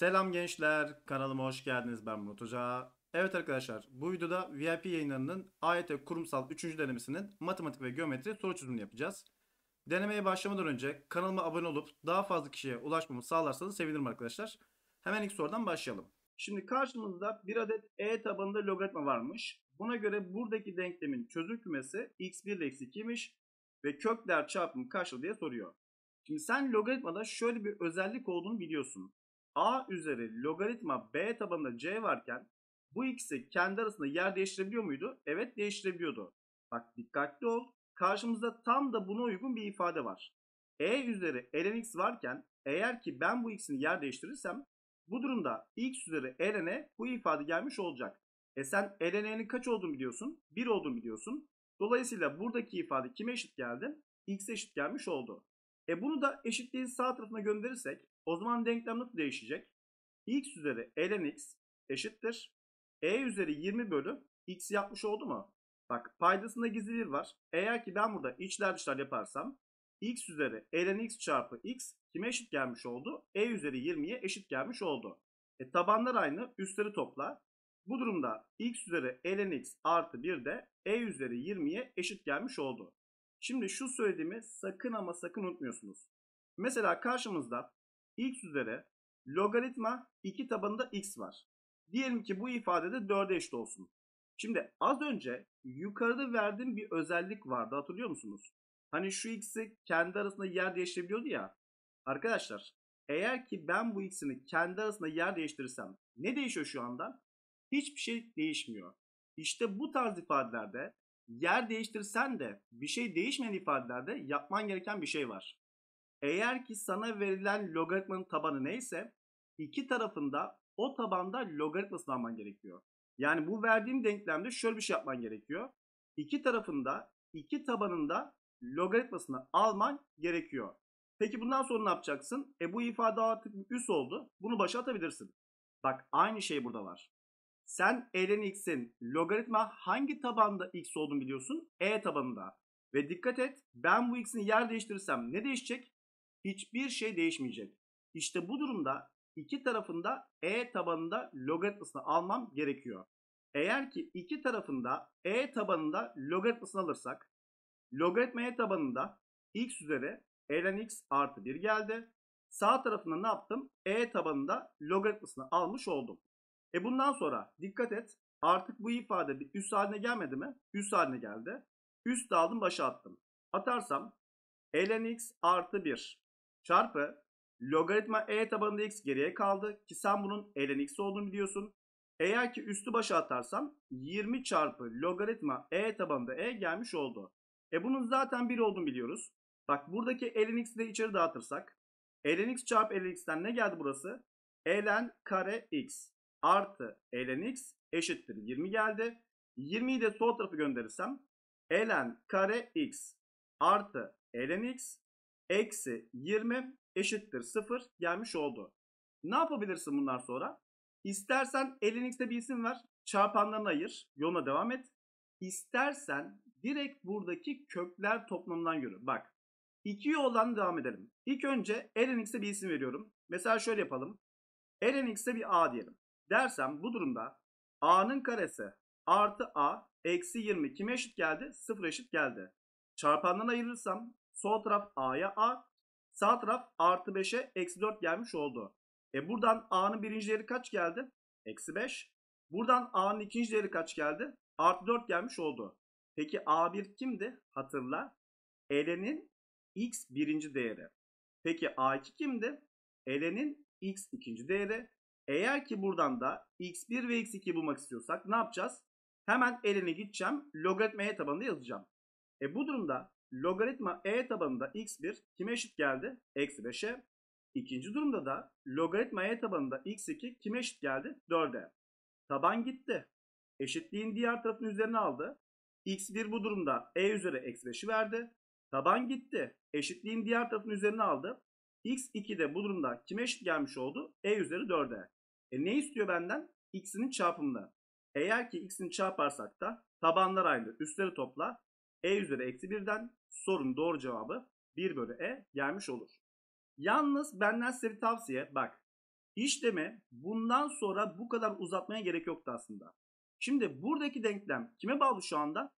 Selam gençler, kanalıma hoş geldiniz. Ben Murat Hoca. Evet arkadaşlar, bu videoda VIP yayınlarının AYT kurumsal 3. denemesinin matematik ve geometri soru çözümünü yapacağız. Denemeye başlamadan önce kanalıma abone olup daha fazla kişiye ulaşmamı sağlarsanız sevinirim arkadaşlar. Hemen ilk sorudan başlayalım. Şimdi karşımızda bir adet E tabanında logaritma varmış. Buna göre buradaki denklemin çözüm kümesi x1 ile x2'ymiş ve kökler çarpımı kaçtır diye soruyor. Şimdi sen logaritmada şöyle bir özellik olduğunu biliyorsun a üzeri logaritma b tabanında c varken bu ikisi kendi arasında yer değiştirebiliyor muydu? Evet değiştirebiliyordu. Bak dikkatli ol. Karşımızda tam da buna uygun bir ifade var. e üzeri ln x varken eğer ki ben bu ikisini yer değiştirirsem bu durumda x üzeri ln'e bu ifade gelmiş olacak. E sen ln'nin kaç olduğunu biliyorsun? 1 olduğunu biliyorsun. Dolayısıyla buradaki ifade kime eşit geldi? x eşit gelmiş oldu. E bunu da eşitliğin sağ tarafına gönderirsek o zaman denklem nasıl değişecek? x üzeri ln x eşittir. e üzeri 20 bölü x yapmış oldu mu? Bak paydasında gizli bir var. Eğer ki ben burada içler dışlar yaparsam x üzeri ln x çarpı x kime eşit gelmiş oldu? e üzeri 20'ye eşit gelmiş oldu. E tabanlar aynı üstleri topla. Bu durumda x üzeri ln x artı 1 de e üzeri 20'ye eşit gelmiş oldu. Şimdi şu söylediğimi sakın ama sakın unutmuyorsunuz. Mesela karşımızda x üzeri logaritma 2 tabanında x var. Diyelim ki bu ifadede 4'e eşit olsun. Şimdi az önce yukarıda verdiğim bir özellik vardı hatırlıyor musunuz? Hani şu x'i kendi arasında yer değiştirebiliyordu ya. Arkadaşlar eğer ki ben bu x'ini kendi arasında yer değiştirirsem ne değişiyor şu anda? Hiçbir şey değişmiyor. İşte bu tarz ifadelerde yer değiştirsen de bir şey değişmeyen ifadelerde yapman gereken bir şey var. Eğer ki sana verilen logaritmanın tabanı neyse iki tarafında o tabanda logaritmasını alman gerekiyor. Yani bu verdiğim denklemde şöyle bir şey yapman gerekiyor. İki tarafında iki tabanında logaritmasını alman gerekiyor. Peki bundan sonra ne yapacaksın? E bu ifade artık üs oldu. Bunu başa atabilirsin. Bak aynı şey burada var. Sen ln x'in logaritma hangi tabanda x olduğunu biliyorsun? E tabanında. Ve dikkat et ben bu x'in yer değiştirirsem ne değişecek? Hiçbir şey değişmeyecek. İşte bu durumda iki tarafında e tabanında logaritmasını almam gerekiyor. Eğer ki iki tarafında e tabanında logaritmasını alırsak logaritma e tabanında x üzeri ln x artı 1 geldi. Sağ tarafında ne yaptım? e tabanında logaritmasını almış oldum. E bundan sonra dikkat et artık bu ifade bir üst haline gelmedi mi? Üst haline geldi. Üst aldım başa attım. Atarsam ln x artı 1 çarpı logaritma e tabanında x geriye kaldı ki sen bunun ln x olduğunu biliyorsun. Eğer ki üstü başa atarsam 20 çarpı logaritma e tabanında e gelmiş oldu. E bunun zaten 1 olduğunu biliyoruz. Bak buradaki ln x'i de içeri dağıtırsak ln x çarpı ln x'ten ne geldi burası? ln kare x artı ln x eşittir 20 geldi. 20'yi de sol tarafı gönderirsem ln kare x artı ln x eksi 20 eşittir 0 gelmiş oldu. Ne yapabilirsin bundan sonra? İstersen ln x'te bir isim ver. Çarpanlarını ayır. Yoluna devam et. İstersen direkt buradaki kökler toplamından yürü. Bak. İki yoldan devam edelim. İlk önce ln x'e bir isim veriyorum. Mesela şöyle yapalım. ln x'e bir a diyelim. Dersem bu durumda a'nın karesi artı a eksi 20 kime eşit geldi? 0 eşit geldi. Çarpandan ayırırsam Sol taraf A'ya A. Sağ taraf artı 5'e eksi 4 gelmiş oldu. E buradan A'nın birinci değeri kaç geldi? Eksi 5. Buradan A'nın ikinci değeri kaç geldi? Artı 4 gelmiş oldu. Peki A1 kimdi? Hatırla. L'nin x birinci değeri. Peki A2 kimdi? L'nin x ikinci değeri. Eğer ki buradan da x1 ve x2 bulmak istiyorsak ne yapacağız? Hemen L'ine gideceğim. Logaritma e tabanında yazacağım. E bu durumda logaritma e tabanında x1 kime eşit geldi? Eksi 5'e. İkinci durumda da logaritma e tabanında x2 kime eşit geldi? 4'e. Taban gitti. Eşitliğin diğer tarafını üzerine aldı. x1 bu durumda e üzeri eksi 5'i verdi. Taban gitti. Eşitliğin diğer tarafını üzerine aldı. x2 de bu durumda kime eşit gelmiş oldu? e üzeri 4'e. E ne istiyor benden? x'inin çarpımını. Eğer ki x'ini çarparsak da tabanlar aynı. Üstleri topla e üzeri eksi 1'den sorunun doğru cevabı 1 bölü e gelmiş olur. Yalnız benden size bir tavsiye bak. işlemi bundan sonra bu kadar uzatmaya gerek yoktu aslında. Şimdi buradaki denklem kime bağlı şu anda?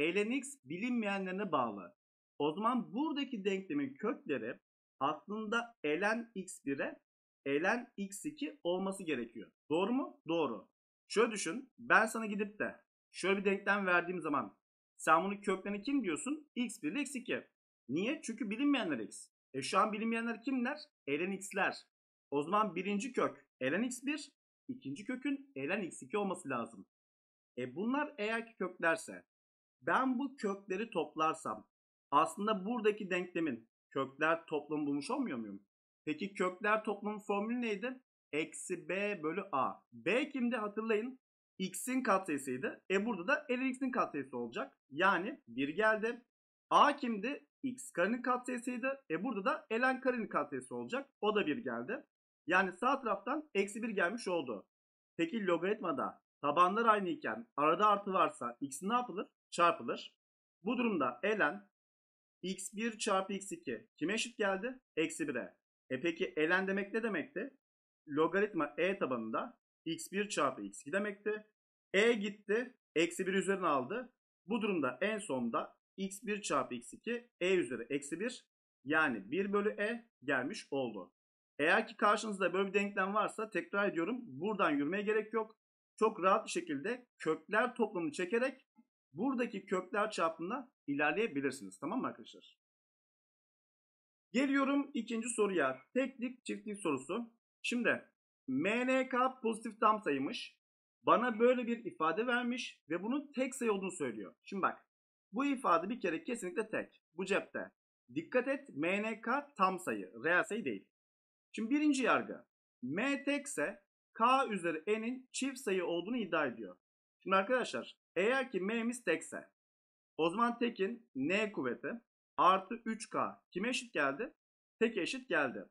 ln x bilinmeyenlerine bağlı. O zaman buradaki denklemin kökleri aslında ln x1'e ln x2 olması gerekiyor. Doğru mu? Doğru. Şöyle düşün. Ben sana gidip de şöyle bir denklem verdiğim zaman sen bunu köklerini kim diyorsun? x1 ile x2. Niye? Çünkü bilinmeyenler x. E şu an bilinmeyenler kimler? ln x'ler. O zaman birinci kök ln x1, ikinci kökün ln x2 olması lazım. E bunlar eğer ki köklerse ben bu kökleri toplarsam aslında buradaki denklemin kökler toplamı bulmuş olmuyor muyum? Peki kökler toplamı formülü neydi? Eksi b bölü a. b kimdi hatırlayın? X'in katsayısıydı. E burada da ln x'in katsayısı olacak. Yani 1 geldi. a kimdi? x karenin katsayısıydı. E burada da ln karenin katsayısı olacak. O da 1 geldi. Yani sağ taraftan eksi 1 gelmiş oldu. Peki logaritmada tabanlar aynı iken arada artı varsa x ne yapılır? Çarpılır. Bu durumda ln x1 çarpı x2 kime eşit geldi? Eksi 1'e. E peki ln demek ne demekti? Logaritma e tabanında x1 çarpı x2 demekti. e gitti. Eksi 1 üzerine aldı. Bu durumda en sonda x1 çarpı x2 e üzeri eksi 1 yani 1 bölü e gelmiş oldu. Eğer ki karşınızda böyle bir denklem varsa tekrar ediyorum buradan yürümeye gerek yok. Çok rahat bir şekilde kökler toplamını çekerek buradaki kökler çarpımına ilerleyebilirsiniz. Tamam mı arkadaşlar? Geliyorum ikinci soruya. Teklik çiftlik sorusu. Şimdi MNK pozitif tam sayıymış. Bana böyle bir ifade vermiş ve bunun tek sayı olduğunu söylüyor. Şimdi bak bu ifade bir kere kesinlikle tek. Bu cepte. Dikkat et MNK tam sayı. Reel sayı değil. Şimdi birinci yargı. M tekse K üzeri N'in çift sayı olduğunu iddia ediyor. Şimdi arkadaşlar eğer ki M'miz tekse o zaman tekin N kuvveti artı 3K kime eşit geldi? Tek eşit geldi.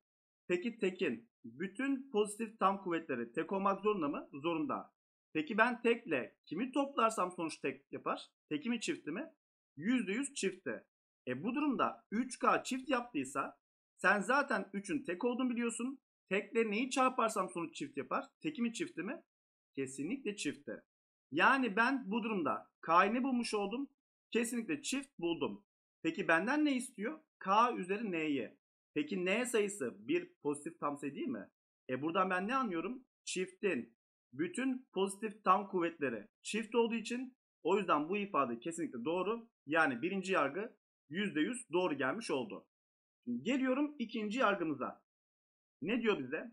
Peki tekin bütün pozitif tam kuvvetleri tek olmak zorunda mı? Zorunda. Peki ben tekle kimi toplarsam sonuç tek yapar? Teki mi çifti mi? %100 çifti. E bu durumda 3K çift yaptıysa sen zaten 3'ün tek olduğunu biliyorsun. Tekle neyi çarparsam sonuç çift yapar? Teki mi çifti mi? Kesinlikle çifti. Yani ben bu durumda K'yı bulmuş oldum? Kesinlikle çift buldum. Peki benden ne istiyor? K üzeri N'yi. Peki N sayısı bir pozitif tam sayı değil mi? E buradan ben ne anlıyorum? Çiftin bütün pozitif tam kuvvetleri çift olduğu için o yüzden bu ifade kesinlikle doğru. Yani birinci yargı %100 doğru gelmiş oldu. Şimdi geliyorum ikinci yargımıza. Ne diyor bize?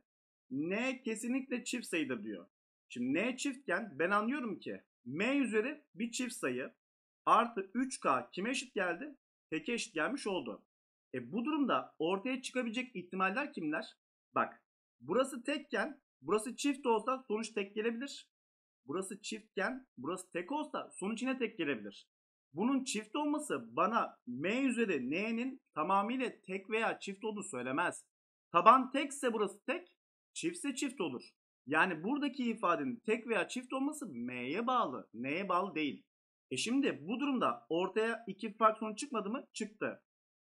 N kesinlikle çift sayıdır diyor. Şimdi N çiftken ben anlıyorum ki M üzeri bir çift sayı artı 3K kime eşit geldi? Teke eşit gelmiş oldu. E bu durumda ortaya çıkabilecek ihtimaller kimler? Bak burası tekken burası çift olsa sonuç tek gelebilir. Burası çiftken burası tek olsa sonuç yine tek gelebilir. Bunun çift olması bana m üzeri n'nin tamamıyla tek veya çift olduğunu söylemez. Taban tekse burası tek, çiftse çift olur. Yani buradaki ifadenin tek veya çift olması m'ye bağlı, n'ye bağlı değil. E şimdi bu durumda ortaya iki farklı sonuç çıkmadı mı? Çıktı.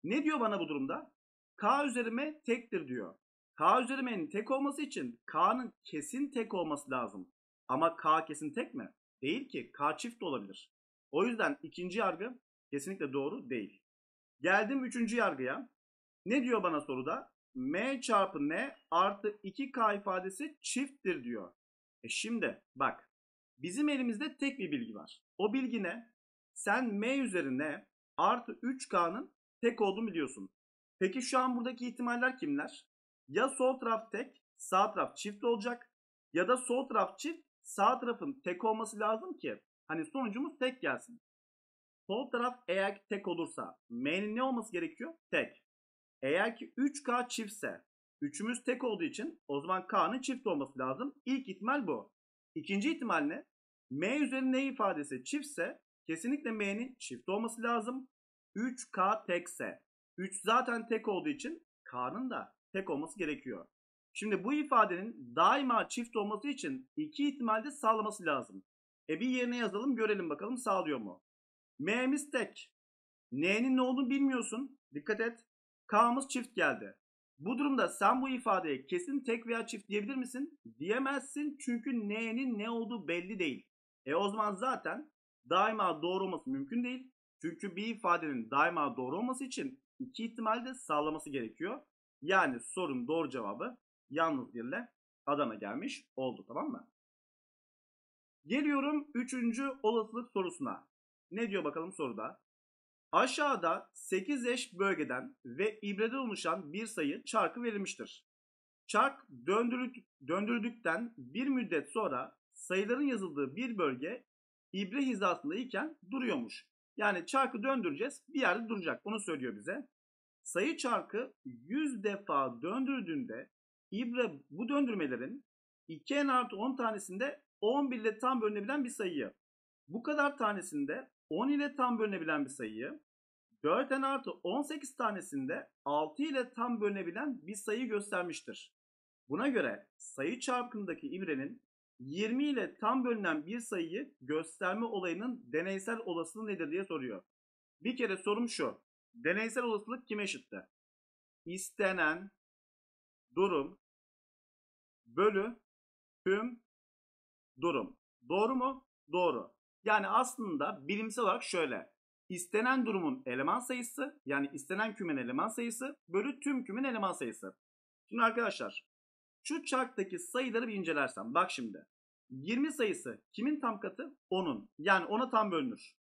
Ne diyor bana bu durumda? K üzeri m tektir diyor. K üzeri m'nin tek olması için K'nın kesin tek olması lazım. Ama K kesin tek mi? Değil ki. K çift de olabilir. O yüzden ikinci yargı kesinlikle doğru değil. Geldim üçüncü yargıya. Ne diyor bana soruda? M çarpı N artı 2K ifadesi çifttir diyor. E şimdi bak bizim elimizde tek bir bilgi var. O bilgi ne? Sen M üzerine artı 3K'nın tek olduğunu biliyorsun. Peki şu an buradaki ihtimaller kimler? Ya sol taraf tek, sağ taraf çift olacak ya da sol taraf çift, sağ tarafın tek olması lazım ki hani sonucumuz tek gelsin. Sol taraf eğer ki tek olursa m'nin ne olması gerekiyor? Tek. Eğer ki 3k çiftse 3'ümüz tek olduğu için o zaman k'nın çift olması lazım. İlk ihtimal bu. İkinci ihtimal ne? m üzeri n ifadesi çiftse kesinlikle m'nin çift olması lazım. 3k tekse 3 zaten tek olduğu için k'nın da tek olması gerekiyor. Şimdi bu ifadenin daima çift olması için iki ihtimalde sağlaması lazım. E bir yerine yazalım görelim bakalım sağlıyor mu? M'miz tek. N'nin ne olduğunu bilmiyorsun. Dikkat et. K'mız çift geldi. Bu durumda sen bu ifadeye kesin tek veya çift diyebilir misin? Diyemezsin çünkü n'nin ne olduğu belli değil. E o zaman zaten daima doğru olması mümkün değil. Çünkü bir ifadenin daima doğru olması için iki ihtimal de sağlaması gerekiyor. Yani sorun doğru cevabı yalnız birle Adana gelmiş oldu tamam mı? Geliyorum üçüncü olasılık sorusuna. Ne diyor bakalım soruda? Aşağıda 8 eş bölgeden ve ibreden oluşan bir sayı çarkı verilmiştir. Çark döndürük, döndürdükten bir müddet sonra sayıların yazıldığı bir bölge ibre hizasında iken duruyormuş. Yani çarkı döndüreceğiz bir yerde duracak onu söylüyor bize. Sayı çarkı 100 defa döndürdüğünde ibre bu döndürmelerin 2n artı 10 tanesinde 11 ile tam bölünebilen bir sayıyı, bu kadar tanesinde 10 ile tam bölünebilen bir sayıyı, 4n artı 18 tanesinde 6 ile tam bölünebilen bir sayı göstermiştir. Buna göre sayı çarpımındaki ibrenin 20 ile tam bölünen bir sayıyı gösterme olayının deneysel olasılığı nedir diye soruyor. Bir kere sorum şu. Deneysel olasılık kime eşitti? İstenen durum bölü tüm durum. Doğru mu? Doğru. Yani aslında bilimsel olarak şöyle. İstenen durumun eleman sayısı yani istenen kümenin eleman sayısı bölü tüm kümenin eleman sayısı. Şimdi arkadaşlar şu çarktaki sayıları bir incelersem bak şimdi. 20 sayısı kimin tam katı? 10'un. Yani 10'a tam bölünür.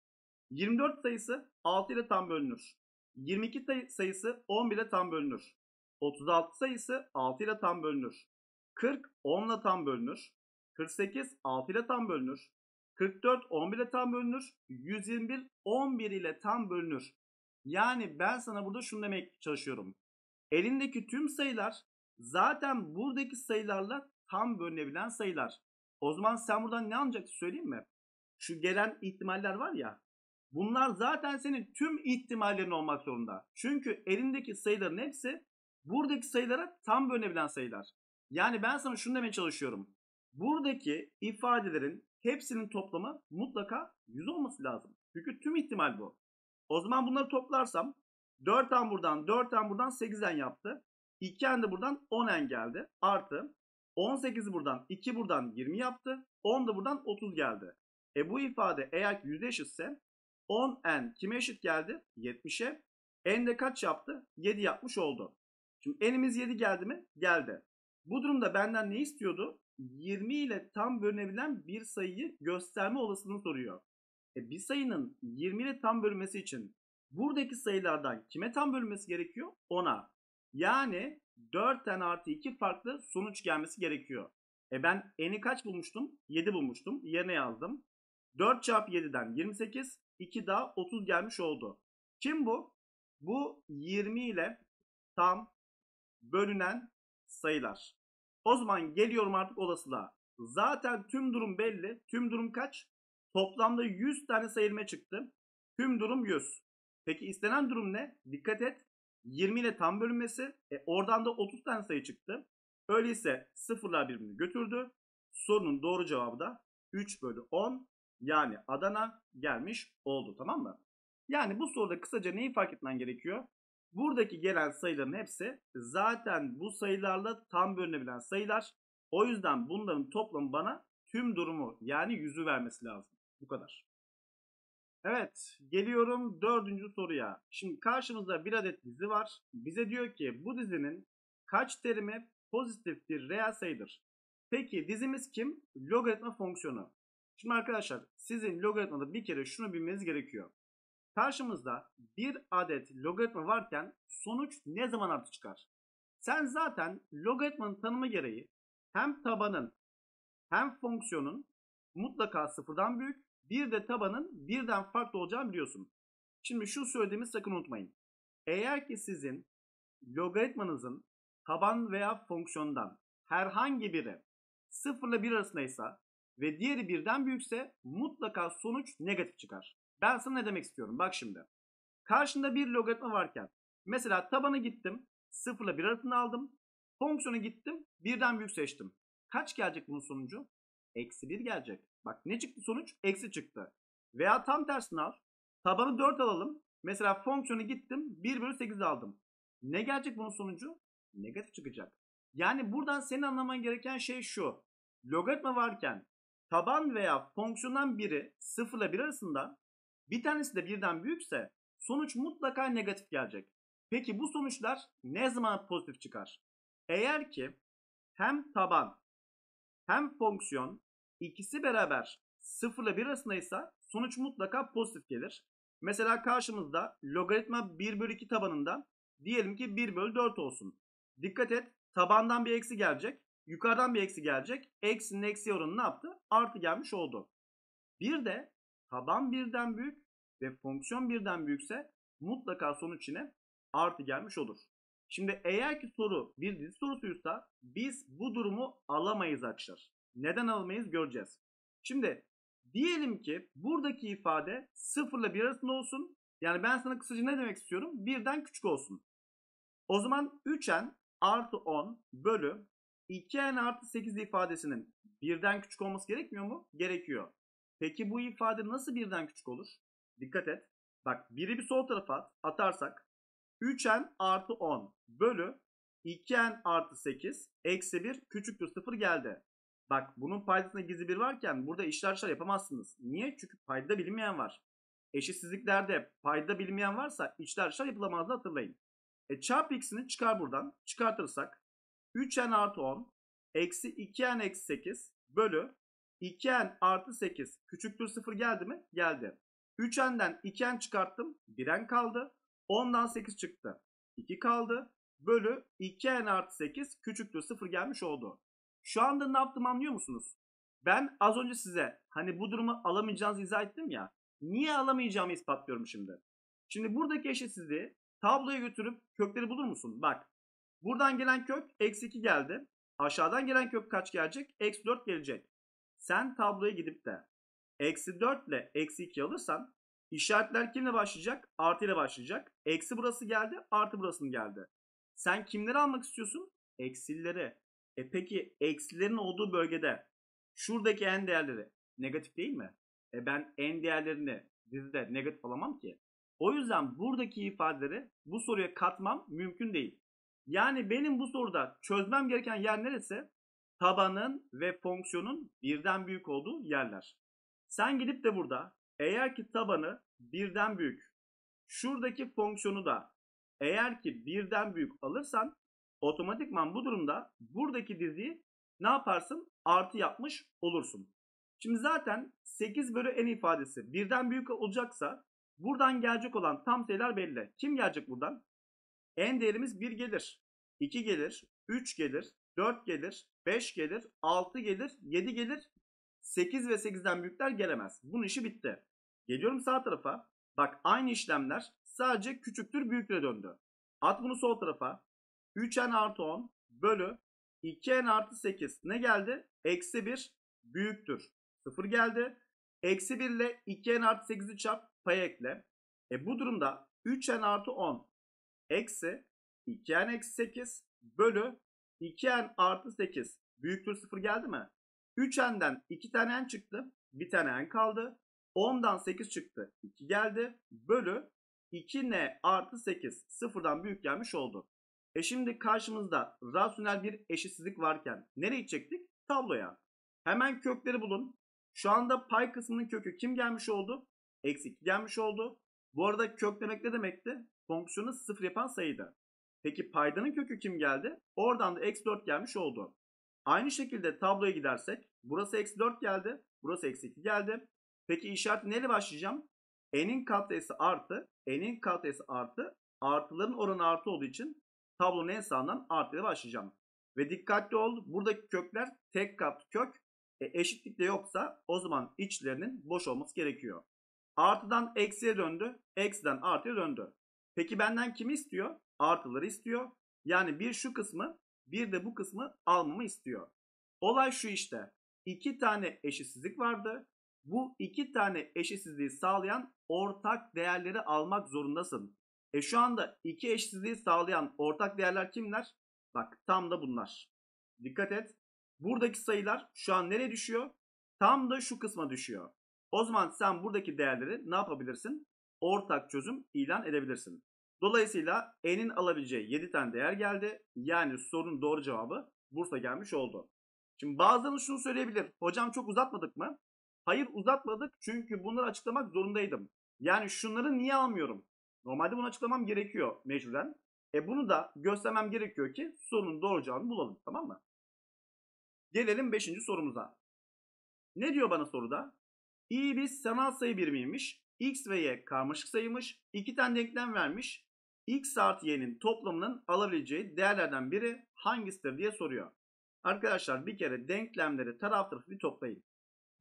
24 sayısı 6 ile tam bölünür. 22 sayısı 11 ile tam bölünür. 36 sayısı 6 ile tam bölünür. 40 10 ile tam bölünür. 48 6 ile tam bölünür. 44 11 ile tam bölünür. 121 11 ile tam bölünür. Yani ben sana burada şunu demek çalışıyorum. Elindeki tüm sayılar zaten buradaki sayılarla tam bölünebilen sayılar. O zaman sen buradan ne anlayacaksın söyleyeyim mi? Şu gelen ihtimaller var ya. Bunlar zaten senin tüm ihtimallerin olmak zorunda. Çünkü elindeki sayıların hepsi buradaki sayılara tam bölünebilen sayılar. Yani ben sana şunu demeye çalışıyorum. Buradaki ifadelerin hepsinin toplamı mutlaka 100 olması lazım. Çünkü tüm ihtimal bu. O zaman bunları toplarsam 4n buradan 4n buradan 8n yaptı. 2n de buradan 10n geldi. Artı 18'i buradan 2 buradan 20 yaptı. 10 da buradan 30 geldi. E bu ifade eğer ki 100 eşitse 10n kime eşit geldi? 70'e. n de kaç yaptı? 7 yapmış oldu. Şimdi n'imiz 7 geldi mi? Geldi. Bu durumda benden ne istiyordu? 20 ile tam bölünebilen bir sayıyı gösterme olasılığını soruyor. E bir sayının 20 ile tam bölünmesi için buradaki sayılardan kime tam bölünmesi gerekiyor? 10'a. Yani 4'ten artı 2 farklı sonuç gelmesi gerekiyor. E ben n'i kaç bulmuştum? 7 bulmuştum. Yerine yazdım. 4 çarpı 7'den 28. 2 daha 30 gelmiş oldu. Kim bu? Bu 20 ile tam bölünen sayılar. O zaman geliyorum artık olasılığa. Zaten tüm durum belli. Tüm durum kaç? Toplamda 100 tane sayılma çıktı. Tüm durum 100. Peki istenen durum ne? Dikkat et. 20 ile tam bölünmesi. E oradan da 30 tane sayı çıktı. Öyleyse sıfırlar birbirini götürdü. Sorunun doğru cevabı da 3 bölü 10 yani Adana gelmiş oldu tamam mı? Yani bu soruda kısaca neyi fark etmen gerekiyor? Buradaki gelen sayıların hepsi zaten bu sayılarla tam bölünebilen sayılar. O yüzden bunların toplamı bana tüm durumu yani yüzü vermesi lazım. Bu kadar. Evet geliyorum dördüncü soruya. Şimdi karşımızda bir adet dizi var. Bize diyor ki bu dizinin kaç terimi pozitif bir reel sayıdır? Peki dizimiz kim? Logaritma fonksiyonu. Şimdi arkadaşlar sizin logaritmada bir kere şunu bilmeniz gerekiyor. Karşımızda bir adet logaritma varken sonuç ne zaman artı çıkar? Sen zaten logaritmanın tanımı gereği hem tabanın hem fonksiyonun mutlaka sıfırdan büyük bir de tabanın birden farklı olacağını biliyorsun. Şimdi şu söylediğimi sakın unutmayın. Eğer ki sizin logaritmanızın taban veya fonksiyondan herhangi biri 0 ile 1 arasındaysa ve diğeri birden büyükse mutlaka sonuç negatif çıkar. Ben sana ne demek istiyorum? Bak şimdi. Karşında bir logaritma varken mesela tabanı gittim 0 ile 1 arasında aldım. Fonksiyonu gittim birden büyük seçtim. Kaç gelecek bunun sonucu? Eksi 1 gelecek. Bak ne çıktı sonuç? Eksi çıktı. Veya tam tersini al. Tabanı 4 alalım. Mesela fonksiyonu gittim 1 bölü 8 aldım. Ne gelecek bunun sonucu? negatif çıkacak. Yani buradan senin anlaman gereken şey şu. Logaritma varken taban veya fonksiyondan biri 0 ile 1 arasında bir tanesi de birden büyükse sonuç mutlaka negatif gelecek. Peki bu sonuçlar ne zaman pozitif çıkar? Eğer ki hem taban hem fonksiyon ikisi beraber 0 ile 1 arasındaysa sonuç mutlaka pozitif gelir. Mesela karşımızda logaritma 1 bölü 2 tabanında diyelim ki 1 bölü 4 olsun. Dikkat et tabandan bir eksi gelecek. Yukarıdan bir eksi gelecek. Eksinin eksi oranı ne yaptı? Artı gelmiş oldu. Bir de taban birden büyük ve fonksiyon birden büyükse mutlaka sonuç yine artı gelmiş olur. Şimdi eğer ki soru bir dizi sorusuysa biz bu durumu alamayız arkadaşlar. Neden alamayız göreceğiz. Şimdi diyelim ki buradaki ifade 0 ile 1 arasında olsun. Yani ben sana kısaca ne demek istiyorum? Birden küçük olsun. O zaman 3n artı 10 bölü 2n artı 8 ifadesinin birden küçük olması gerekmiyor mu? Gerekiyor. Peki bu ifade nasıl birden küçük olur? Dikkat et. Bak biri bir sol tarafa atarsak 3n artı 10 bölü 2n artı 8 eksi 1 küçüktür 0 geldi. Bak bunun paydasında gizli bir varken burada işler işler yapamazsınız. Niye? Çünkü payda bilinmeyen var. Eşitsizliklerde payda bilinmeyen varsa içler işler yapılamazdı hatırlayın. E çarp x'ini çıkar buradan. Çıkartırsak 3n artı 10 eksi 2n eksi 8 bölü 2n artı 8 küçüktür 0 geldi mi? Geldi. 3n'den 2n çıkarttım. 1n kaldı. 10'dan 8 çıktı. 2 kaldı. Bölü 2n artı 8 küçüktür 0 gelmiş oldu. Şu anda ne yaptım anlıyor musunuz? Ben az önce size hani bu durumu alamayacağınızı izah ettim ya. Niye alamayacağımı ispatlıyorum şimdi. Şimdi buradaki eşitsizliği tabloya götürüp kökleri bulur musun? Bak. Buradan gelen kök eksi 2 geldi. Aşağıdan gelen kök kaç gelecek? Eksi 4 gelecek. Sen tabloya gidip de eksi 4 ile eksi 2 alırsan işaretler kimle başlayacak? Artı ile başlayacak. Eksi burası geldi, artı burası geldi. Sen kimleri almak istiyorsun? Eksileri. E peki eksilerin olduğu bölgede şuradaki en değerleri negatif değil mi? E ben en değerlerini dizide negatif alamam ki. O yüzden buradaki ifadeleri bu soruya katmam mümkün değil. Yani benim bu soruda çözmem gereken yer neresi? Tabanın ve fonksiyonun birden büyük olduğu yerler. Sen gidip de burada eğer ki tabanı birden büyük, şuradaki fonksiyonu da eğer ki birden büyük alırsan otomatikman bu durumda buradaki diziyi ne yaparsın? Artı yapmış olursun. Şimdi zaten 8 bölü n ifadesi birden büyük olacaksa buradan gelecek olan tam sayılar belli. Kim gelecek buradan? n değerimiz 1 gelir, 2 gelir, 3 gelir, 4 gelir, 5 gelir, 6 gelir, 7 gelir. 8 ve 8'den büyükler gelemez. Bunun işi bitti. Geliyorum sağ tarafa. Bak aynı işlemler sadece küçüktür büyüktüre döndü. At bunu sol tarafa. 3n artı 10 bölü 2n artı 8 ne geldi? Eksi 1 büyüktür. 0 geldi. Eksi 1 ile 2n artı 8'i çarp paya ekle. E bu durumda 3n artı 10 eksi 2n eksi 8 bölü 2n artı 8 büyüktür 0 geldi mi? 3n'den 2 tane n çıktı. Bir tane n kaldı. 10'dan 8 çıktı. 2 geldi. Bölü 2n artı 8 sıfırdan büyük gelmiş oldu. E şimdi karşımızda rasyonel bir eşitsizlik varken nereye gidecektik? Tabloya. Hemen kökleri bulun. Şu anda pay kısmının kökü kim gelmiş oldu? Eksi 2 gelmiş oldu. Bu arada kök demek ne demekti? Fonksiyonu sıfır yapan sayıydı. Peki paydanın kökü kim geldi? Oradan da eksi 4 gelmiş oldu. Aynı şekilde tabloya gidersek burası eksi 4 geldi. Burası eksi 2 geldi. Peki işareti neyle başlayacağım? N'in katsayısı artı. N'in katsayısı artı. Artıların oranı artı olduğu için tablonun en sağından artı ile başlayacağım. Ve dikkatli ol buradaki kökler tek kat kök. E, eşitlik yoksa o zaman içlerinin boş olması gerekiyor. Artıdan eksiye döndü. Eksiden artıya döndü. Peki benden kimi istiyor? Artıları istiyor. Yani bir şu kısmı bir de bu kısmı almamı istiyor. Olay şu işte. İki tane eşitsizlik vardı. Bu iki tane eşitsizliği sağlayan ortak değerleri almak zorundasın. E şu anda iki eşitsizliği sağlayan ortak değerler kimler? Bak tam da bunlar. Dikkat et. Buradaki sayılar şu an nereye düşüyor? Tam da şu kısma düşüyor. O zaman sen buradaki değerleri ne yapabilirsin? Ortak çözüm ilan edebilirsin. Dolayısıyla n'in alabileceği 7 tane değer geldi. Yani sorunun doğru cevabı Bursa gelmiş oldu. Şimdi bazılarınız şunu söyleyebilir. Hocam çok uzatmadık mı? Hayır uzatmadık çünkü bunları açıklamak zorundaydım. Yani şunları niye almıyorum? Normalde bunu açıklamam gerekiyor mecburen. E bunu da göstermem gerekiyor ki sorunun doğru cevabını bulalım tamam mı? Gelelim 5. sorumuza. Ne diyor bana soruda? i bir sanal sayı birimiymiş. x ve y karmaşık sayıymış. İki tane denklem vermiş. x artı y'nin toplamının alabileceği değerlerden biri hangisidir diye soruyor. Arkadaşlar bir kere denklemleri taraf tarafı bir toplayın.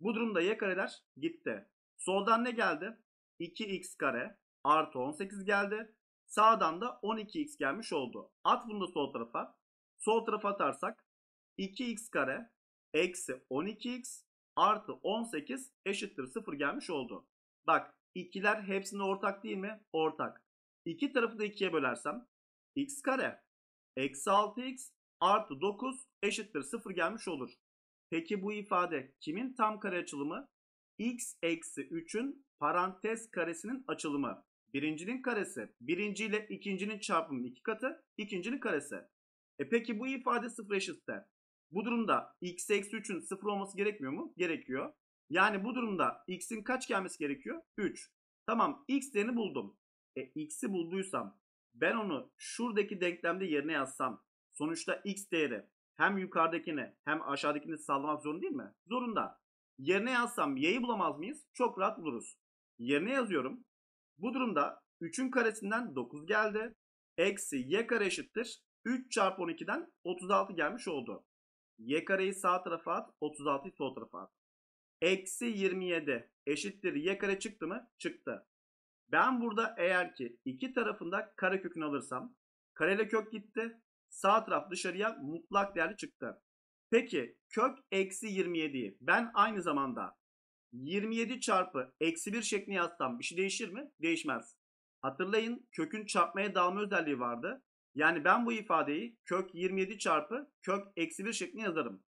Bu durumda y kareler gitti. Soldan ne geldi? 2x kare artı 18 geldi. Sağdan da 12x gelmiş oldu. At bunu da sol tarafa. Sol tarafa atarsak 2x kare eksi 12x artı 18 eşittir 0 gelmiş oldu. Bak ikiler hepsinde ortak değil mi? Ortak. İki tarafı da ikiye bölersem x kare eksi 6x artı 9 eşittir 0 gelmiş olur. Peki bu ifade kimin tam kare açılımı? x eksi 3'ün parantez karesinin açılımı. Birincinin karesi. Birinci ile ikincinin çarpımı iki katı. ikincinin karesi. E peki bu ifade sıfır eşitse. Bu durumda x eksi 3'ün sıfır olması gerekmiyor mu? Gerekiyor. Yani bu durumda x'in kaç gelmesi gerekiyor? 3. Tamam x değerini buldum. E x'i bulduysam ben onu şuradaki denklemde yerine yazsam sonuçta x değeri hem yukarıdakini hem aşağıdakini sağlamak zorunda değil mi? Zorunda. Yerine yazsam y'yi bulamaz mıyız? Çok rahat buluruz. Yerine yazıyorum. Bu durumda 3'ün karesinden 9 geldi. Eksi y kare eşittir. 3 çarpı 12'den 36 gelmiş oldu. Y kareyi sağ tarafa at. 36'yı sol tarafa at. Eksi 27 eşittir y kare çıktı mı? Çıktı. Ben burada eğer ki iki tarafında kare kökünü alırsam kareyle kök gitti. Sağ taraf dışarıya mutlak değerli çıktı. Peki kök eksi 27'yi ben aynı zamanda 27 çarpı eksi 1 şeklinde yazsam bir şey değişir mi? Değişmez. Hatırlayın kökün çarpmaya dağılma özelliği vardı. Yani ben bu ifadeyi kök 27 çarpı kök eksi 1 şeklinde yazarım.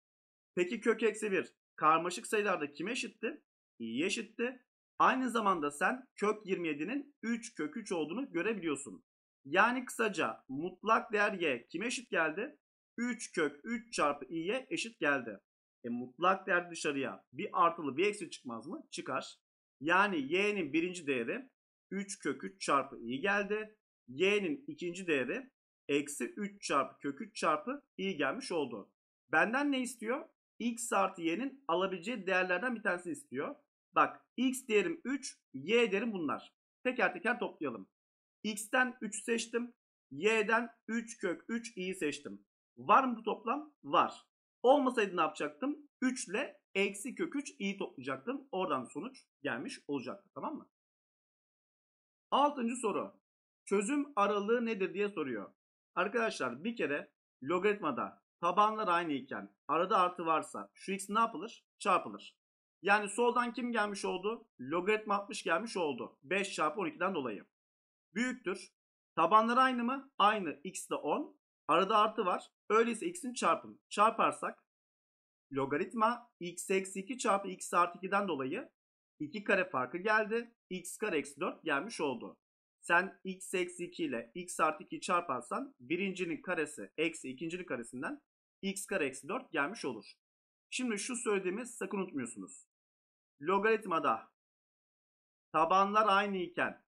Peki kök eksi 1 karmaşık sayılarda kime eşitti? İ'ye eşitti. Aynı zamanda sen kök 27'nin 3 kök 3 olduğunu görebiliyorsun. Yani kısaca mutlak değer y kime eşit geldi? 3 kök 3 çarpı i'ye eşit geldi. E mutlak değer dışarıya bir artılı bir eksi çıkmaz mı? Çıkar. Yani y'nin birinci değeri 3 kök 3 çarpı i geldi. y'nin ikinci değeri eksi 3 çarpı kök 3 çarpı i gelmiş oldu. Benden ne istiyor? x artı y'nin alabileceği değerlerden bir tanesini istiyor. Bak x değerim 3, y değerim bunlar. Teker teker toplayalım. x'ten 3 seçtim. y'den 3 kök 3 i'yi seçtim. Var mı bu toplam? Var. Olmasaydı ne yapacaktım? 3 ile eksi kök 3 i'yi toplayacaktım. Oradan sonuç gelmiş olacaktı. Tamam mı? Altıncı soru. Çözüm aralığı nedir diye soruyor. Arkadaşlar bir kere logaritmada tabanlar aynı iken arada artı varsa şu x ne yapılır? Çarpılır. Yani soldan kim gelmiş oldu? Logaritma 60 gelmiş oldu. 5 çarpı 12'den dolayı. Büyüktür. Tabanlar aynı mı? Aynı. X de 10. Arada artı var. Öyleyse x'in çarpım. Çarparsak logaritma x eksi 2 çarpı x artı 2'den dolayı 2 kare farkı geldi. x kare eksi 4 gelmiş oldu. Sen x eksi 2 ile x artı 2 çarparsan birincinin karesi eksi ikincinin karesinden x kare eksi 4 gelmiş olur. Şimdi şu söylediğimi sakın unutmuyorsunuz. Logaritmada tabanlar aynı iken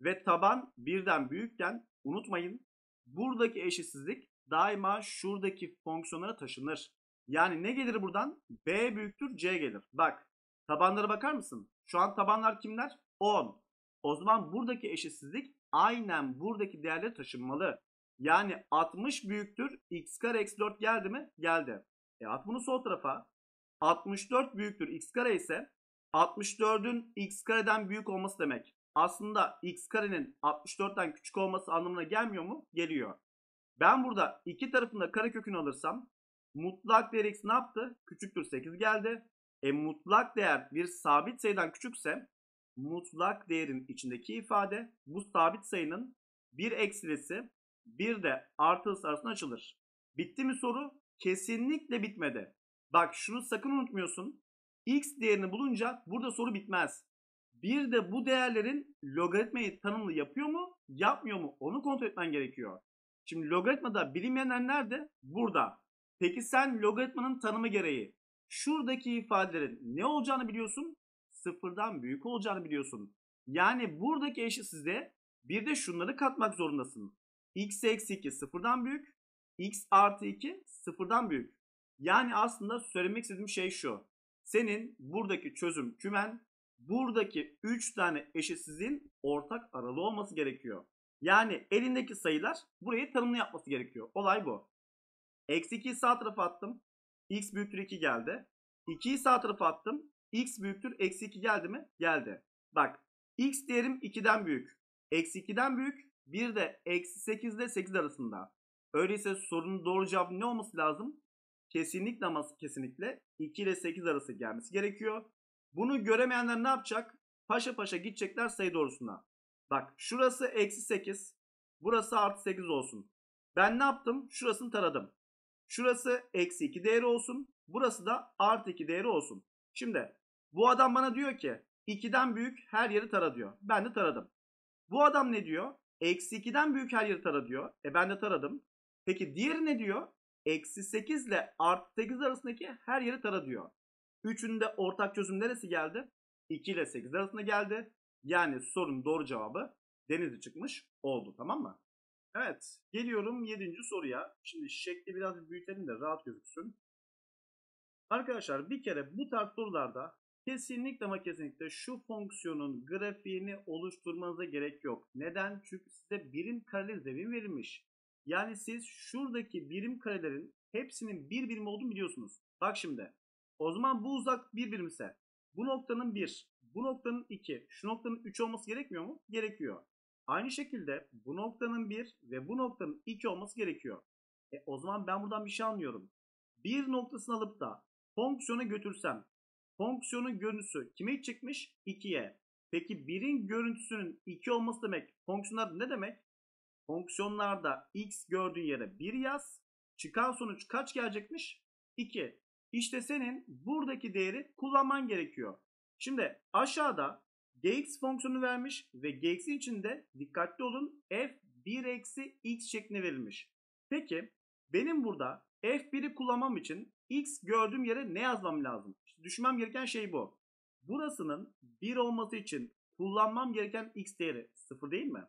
ve taban birden büyükken unutmayın buradaki eşitsizlik daima şuradaki fonksiyonlara taşınır. Yani ne gelir buradan? B büyüktür C gelir. Bak tabanlara bakar mısın? Şu an tabanlar kimler? 10. O zaman buradaki eşitsizlik aynen buradaki değerleri taşınmalı. Yani 60 büyüktür x kare eksi 4 geldi mi? Geldi. E at bunu sol tarafa. 64 büyüktür x kare ise 64'ün x kareden büyük olması demek. Aslında x karenin 64'ten küçük olması anlamına gelmiyor mu? Geliyor. Ben burada iki tarafında kare kökünü alırsam mutlak değer x ne yaptı? Küçüktür 8 geldi. E mutlak değer bir sabit sayıdan küçükse mutlak değerin içindeki ifade bu sabit sayının bir eksilisi bir de artılısı arasında açılır. Bitti mi soru? Kesinlikle bitmedi. Bak şunu sakın unutmuyorsun. X değerini bulunca burada soru bitmez. Bir de bu değerlerin logaritmayı tanımlı yapıyor mu, yapmıyor mu onu kontrol etmen gerekiyor. Şimdi logaritmada bilinmeyenler nerede? Burada. Peki sen logaritmanın tanımı gereği şuradaki ifadelerin ne olacağını biliyorsun? Sıfırdan büyük olacağını biliyorsun. Yani buradaki eşitsizliğe bir de şunları katmak zorundasın. x eksi 2 sıfırdan büyük, x artı 2 sıfırdan büyük. Yani aslında söylemek istediğim şey şu. Senin buradaki çözüm kümen buradaki 3 tane eşitsizliğin ortak aralığı olması gerekiyor. Yani elindeki sayılar burayı tanımlı yapması gerekiyor. Olay bu. Eksi 2'yi sağ tarafa attım. x büyüktür 2 geldi. 2'yi sağ tarafa attım. x büyüktür eksi 2 geldi mi? Geldi. Bak x değerim 2'den büyük. Eksi 2'den büyük. Bir de eksi 8 ile 8 arasında. Öyleyse sorunun doğru cevabı ne olması lazım? Kesinlikle ama kesinlikle 2 ile 8 arası gelmesi gerekiyor. Bunu göremeyenler ne yapacak? Paşa paşa gidecekler sayı doğrusuna. Bak şurası eksi 8. Burası artı 8 olsun. Ben ne yaptım? Şurasını taradım. Şurası eksi 2 değeri olsun. Burası da artı 2 değeri olsun. Şimdi bu adam bana diyor ki 2'den büyük her yeri tara diyor. Ben de taradım. Bu adam ne diyor? Eksi 2'den büyük her yeri tara diyor. E ben de taradım. Peki diğeri ne diyor? Eksi 8 ile artı 8 arasındaki her yeri tara diyor. Üçünde ortak çözüm neresi geldi? 2 ile 8 arasında geldi. Yani sorunun doğru cevabı Denizli çıkmış oldu tamam mı? Evet geliyorum 7. soruya. Şimdi şekli biraz büyütelim de rahat gözüksün. Arkadaşlar bir kere bu tarz sorularda kesinlikle ama kesinlikle şu fonksiyonun grafiğini oluşturmanıza gerek yok. Neden? Çünkü size birim kareler zemin verilmiş. Yani siz şuradaki birim karelerin hepsinin bir birim olduğunu biliyorsunuz. Bak şimdi. O zaman bu uzak bir birimse bu noktanın 1, bu noktanın 2, şu noktanın 3 olması gerekmiyor mu? Gerekiyor. Aynı şekilde bu noktanın 1 ve bu noktanın 2 olması gerekiyor. E, o zaman ben buradan bir şey anlıyorum. Bir noktasını alıp da fonksiyona götürsem fonksiyonun görüntüsü kime gidecekmiş? 2'ye. Peki birin görüntüsünün 2 olması demek fonksiyonlar ne demek? Fonksiyonlarda x gördüğün yere 1 yaz. Çıkan sonuç kaç gelecekmiş? 2. İşte senin buradaki değeri kullanman gerekiyor. Şimdi aşağıda gx fonksiyonu vermiş ve gx'in içinde dikkatli olun f 1 eksi x şeklinde verilmiş. Peki benim burada f1'i kullanmam için x gördüğüm yere ne yazmam lazım? İşte düşünmem gereken şey bu. Burasının 1 olması için kullanmam gereken x değeri 0 değil mi?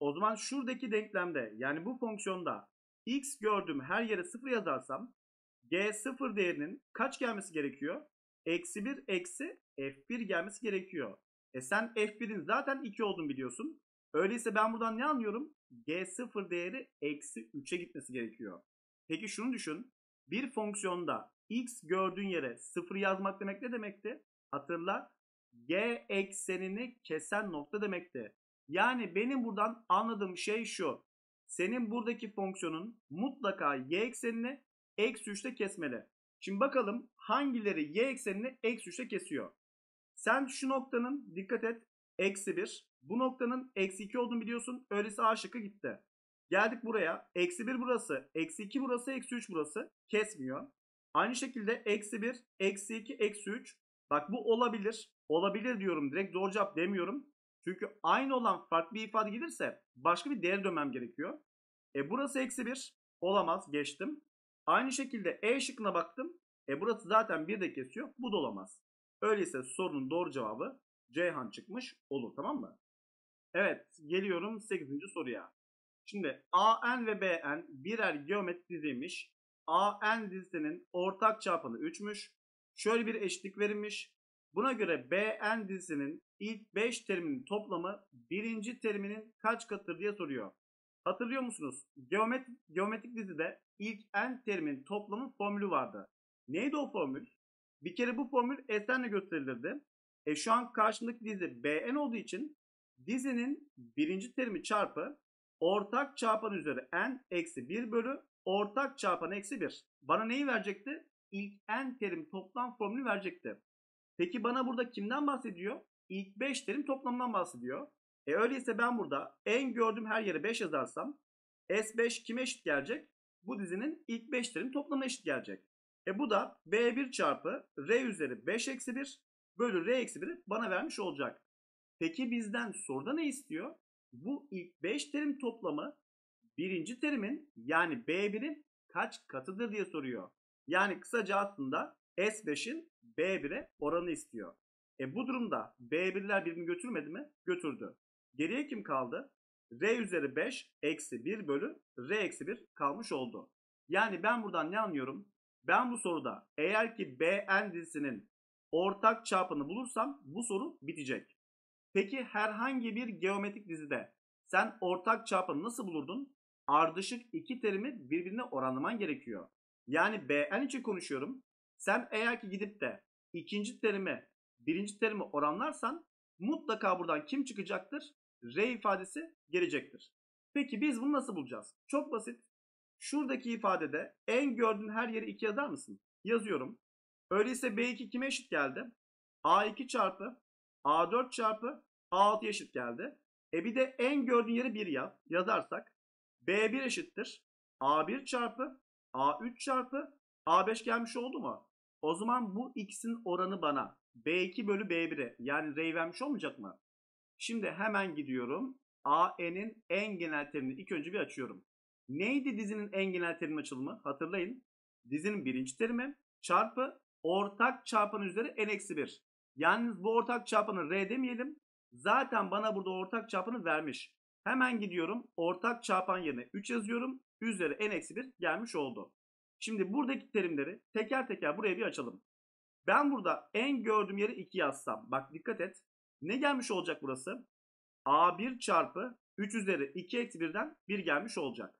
O zaman şuradaki denklemde yani bu fonksiyonda x gördüğüm her yere 0 yazarsam g0 değerinin kaç gelmesi gerekiyor? Eksi 1 eksi f1 gelmesi gerekiyor. E sen f1'in zaten 2 olduğunu biliyorsun. Öyleyse ben buradan ne anlıyorum? g0 değeri eksi 3'e gitmesi gerekiyor. Peki şunu düşün. Bir fonksiyonda x gördüğün yere 0 yazmak demek ne demekti? Hatırla. g eksenini kesen nokta demekti. Yani benim buradan anladığım şey şu. Senin buradaki fonksiyonun mutlaka y eksenini eksi 3'te kesmeli. Şimdi bakalım hangileri y eksenini eksi 3'te kesiyor. Sen şu noktanın dikkat et eksi 1. Bu noktanın eksi 2 olduğunu biliyorsun. Öyleyse A şıkkı gitti. Geldik buraya. Eksi 1 burası. Eksi 2 burası. Eksi 3 burası. Kesmiyor. Aynı şekilde eksi 1, eksi 2, eksi 3. Bak bu olabilir. Olabilir diyorum. Direkt doğru cevap demiyorum. Çünkü aynı olan farklı bir ifade gelirse başka bir değer dönmem gerekiyor. E burası eksi 1. Olamaz. Geçtim. Aynı şekilde E şıkkına baktım. E burası zaten 1 de kesiyor. Bu da olamaz. Öyleyse sorunun doğru cevabı Ceyhan çıkmış olur tamam mı? Evet geliyorum 8. soruya. Şimdi AN ve BN birer geometri diziymiş. AN dizisinin ortak çarpanı 3'müş. Şöyle bir eşitlik verilmiş. Buna göre BN dizisinin ilk 5 teriminin toplamı birinci teriminin kaç katıdır diye soruyor. Hatırlıyor musunuz? Geometrik, geometrik dizide ilk n terimin toplamı formülü vardı. Neydi o formül? Bir kere bu formül S'lerle gösterilirdi. E şu an karşımdaki dizi Bn olduğu için dizinin birinci terimi çarpı ortak çarpan üzeri n eksi 1 bölü ortak çarpan eksi 1. Bana neyi verecekti? İlk n terim toplam formülü verecekti. Peki bana burada kimden bahsediyor? İlk 5 terim toplamından bahsediyor. E öyleyse ben burada en gördüğüm her yere 5 yazarsam S5 kime eşit gelecek? Bu dizinin ilk 5 terim toplamına eşit gelecek. E bu da B1 çarpı R üzeri 5 eksi 1 bölü R eksi 1'i bana vermiş olacak. Peki bizden soruda ne istiyor? Bu ilk 5 terim toplamı birinci terimin yani B1'in kaç katıdır diye soruyor. Yani kısaca aslında S5'in B1'e oranı istiyor. E bu durumda B1'ler birbirini götürmedi mi? Götürdü. Geriye kim kaldı? R üzeri 5 eksi 1 bölü R eksi 1 kalmış oldu. Yani ben buradan ne anlıyorum? Ben bu soruda eğer ki Bn dizisinin ortak çarpanı bulursam bu soru bitecek. Peki herhangi bir geometrik dizide sen ortak çarpanı nasıl bulurdun? Ardışık iki terimi birbirine oranlaman gerekiyor. Yani Bn için konuşuyorum. Sen eğer ki gidip de ikinci terimi birinci terimi oranlarsan mutlaka buradan kim çıkacaktır? R ifadesi gelecektir. Peki biz bunu nasıl bulacağız? Çok basit. Şuradaki ifadede en gördüğün her yeri 2 yazar mısın? Yazıyorum. Öyleyse B2 kime eşit geldi? A2 çarpı A4 çarpı A6 eşit geldi. E bir de en gördüğün yeri 1 yaz. Yazarsak B1 eşittir. A1 çarpı A3 çarpı A5 gelmiş oldu mu? O zaman bu x'in oranı bana B2 bölü B1'e yani R'yi vermiş olmayacak mı? Şimdi hemen gidiyorum. AN'in en genel terimini ilk önce bir açıyorum. Neydi dizinin en genel terim açılımı? Hatırlayın. Dizinin birinci terimi çarpı ortak çarpanı üzeri n eksi 1. Yalnız bu ortak çarpanı r demeyelim. Zaten bana burada ortak çarpanı vermiş. Hemen gidiyorum. Ortak çarpan yerine 3 yazıyorum. Üzeri n eksi 1 gelmiş oldu. Şimdi buradaki terimleri teker teker buraya bir açalım. Ben burada en gördüğüm yeri 2 yazsam. Bak dikkat et. Ne gelmiş olacak burası? A1 çarpı 3 üzeri 2 eksi 1'den 1 gelmiş olacak.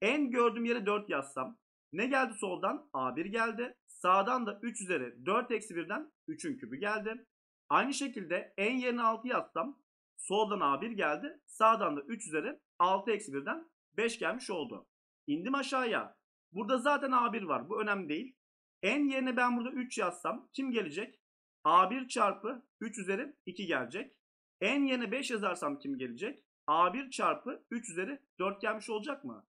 En gördüğüm yere 4 yazsam. Ne geldi soldan? A1 geldi. Sağdan da 3 üzeri 4 eksi 1'den 3'ün kübü geldi. Aynı şekilde en yerine 6 yazsam. Soldan A1 geldi. Sağdan da 3 üzeri 6 eksi 1'den 5 gelmiş oldu. İndim aşağıya. Burada zaten A1 var. Bu önemli değil. En yerine ben burada 3 yazsam kim gelecek? A1 çarpı 3 üzeri 2 gelecek. En yerine 5 yazarsam kim gelecek? A1 çarpı 3 üzeri 4 gelmiş olacak mı?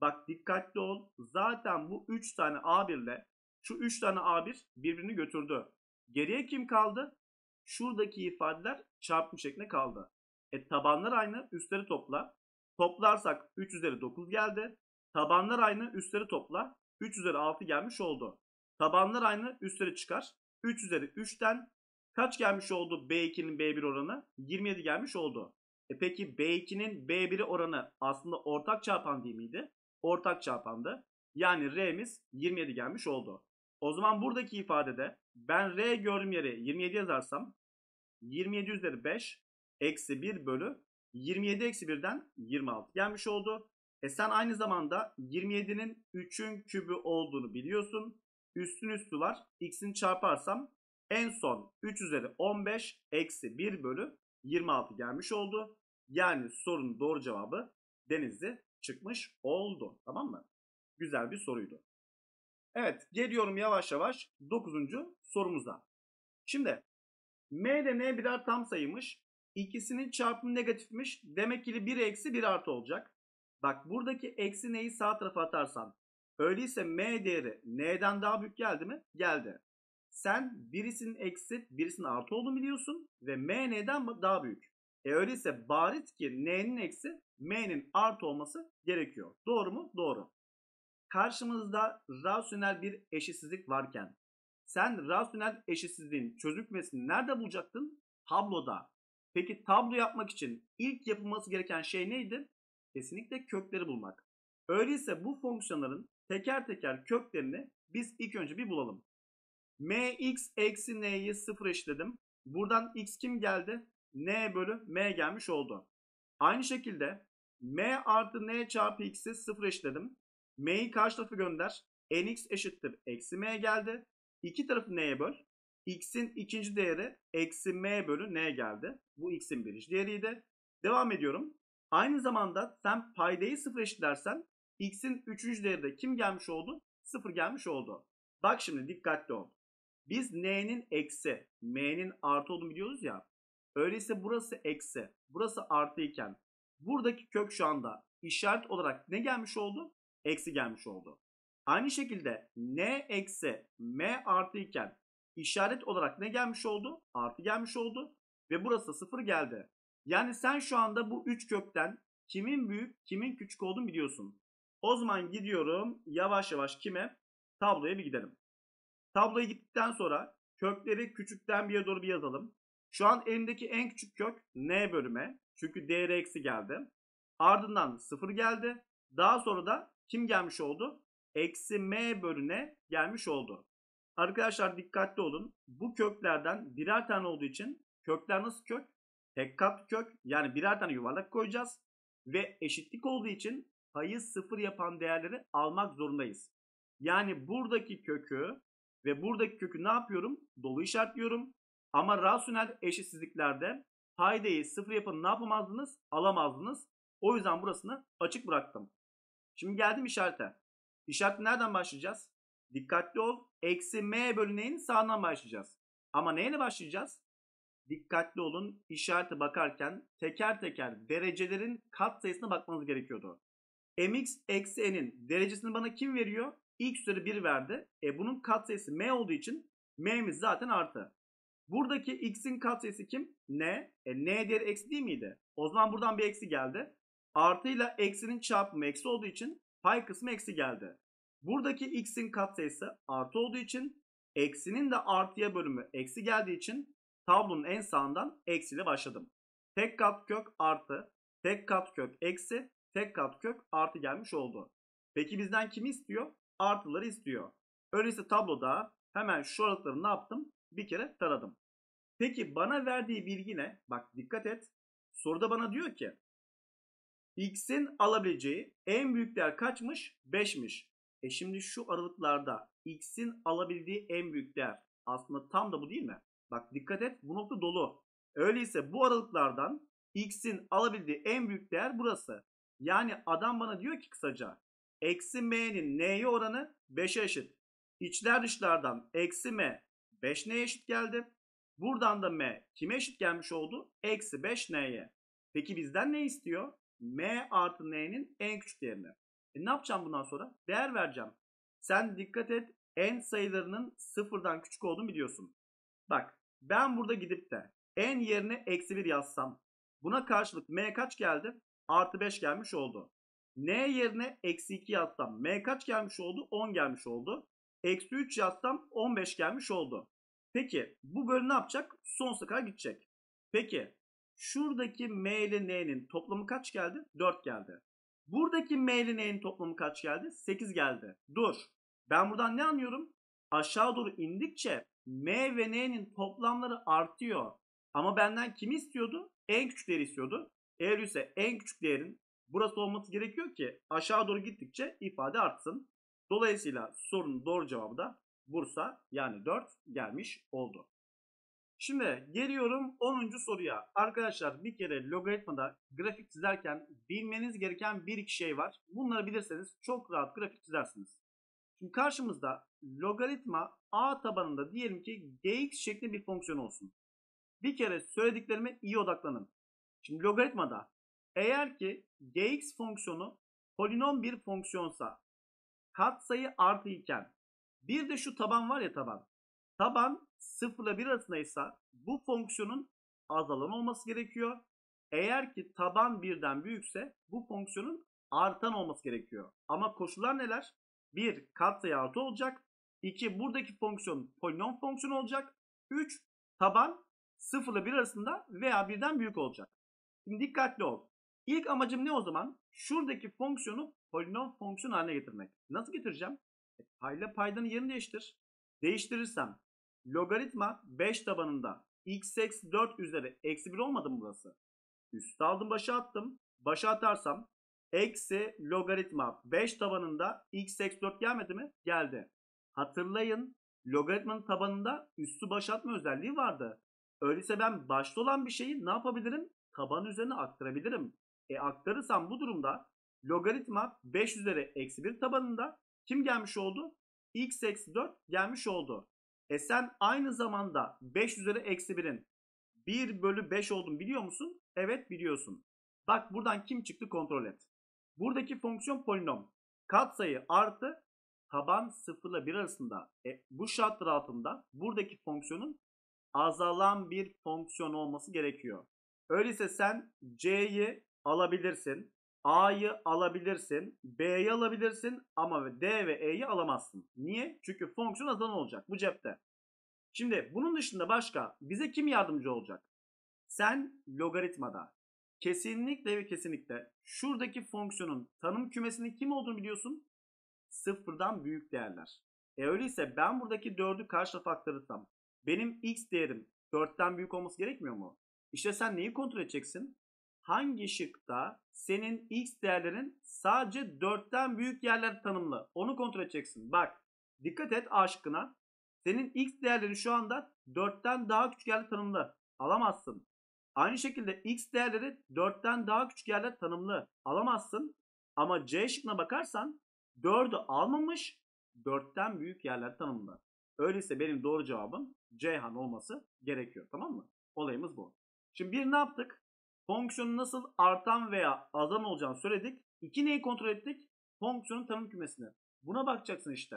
Bak dikkatli ol. Zaten bu 3 tane A1 ile şu 3 tane A1 birbirini götürdü. Geriye kim kaldı? Şuradaki ifadeler çarpım şeklinde kaldı. E tabanlar aynı, üstleri topla. Toplarsak 3 üzeri 9 geldi. Tabanlar aynı, üstleri topla. 3 üzeri 6 gelmiş oldu. Tabanlar aynı, üstleri çıkar. 3 üzeri 3'ten kaç gelmiş oldu B2'nin B1 oranı? 27 gelmiş oldu. E peki B2'nin B1'i oranı aslında ortak çarpan değil miydi? Ortak çarpandı. Yani R'miz 27 gelmiş oldu. O zaman buradaki ifadede ben R gördüğüm yere 27 yazarsam 27 üzeri 5 eksi 1 bölü 27 eksi 1'den 26 gelmiş oldu. E sen aynı zamanda 27'nin 3'ün kübü olduğunu biliyorsun. Üstün üstü var. X'ini çarparsam en son 3 üzeri 15 eksi 1 bölü 26 gelmiş oldu. Yani sorunun doğru cevabı Denizli çıkmış oldu. Tamam mı? Güzel bir soruydu. Evet geliyorum yavaş yavaş 9. sorumuza. Şimdi M ile N birer tam sayıymış. İkisinin çarpımı negatifmiş. Demek ki 1 eksi 1 artı olacak. Bak buradaki eksi neyi sağ tarafa atarsan. Öyleyse M değeri N'den daha büyük geldi mi? Geldi. Sen birisinin eksi birisinin artı olduğunu biliyorsun ve M N'den daha büyük. E öyleyse bariz ki N'nin eksi M'nin artı olması gerekiyor. Doğru mu? Doğru. Karşımızda rasyonel bir eşitsizlik varken sen rasyonel eşitsizliğin çözülmesini nerede bulacaktın? Tabloda. Peki tablo yapmak için ilk yapılması gereken şey neydi? Kesinlikle kökleri bulmak. Öyleyse bu fonksiyonların teker teker köklerini biz ilk önce bir bulalım. mx eksi n'yi sıfır eşitledim. Buradan x kim geldi? n bölü m gelmiş oldu. Aynı şekilde m artı n çarpı x'i sıfır eşitledim. m'yi karşı tarafı gönder. nx eşittir eksi m geldi. İki tarafı n'ye böl. x'in ikinci değeri eksi m bölü n geldi. Bu x'in birinci değeriydi. Devam ediyorum. Aynı zamanda sen paydayı sıfır eşitlersen x'in üçüncü değeri de kim gelmiş oldu? Sıfır gelmiş oldu. Bak şimdi dikkatli ol. Biz n'nin eksi, m'nin artı olduğunu biliyoruz ya. Öyleyse burası eksi, burası artı iken buradaki kök şu anda işaret olarak ne gelmiş oldu? Eksi gelmiş oldu. Aynı şekilde n eksi m artı iken işaret olarak ne gelmiş oldu? Artı gelmiş oldu. ve burası 0 geldi. Yani sen şu anda bu 3 kökten kimin büyük kimin küçük olduğunu biliyorsun. O zaman gidiyorum yavaş yavaş kime? Tabloya bir gidelim. Tabloya gittikten sonra kökleri küçükten bir doğru bir yazalım. Şu an elimdeki en küçük kök n bölüme. Çünkü değeri eksi geldi. Ardından 0 geldi. Daha sonra da kim gelmiş oldu? Eksi m bölüne gelmiş oldu. Arkadaşlar dikkatli olun. Bu köklerden birer tane olduğu için kökler nasıl kök? Tek kat kök yani birer tane yuvarlak koyacağız. Ve eşitlik olduğu için payı sıfır yapan değerleri almak zorundayız. Yani buradaki kökü ve buradaki kökü ne yapıyorum? Dolu işaretliyorum. Ama rasyonel eşitsizliklerde paydayı sıfır yapanı ne yapamazdınız? Alamazdınız. O yüzden burasını açık bıraktım. Şimdi geldim işarete. İşaret nereden başlayacağız? Dikkatli ol. Eksi m bölü neyin sağından başlayacağız. Ama neyle başlayacağız? Dikkatli olun. İşarete bakarken teker teker derecelerin kat sayısına bakmanız gerekiyordu. Mx eksi n'in derecesini bana kim veriyor? x üzeri 1 verdi. E bunun katsayısı m olduğu için m'miz zaten artı. Buradaki x'in katsayısı kim? n. E n değeri eksi değil miydi? O zaman buradan bir eksi geldi. Artıyla eksinin çarpımı eksi olduğu için pay kısmı eksi geldi. Buradaki x'in katsayısı artı olduğu için eksinin de artıya bölümü eksi geldiği için tablonun en sağından eksiyle başladım. Tek kat kök artı, tek kat kök eksi, tek kat kök artı gelmiş oldu. Peki bizden kimi istiyor? Artıları istiyor. Öyleyse tabloda hemen şu aralıkları ne yaptım? Bir kere taradım. Peki bana verdiği bilgi ne? Bak dikkat et. Soruda bana diyor ki x'in alabileceği en büyük değer kaçmış? 5'miş. E şimdi şu aralıklarda x'in alabildiği en büyük değer aslında tam da bu değil mi? Bak dikkat et bu nokta dolu. Öyleyse bu aralıklardan x'in alabildiği en büyük değer burası. Yani adam bana diyor ki kısaca eksi m'nin n'ye oranı 5'e eşit. İçler dışlardan eksi m 5 n'ye eşit geldi. Buradan da m kime eşit gelmiş oldu? Eksi 5 n'ye. Peki bizden ne istiyor? m artı n'nin en küçük değerini. E ne yapacağım bundan sonra? Değer vereceğim. Sen dikkat et n sayılarının sıfırdan küçük olduğunu biliyorsun. Bak ben burada gidip de n yerine eksi 1 yazsam buna karşılık m kaç geldi? Artı 5 gelmiş oldu. n yerine eksi 2 yazsam m kaç gelmiş oldu? 10 gelmiş oldu. Eksi 3 yazsam 15 gelmiş oldu. Peki bu bölüm ne yapacak? Sonsuza kadar gidecek. Peki şuradaki m ile n'nin toplamı kaç geldi? 4 geldi. Buradaki m ile n'nin toplamı kaç geldi? 8 geldi. Dur. Ben buradan ne anlıyorum? Aşağı doğru indikçe m ve n'nin toplamları artıyor. Ama benden kimi istiyordu? En küçük değeri istiyordu. Eğer ise en küçük değerin burası olması gerekiyor ki aşağı doğru gittikçe ifade artsın. Dolayısıyla sorunun doğru cevabı da Bursa yani 4 gelmiş oldu. Şimdi geliyorum 10. soruya. Arkadaşlar bir kere logaritmada grafik çizerken bilmeniz gereken bir iki şey var. Bunları bilirseniz çok rahat grafik çizersiniz. Şimdi karşımızda logaritma a tabanında diyelim ki gx şeklinde bir fonksiyon olsun. Bir kere söylediklerime iyi odaklanın. Şimdi logaritmada eğer ki gx fonksiyonu polinom bir fonksiyonsa katsayı artı iken bir de şu taban var ya taban. Taban 0 ile 1 arasındaysa bu fonksiyonun azalan olması gerekiyor. Eğer ki taban birden büyükse bu fonksiyonun artan olması gerekiyor. Ama koşullar neler? 1 katsayı artı olacak. 2 buradaki fonksiyon polinom fonksiyonu olacak. 3 taban 0 ile 1 arasında veya birden büyük olacak. Şimdi dikkatli ol. İlk amacım ne o zaman? Şuradaki fonksiyonu polinom fonksiyon haline getirmek. Nasıl getireceğim? E, payla paydanın yerini değiştir. Değiştirirsem logaritma 5 tabanında x eksi 4 üzeri eksi 1 olmadı mı burası? Üstü aldım başa attım. Başa atarsam eksi logaritma 5 tabanında x eksi 4 gelmedi mi? Geldi. Hatırlayın logaritmanın tabanında üstü başa atma özelliği vardı. Öyleyse ben başta olan bir şeyi ne yapabilirim? Taban üzerine aktarabilirim. E aktarırsam bu durumda logaritma 5 üzeri eksi 1 tabanında kim gelmiş oldu? x eksi 4 gelmiş oldu. E sen aynı zamanda 5 üzeri eksi 1'in 1 bölü 5 olduğunu biliyor musun? Evet biliyorsun. Bak buradan kim çıktı kontrol et. Buradaki fonksiyon polinom. Katsayı artı taban 0 ile 1 arasında. E, bu şartlar altında buradaki fonksiyonun azalan bir fonksiyon olması gerekiyor. Öyleyse sen C'yi alabilirsin, A'yı alabilirsin, B'yi alabilirsin ama D ve E'yi alamazsın. Niye? Çünkü fonksiyon azalan olacak bu cepte. Şimdi bunun dışında başka bize kim yardımcı olacak? Sen logaritmada kesinlikle ve kesinlikle şuradaki fonksiyonun tanım kümesinin kim olduğunu biliyorsun. Sıfırdan büyük değerler. E öyleyse ben buradaki 4'ü karşı aktarırsam benim x değerim 4'ten büyük olması gerekmiyor mu? İşte sen neyi kontrol edeceksin? Hangi şıkta senin x değerlerin sadece 4'ten büyük yerler tanımlı? Onu kontrol edeceksin. Bak dikkat et A şıkkına. Senin x değerleri şu anda 4'ten daha küçük yerler tanımlı. Alamazsın. Aynı şekilde x değerleri 4'ten daha küçük yerler tanımlı. Alamazsın. Ama C şıkkına bakarsan 4'ü almamış 4'ten büyük yerler tanımlı. Öyleyse benim doğru cevabım Ceyhan olması gerekiyor. Tamam mı? Olayımız bu. Şimdi bir ne yaptık? Fonksiyonun nasıl artan veya azan olacağını söyledik. İki neyi kontrol ettik? Fonksiyonun tanım kümesini. Buna bakacaksın işte.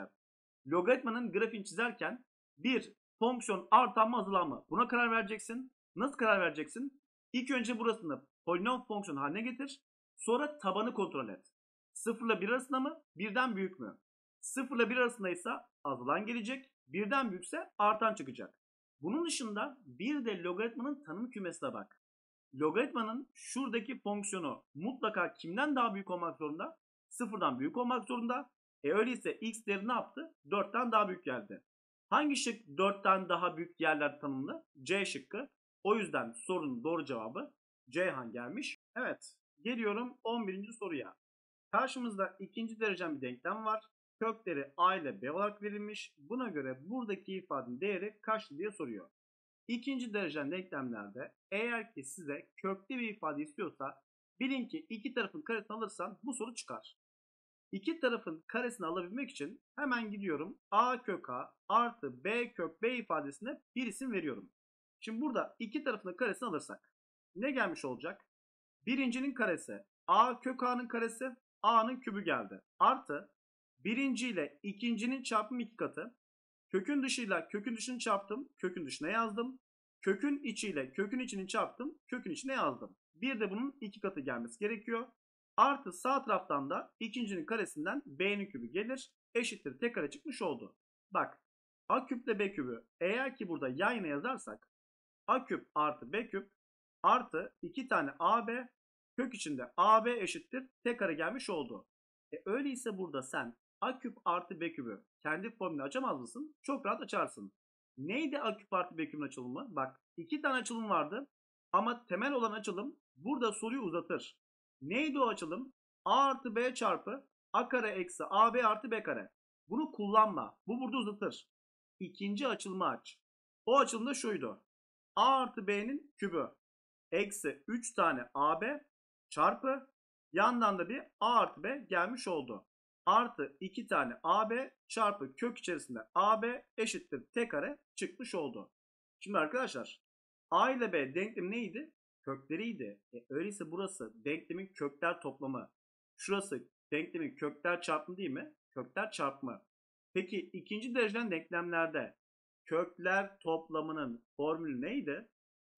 Logaritmanın grafiğini çizerken bir fonksiyon artan mı azalan mı? Buna karar vereceksin. Nasıl karar vereceksin? İlk önce burasını polinom fonksiyon haline getir. Sonra tabanı kontrol et. 0 ile 1 arasında mı? Birden büyük mü? 0 ile 1 arasındaysa azalan gelecek. Birden büyükse artan çıkacak. Bunun dışında bir de logaritmanın tanım kümesine bak. Logaritmanın şuradaki fonksiyonu mutlaka kimden daha büyük olmak zorunda? Sıfırdan büyük olmak zorunda. E öyleyse x değeri ne yaptı? 4'ten daha büyük geldi. Hangi şık 4'ten daha büyük yerler tanımlı? C şıkkı. O yüzden sorunun doğru cevabı Ceyhan gelmiş. Evet geliyorum 11. soruya. Karşımızda ikinci derecen bir denklem var. Kökleri a ile b olarak verilmiş. Buna göre buradaki ifadenin değeri kaçtı diye soruyor. İkinci derecen denklemlerde eğer ki size kökli bir ifade istiyorsa bilin ki iki tarafın karesini alırsan bu soru çıkar. İki tarafın karesini alabilmek için hemen gidiyorum a kök a artı b kök b ifadesine bir isim veriyorum. Şimdi burada iki tarafın karesini alırsak ne gelmiş olacak? Birincinin karesi a kök a'nın karesi a'nın kübü geldi. Artı birinci ile ikincinin çarpımı iki katı. Kökün dışıyla kökün dışını çarptım. Kökün dışına yazdım. Kökün içiyle kökün içini çarptım. Kökün içine yazdım. Bir de bunun iki katı gelmesi gerekiyor. Artı sağ taraftan da ikincinin karesinden b'nin kübü gelir. Eşittir tek kare çıkmış oldu. Bak a küple b kübü eğer ki burada yan yazarsak a küp artı b küp artı iki tane ab kök içinde ab eşittir tek kare gelmiş oldu. E öyleyse burada sen a küp artı b kübü kendi formülünü açamaz mısın? Çok rahat açarsın. Neydi a küp artı b kübün açılımı? Bak iki tane açılım vardı ama temel olan açılım burada soruyu uzatır. Neydi o açılım? a artı b çarpı a kare eksi ab artı b kare. Bunu kullanma. Bu burada uzatır. İkinci açılımı aç. O açılım da şuydu. a artı b'nin kübü eksi 3 tane ab çarpı yandan da bir a artı b gelmiş oldu. Artı 2 tane ab çarpı kök içerisinde ab eşittir t kare çıkmış oldu. Şimdi arkadaşlar a ile b denklemi neydi? Kökleriydi. E, öyleyse burası denklemin kökler toplamı. Şurası denklemin kökler çarpımı değil mi? Kökler çarpımı. Peki ikinci dereceden denklemlerde kökler toplamının formülü neydi?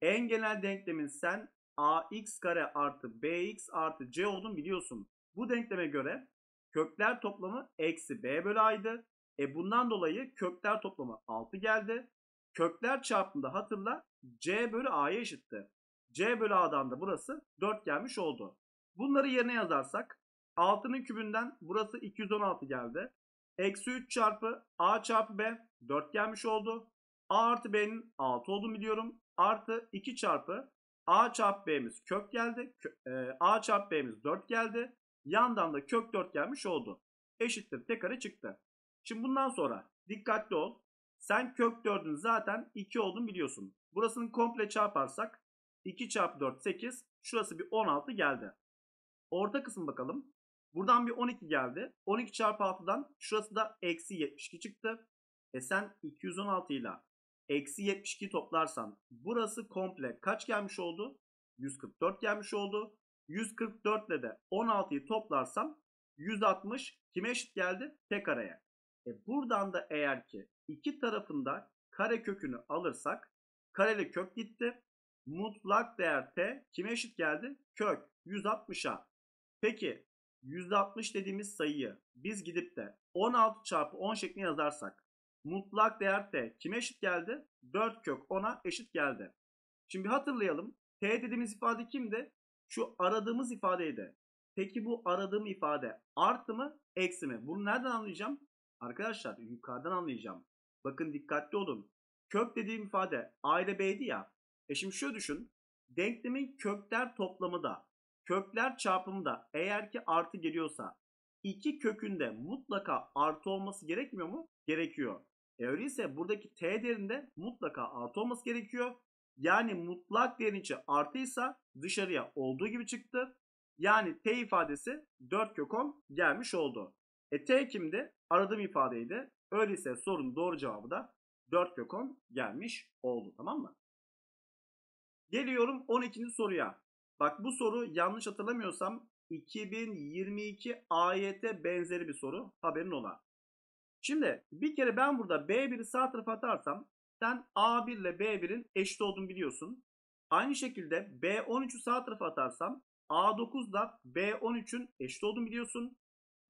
En genel denklemin sen ax kare artı bx artı c olduğunu biliyorsun. Bu denkleme göre kökler toplamı eksi b bölü a'ydı. E bundan dolayı kökler toplamı 6 geldi. Kökler çarpımında hatırla c bölü a'ya eşitti. c bölü a'dan da burası 4 gelmiş oldu. Bunları yerine yazarsak 6'nın kübünden burası 216 geldi. Eksi 3 çarpı a çarpı b 4 gelmiş oldu. a artı b'nin 6 olduğunu biliyorum. Artı 2 çarpı a çarpı b'miz kök geldi. E, a çarpı b'miz 4 geldi. Yandan da kök 4 gelmiş oldu. Eşittir tek kare çıktı. Şimdi bundan sonra dikkatli ol. Sen kök 4'ün zaten 2 olduğunu biliyorsun. Burasını komple çarparsak 2 çarpı 4 8. Şurası bir 16 geldi. Orta kısım bakalım. Buradan bir 12 geldi. 12 çarpı 6'dan şurası da eksi 72 çıktı. E sen 216 ile eksi 72 toplarsan burası komple kaç gelmiş oldu? 144 gelmiş oldu. 144 ile de 16'yı toplarsam 160 kime eşit geldi? T kareye. E buradan da eğer ki iki tarafında kare kökünü alırsak Kareli kök gitti. Mutlak değer t kime eşit geldi? Kök 160'a. Peki 160 dediğimiz sayıyı biz gidip de 16 çarpı 10 şeklinde yazarsak mutlak değer t kime eşit geldi? 4 kök 10'a eşit geldi. Şimdi hatırlayalım. T dediğimiz ifade kimdi? Şu aradığımız ifadeydi. Peki bu aradığım ifade artı mı eksi mi? Bunu nereden anlayacağım? Arkadaşlar yukarıdan anlayacağım. Bakın dikkatli olun. Kök dediğim ifade a ile b'ydi ya. E şimdi şöyle düşün. Denklemin kökler toplamı da kökler çarpımı da eğer ki artı geliyorsa iki kökünde mutlaka artı olması gerekmiyor mu? Gerekiyor. E öyleyse buradaki t değerinde mutlaka artı olması gerekiyor. Yani mutlak değerin içi artıysa dışarıya olduğu gibi çıktı. Yani t ifadesi 4 kök 10 gelmiş oldu. E t kimdi? Aradığım ifadeydi. Öyleyse sorunun doğru cevabı da 4 kök 10 gelmiş oldu. Tamam mı? Geliyorum 12. soruya. Bak bu soru yanlış hatırlamıyorsam 2022 AYT benzeri bir soru. Haberin ola. Şimdi bir kere ben burada B1'i sağ tarafa atarsam sen A1 ile B1'in eşit olduğunu biliyorsun. Aynı şekilde B13'ü sağ tarafa atarsam A9 ile B13'ün eşit olduğunu biliyorsun.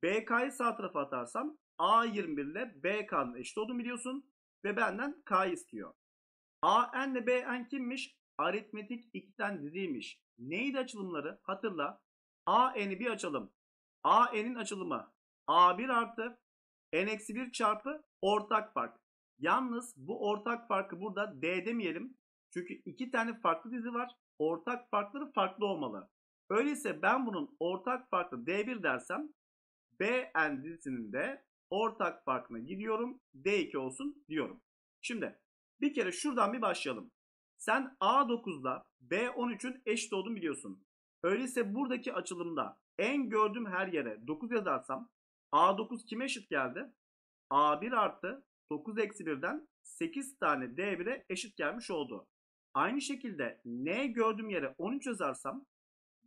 BK'yı sağ tarafa atarsam A21 ile BK'nın eşit olduğunu biliyorsun. Ve benden K istiyor. AN ile BN kimmiş? Aritmetik ikiden diziymiş. Neydi açılımları? Hatırla. AN'i bir açalım. AN'in açılımı A1 artı N-1 çarpı ortak fark. Yalnız bu ortak farkı burada D demeyelim. Çünkü iki tane farklı dizi var. Ortak farkları farklı olmalı. Öyleyse ben bunun ortak farklı D1 dersem BN dizisinin de ortak farkına gidiyorum. D2 olsun diyorum. Şimdi bir kere şuradan bir başlayalım. Sen A9'la B13'ün eşit olduğunu biliyorsun. Öyleyse buradaki açılımda en gördüğüm her yere 9 yazarsam A9 kime eşit geldi? A1 artı 9 eksi 1'den 8 tane D1'e eşit gelmiş oldu. Aynı şekilde N gördüğüm yere 13 yazarsam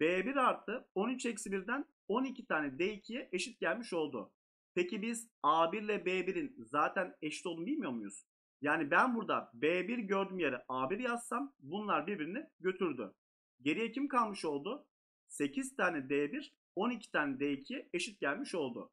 B1 artı 13 eksi 1'den 12 tane D2'ye eşit gelmiş oldu. Peki biz A1 ile B1'in zaten eşit olduğunu bilmiyor muyuz? Yani ben burada B1 gördüğüm yere A1 yazsam bunlar birbirini götürdü. Geriye kim kalmış oldu? 8 tane D1, 12 tane D2 eşit gelmiş oldu.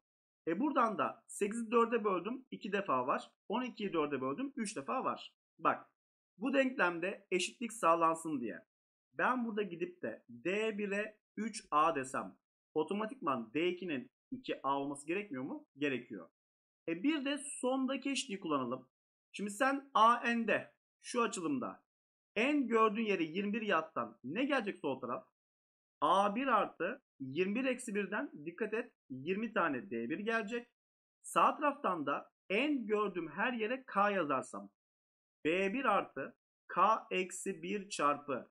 E buradan da 8'i 4'e böldüm 2 defa var. 12'yi 4'e böldüm 3 defa var. Bak bu denklemde eşitlik sağlansın diye. Ben burada gidip de D1'e 3A desem otomatikman D2'nin 2A olması gerekmiyor mu? Gerekiyor. E bir de sondaki eşitliği kullanalım. Şimdi sen AN'de şu açılımda en gördüğün yere 21 yattan ne gelecek sol taraf? A1 artı 21 eksi 1'den dikkat et 20 tane D1 gelecek. Sağ taraftan da en gördüğüm her yere K yazarsam B1 artı K eksi 1 çarpı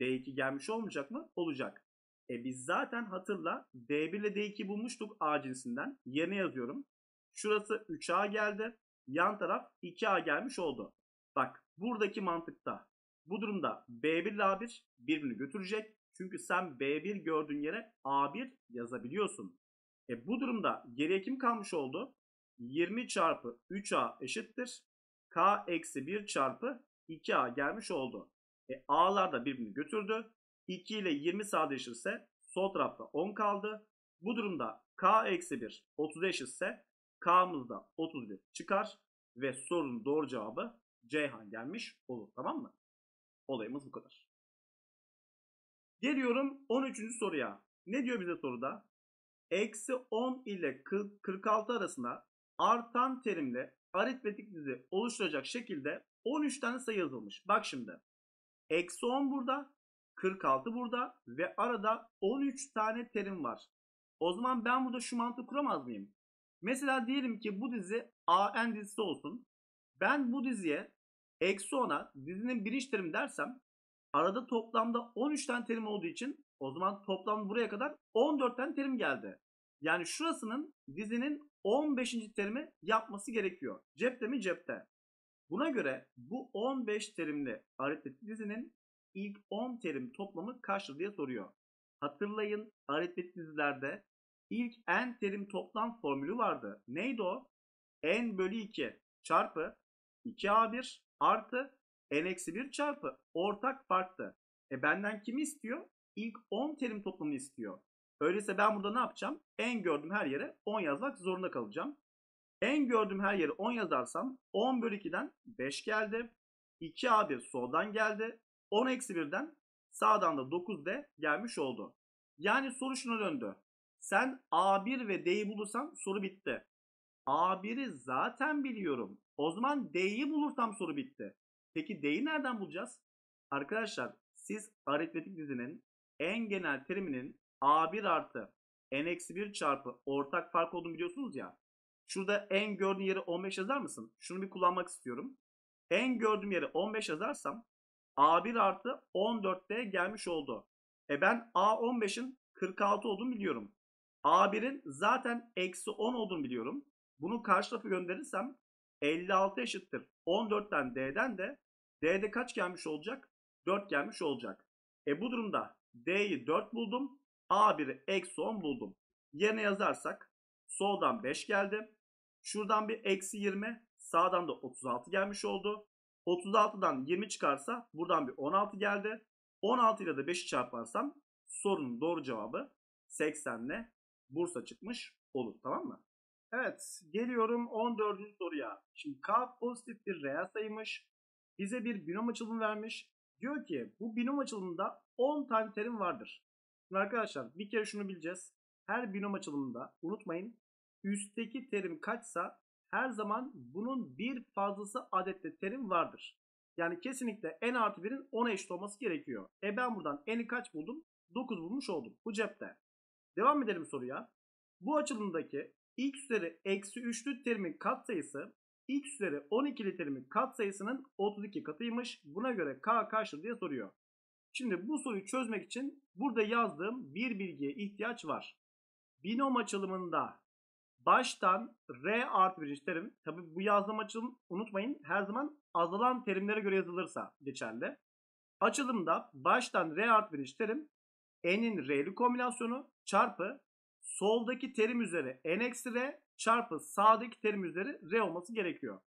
D2 gelmiş olmayacak mı? Olacak. E biz zaten hatırla D1 ile D2 bulmuştuk A cinsinden. Yerine yazıyorum. Şurası 3A geldi. Yan taraf 2A gelmiş oldu. Bak buradaki mantıkta bu durumda B1 ile A1 birbirini götürecek. Çünkü sen B1 gördüğün yere A1 yazabiliyorsun. E bu durumda geriye kim kalmış oldu? 20 çarpı 3A eşittir. K eksi 1 çarpı 2A gelmiş oldu. E A'lar da birbirini götürdü. 2 ile 20 sadeleşirse sol tarafta 10 kaldı. Bu durumda K eksi 1 30 eşitse K'mız da 31 çıkar. Ve sorunun doğru cevabı Ceyhan gelmiş olur. Tamam mı? Olayımız bu kadar. Geliyorum 13. soruya. Ne diyor bize soruda? Eksi 10 ile 46 arasında artan terimle aritmetik dizi oluşturacak şekilde 13 tane sayı yazılmış. Bak şimdi. Eksi 10 burada, 46 burada ve arada 13 tane terim var. O zaman ben burada şu mantığı kuramaz mıyım? Mesela diyelim ki bu dizi AN dizisi olsun. Ben bu diziye eksi 10'a dizinin birinci terim dersem arada toplamda 13 tane terim olduğu için o zaman toplam buraya kadar 14 tane terim geldi. Yani şurasının dizinin 15. terimi yapması gerekiyor. Cepte mi? Cepte. Buna göre bu 15 terimli aritmetik dizinin ilk 10 terim toplamı kaçtır diye soruyor. Hatırlayın aritmetik dizilerde ilk n terim toplam formülü vardı. Neydi o? n bölü 2 çarpı 2a1 artı n-1 çarpı ortak farktı. E benden kimi istiyor? İlk 10 terim toplamını istiyor. Öyleyse ben burada ne yapacağım? En gördüğüm her yere 10 yazmak zorunda kalacağım. En gördüğüm her yere 10 yazarsam 10 bölü 2'den 5 geldi. 2A1 soldan geldi. 10 eksi 1'den sağdan da 9D gelmiş oldu. Yani soru şuna döndü. Sen A1 ve D'yi bulursan soru bitti. A1'i zaten biliyorum. O zaman D'yi bulursam soru bitti. Peki D'yi nereden bulacağız? Arkadaşlar siz aritmetik dizinin en genel teriminin A1 artı n-1 çarpı ortak fark olduğunu biliyorsunuz ya. Şurada en gördüğün yere 15 yazar mısın? Şunu bir kullanmak istiyorum. En gördüğüm yere 15 yazarsam A1 artı 14D gelmiş oldu. E ben A15'in 46 olduğunu biliyorum. A1'in zaten eksi 10 olduğunu biliyorum. Bunu karşı tarafa gönderirsem 56 eşittir. 14'ten D'den de D'de kaç gelmiş olacak? 4 gelmiş olacak. E bu durumda D'yi 4 buldum. A1'i eksi 10 buldum. Yerine yazarsak soldan 5 geldi. Şuradan bir eksi 20. Sağdan da 36 gelmiş oldu. 36'dan 20 çıkarsa buradan bir 16 geldi. 16 ile de 5'i çarparsam sorunun doğru cevabı 80 ile Bursa çıkmış olur. Tamam mı? Evet geliyorum 14. soruya. Şimdi K pozitif bir reel sayıymış. Bize bir binom açılımı vermiş. Diyor ki bu binom açılımında 10 tane terim vardır. Şimdi arkadaşlar bir kere şunu bileceğiz. Her binom açılımında unutmayın üstteki terim kaçsa her zaman bunun bir fazlası adette terim vardır. Yani kesinlikle n artı 1'in 10'a eşit olması gerekiyor. E ben buradan n'i kaç buldum? 9 bulmuş oldum. Bu cepte. Devam edelim soruya. Bu açılımdaki x üzeri eksi 3'lü terimin katsayısı x üzeri 12'li terimin katsayısının 32 katıymış. Buna göre k kaçtır diye soruyor. Şimdi bu soruyu çözmek için burada yazdığım bir bilgiye ihtiyaç var. Binom açılımında baştan r artı birinci terim. Tabi bu yazdığım açılım unutmayın her zaman azalan terimlere göre yazılırsa geçerli. Açılımda baştan r artı birinci terim n'in r'li kombinasyonu çarpı soldaki terim üzeri n eksi r çarpı sağdaki terim üzeri r olması gerekiyor.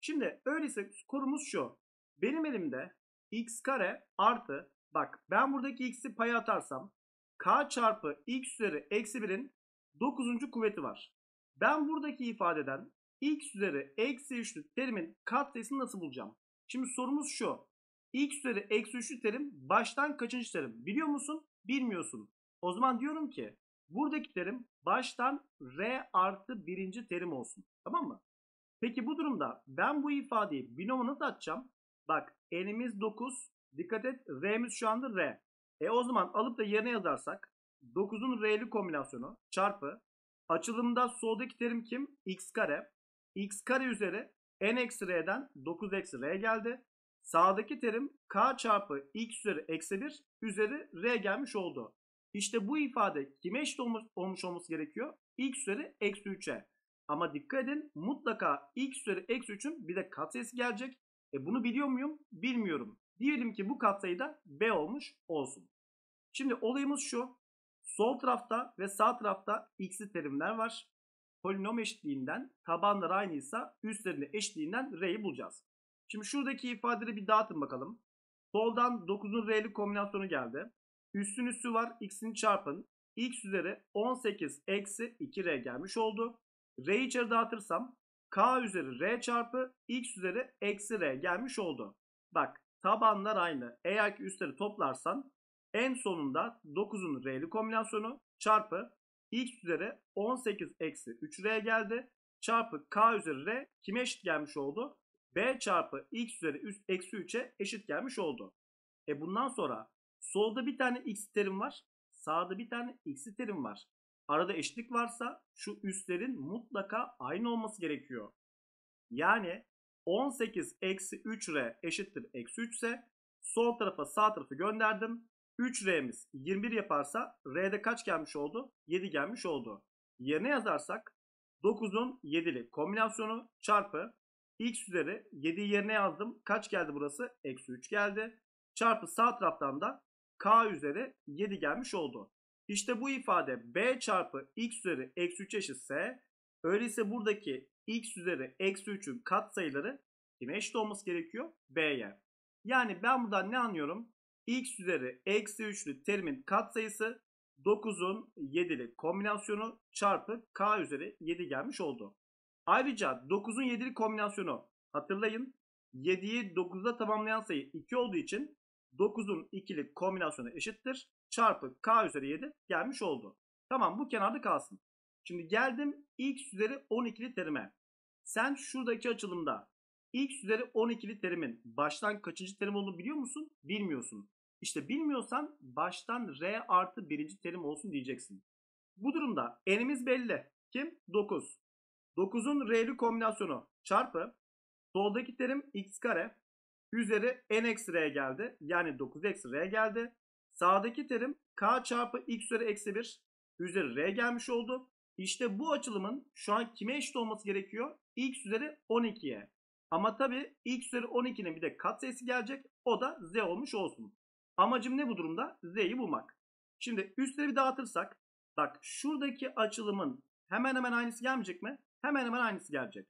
Şimdi öyleyse korumuz şu. Benim elimde x kare artı bak ben buradaki x'i paya atarsam k çarpı x üzeri eksi 1'in 9. kuvveti var. Ben buradaki ifadeden x üzeri eksi 3'lü terimin katsayısını nasıl bulacağım? Şimdi sorumuz şu. x üzeri eksi 3'lü terim baştan kaçıncı terim? Biliyor musun? Bilmiyorsun. O zaman diyorum ki buradaki terim baştan r artı birinci terim olsun. Tamam mı? Peki bu durumda ben bu ifadeyi binoma nasıl atacağım? Bak n'imiz 9. Dikkat et r'miz şu anda r. E o zaman alıp da yerine yazarsak 9'un r'li kombinasyonu çarpı Açılımda soldaki terim kim? x kare. x kare üzeri n eksi r'den 9 eksi r geldi. Sağdaki terim k çarpı x üzeri eksi 1 üzeri r gelmiş oldu. İşte bu ifade kime eşit olmuş, olmuş olması gerekiyor? x üzeri eksi 3'e. Ama dikkat edin mutlaka x üzeri eksi 3'ün bir de katsayısı gelecek. E bunu biliyor muyum? Bilmiyorum. Diyelim ki bu katsayı da b olmuş olsun. Şimdi olayımız şu. Sol tarafta ve sağ tarafta x'li terimler var. Polinom eşitliğinden tabanlar aynıysa üstlerinde eşitliğinden r'yi bulacağız. Şimdi şuradaki ifadeleri bir dağıtın bakalım. Soldan 9'un r'li kombinasyonu geldi. Üstün üstü var x'ini çarpın. x üzeri 18 eksi 2r gelmiş oldu. R'yi içeri dağıtırsam k üzeri r çarpı x üzeri eksi r gelmiş oldu. Bak tabanlar aynı. Eğer ki üstleri toplarsan en sonunda 9'un r'li kombinasyonu çarpı x üzeri 18 eksi 3r geldi. Çarpı k üzeri r kime eşit gelmiş oldu? b çarpı x üzeri eksi 3'e eşit gelmiş oldu. E bundan sonra solda bir tane x terim var. Sağda bir tane x terim var. Arada eşitlik varsa şu üstlerin mutlaka aynı olması gerekiyor. Yani 18 eksi 3r eşittir eksi 3 ise sol tarafa sağ tarafı gönderdim. 3R'miz 21 yaparsa R'de kaç gelmiş oldu? 7 gelmiş oldu. Yerine yazarsak 9'un 7'li kombinasyonu çarpı x üzeri 7'yi yerine yazdım. Kaç geldi burası? Eksi 3 geldi. Çarpı sağ taraftan da k üzeri 7 gelmiş oldu. İşte bu ifade b çarpı x üzeri eksi 3 eşitse öyleyse buradaki x üzeri eksi 3'ün kat sayıları kime eşit olması gerekiyor? b'ye. Yani ben buradan ne anlıyorum? x üzeri eksi 3'lü terimin katsayısı 9'un 7'li kombinasyonu çarpı k üzeri 7 gelmiş oldu. Ayrıca 9'un 7'li kombinasyonu hatırlayın 7'yi 9'da tamamlayan sayı 2 olduğu için 9'un ikili kombinasyonu eşittir. Çarpı k üzeri 7 gelmiş oldu. Tamam bu kenarda kalsın. Şimdi geldim x üzeri 12'li terime. Sen şuradaki açılımda x üzeri 12'li terimin baştan kaçıncı terim olduğunu biliyor musun? Bilmiyorsun. İşte bilmiyorsan baştan r artı birinci terim olsun diyeceksin. Bu durumda n'imiz belli. Kim? 9. 9'un r'li kombinasyonu çarpı soldaki terim x kare üzeri n eksi r geldi. Yani 9 eksi r geldi. Sağdaki terim k çarpı x üzeri eksi 1 üzeri r gelmiş oldu. İşte bu açılımın şu an kime eşit olması gerekiyor? x üzeri 12'ye. Ama tabi x üzeri 12'nin bir de katsayısı gelecek. O da z olmuş olsun. Amacım ne bu durumda? z'yi bulmak. Şimdi üstleri bir dağıtırsak bak şuradaki açılımın hemen hemen aynısı gelmeyecek mi? Hemen hemen aynısı gelecek.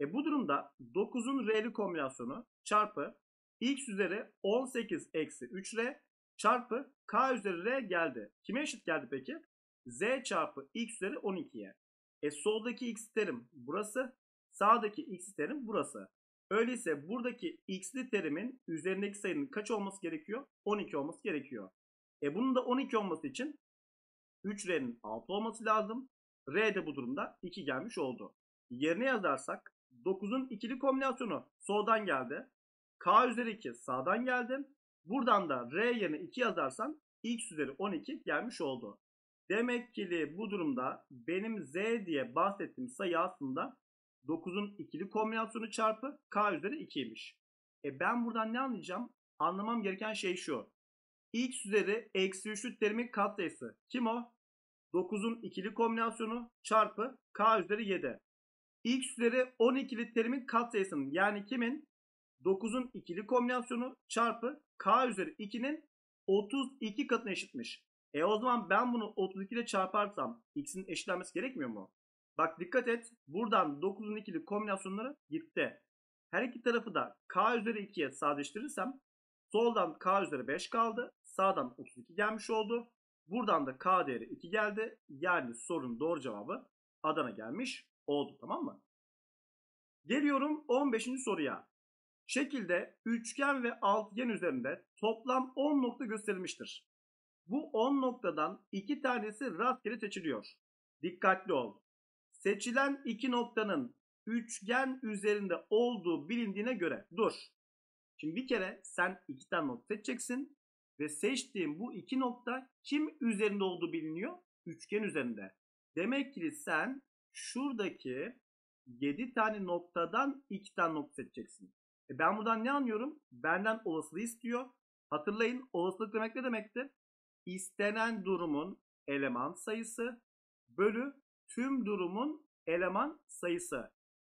E bu durumda 9'un r'li kombinasyonu çarpı x üzeri 18 eksi 3r çarpı k üzeri r geldi. Kime eşit geldi peki? z çarpı x üzeri 12'ye. E soldaki x terim burası. Sağdaki x terim burası. Öyleyse buradaki x'li terimin üzerindeki sayının kaç olması gerekiyor? 12 olması gerekiyor. E bunun da 12 olması için 3r'nin 6 olması lazım. R de bu durumda 2 gelmiş oldu. Yerine yazarsak 9'un ikili kombinasyonu soldan geldi. K üzeri 2 sağdan geldi. Buradan da R yerine 2 yazarsan x üzeri 12 gelmiş oldu. Demek ki bu durumda benim z diye bahsettiğim sayı aslında 9'un ikili kombinasyonu çarpı k üzeri 2'ymiş. E ben buradan ne anlayacağım? Anlamam gereken şey şu. x üzeri eksi 3'lü terimin katsayısı. Kim o? 9'un ikili kombinasyonu çarpı k üzeri 7. x üzeri 12'li terimin katsayısının yani kimin? 9'un ikili kombinasyonu çarpı k üzeri 2'nin 32 katına eşitmiş. E o zaman ben bunu 32 ile çarparsam x'in eşitlenmesi gerekmiyor mu? Bak dikkat et. Buradan 9'un ikili kombinasyonları gitti. Her iki tarafı da k üzeri 2'ye sadeleştirirsem soldan k üzeri 5 kaldı. Sağdan 32 gelmiş oldu. Buradan da k değeri 2 geldi. Yani sorunun doğru cevabı Adana gelmiş oldu tamam mı? Geliyorum 15. soruya. Şekilde üçgen ve altıgen üzerinde toplam 10 nokta gösterilmiştir. Bu 10 noktadan 2 tanesi rastgele seçiliyor. Dikkatli ol. Seçilen iki noktanın üçgen üzerinde olduğu bilindiğine göre dur. Şimdi bir kere sen iki tane nokta seçeceksin ve seçtiğin bu iki nokta kim üzerinde olduğu biliniyor? Üçgen üzerinde. Demek ki sen şuradaki 7 tane noktadan 2 tane nokta seçeceksin. E ben buradan ne anlıyorum? Benden olasılığı istiyor. Hatırlayın olasılık demek ne demekti? İstenen durumun eleman sayısı bölü tüm durumun eleman sayısı.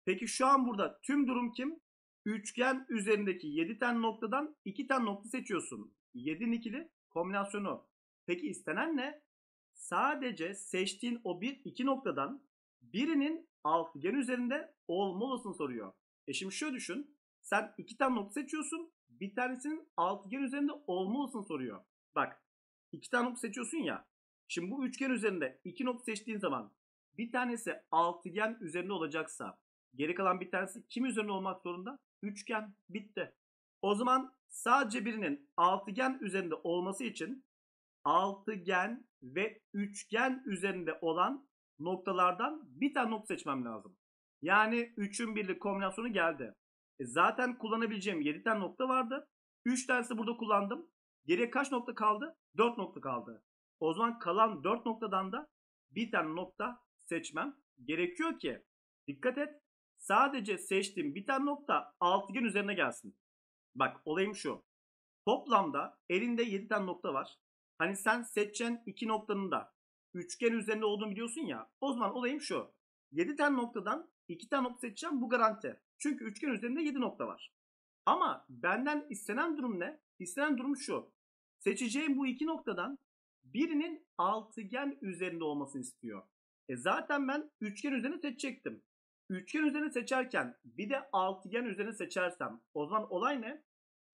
Peki şu an burada tüm durum kim? Üçgen üzerindeki 7 tane noktadan 2 tane nokta seçiyorsun. 7'nin ikili kombinasyonu. Peki istenen ne? Sadece seçtiğin o bir iki noktadan birinin altıgen üzerinde olma olasılığını soruyor. E şimdi şöyle düşün. Sen iki tane nokta seçiyorsun. Bir tanesinin altıgen üzerinde olma olasılığını soruyor. Bak iki tane nokta seçiyorsun ya. Şimdi bu üçgen üzerinde iki nokta seçtiğin zaman bir tanesi altıgen üzerinde olacaksa geri kalan bir tanesi kim üzerinde olmak zorunda? Üçgen. Bitti. O zaman sadece birinin altıgen üzerinde olması için altıgen ve üçgen üzerinde olan noktalardan bir tane nokta seçmem lazım. Yani 3'ün birlik kombinasyonu geldi. E zaten kullanabileceğim 7 tane nokta vardı. 3 tanesi burada kullandım. Geriye kaç nokta kaldı? 4 nokta kaldı. O zaman kalan 4 noktadan da bir tane nokta seçmem gerekiyor ki dikkat et sadece seçtiğim bir tane nokta altıgen üzerine gelsin. Bak olayım şu. Toplamda elinde 7 tane nokta var. Hani sen seçeceğin iki noktanın da üçgen üzerinde olduğunu biliyorsun ya. O zaman olayım şu. 7 tane noktadan 2 tane nokta seçeceğim bu garanti. Çünkü üçgen üzerinde 7 nokta var. Ama benden istenen durum ne? İstenen durum şu. Seçeceğim bu iki noktadan birinin altıgen üzerinde olmasını istiyor. E zaten ben üçgen üzerine seçecektim. Üçgen üzerine seçerken bir de altıgen üzerine seçersem o zaman olay ne?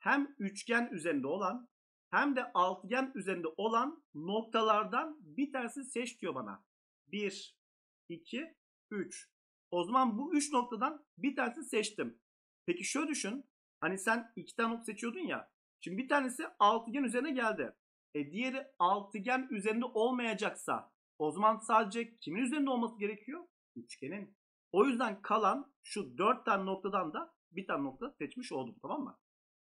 hem üçgen üzerinde olan hem de altıgen üzerinde olan noktalardan bir tanesi seç diyor bana. 1, 2, 3. O zaman bu 3 noktadan bir tanesini seçtim. Peki şöyle düşün. Hani sen iki tane nokta seçiyordun ya. Şimdi bir tanesi altıgen üzerine geldi. E diğeri altıgen üzerinde olmayacaksa o zaman sadece kimin üzerinde olması gerekiyor? Üçgenin. O yüzden kalan şu 4 tane noktadan da bir tane nokta seçmiş oldum tamam mı?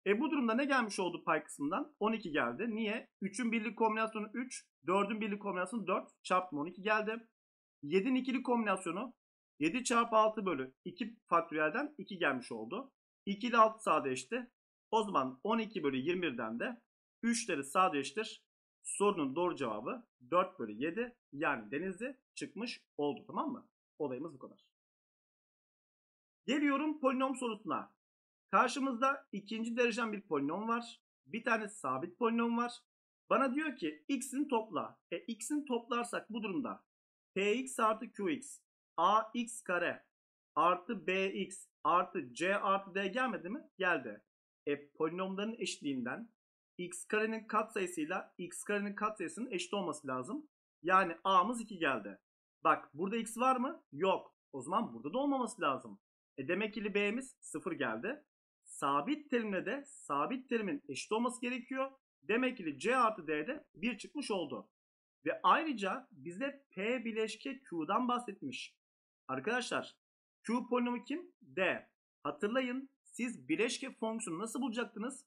E bu durumda ne gelmiş oldu pay kısmından? 12 geldi. Niye? 3'ün birlik kombinasyonu 3, 4'ün birlik kombinasyonu 4 çarptım 12 geldi. 7'nin ikili kombinasyonu 7 çarpı 6 bölü 2 faktöriyelden 2 gelmiş oldu. 2 ile 6 sadeleşti. O zaman 12 bölü 21'den de 3'leri sadeleştir. Sorunun doğru cevabı 4 bölü 7 yani denizli çıkmış oldu tamam mı? Olayımız bu kadar. Geliyorum polinom sorusuna. Karşımızda ikinci dereceden bir polinom var. Bir tane sabit polinom var. Bana diyor ki x'in topla. E x'in toplarsak bu durumda px artı qx ax kare artı bx artı c artı d gelmedi mi? Geldi. E polinomların eşitliğinden x karenin katsayısıyla x karenin katsayısının eşit olması lazım. Yani a'mız 2 geldi. Bak burada x var mı? Yok. O zaman burada da olmaması lazım. E demek ki b'miz 0 geldi. Sabit terimle de sabit terimin eşit olması gerekiyor. Demek ki c artı d'de 1 çıkmış oldu. Ve ayrıca bize p bileşke q'dan bahsetmiş. Arkadaşlar q polinomu kim? d. Hatırlayın siz bileşke fonksiyonu nasıl bulacaktınız?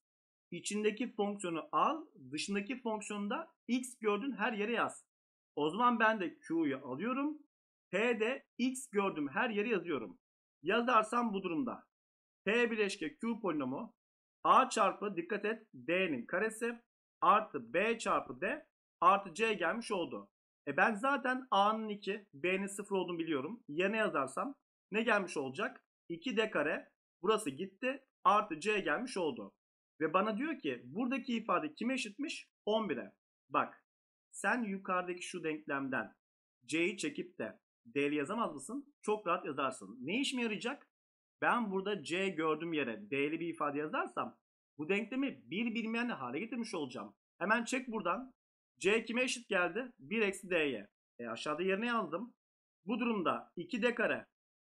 İçindeki fonksiyonu al, dışındaki fonksiyonu da x gördüğün her yere yaz. O zaman ben de q'yu alıyorum. P'de x gördüğüm her yere yazıyorum. Yazarsam bu durumda. P bileşke q polinomu a çarpı dikkat et d'nin karesi artı b çarpı d artı c gelmiş oldu. E ben zaten a'nın 2 b'nin 0 olduğunu biliyorum. Yerine yazarsam ne gelmiş olacak? 2d kare burası gitti artı c gelmiş oldu. Ve bana diyor ki buradaki ifade kime eşitmiş? 11'e. Bak sen yukarıdaki şu denklemden c'yi çekip de d'li yazamaz mısın? Çok rahat yazarsın. Ne işime yarayacak? Ben burada c gördüğüm yere d'li bir ifade yazarsam bu denklemi bir bilmeyen hale getirmiş olacağım. Hemen çek buradan. C kime eşit geldi? 1 eksi d'ye. E aşağıda yerine yazdım. Bu durumda 2d kare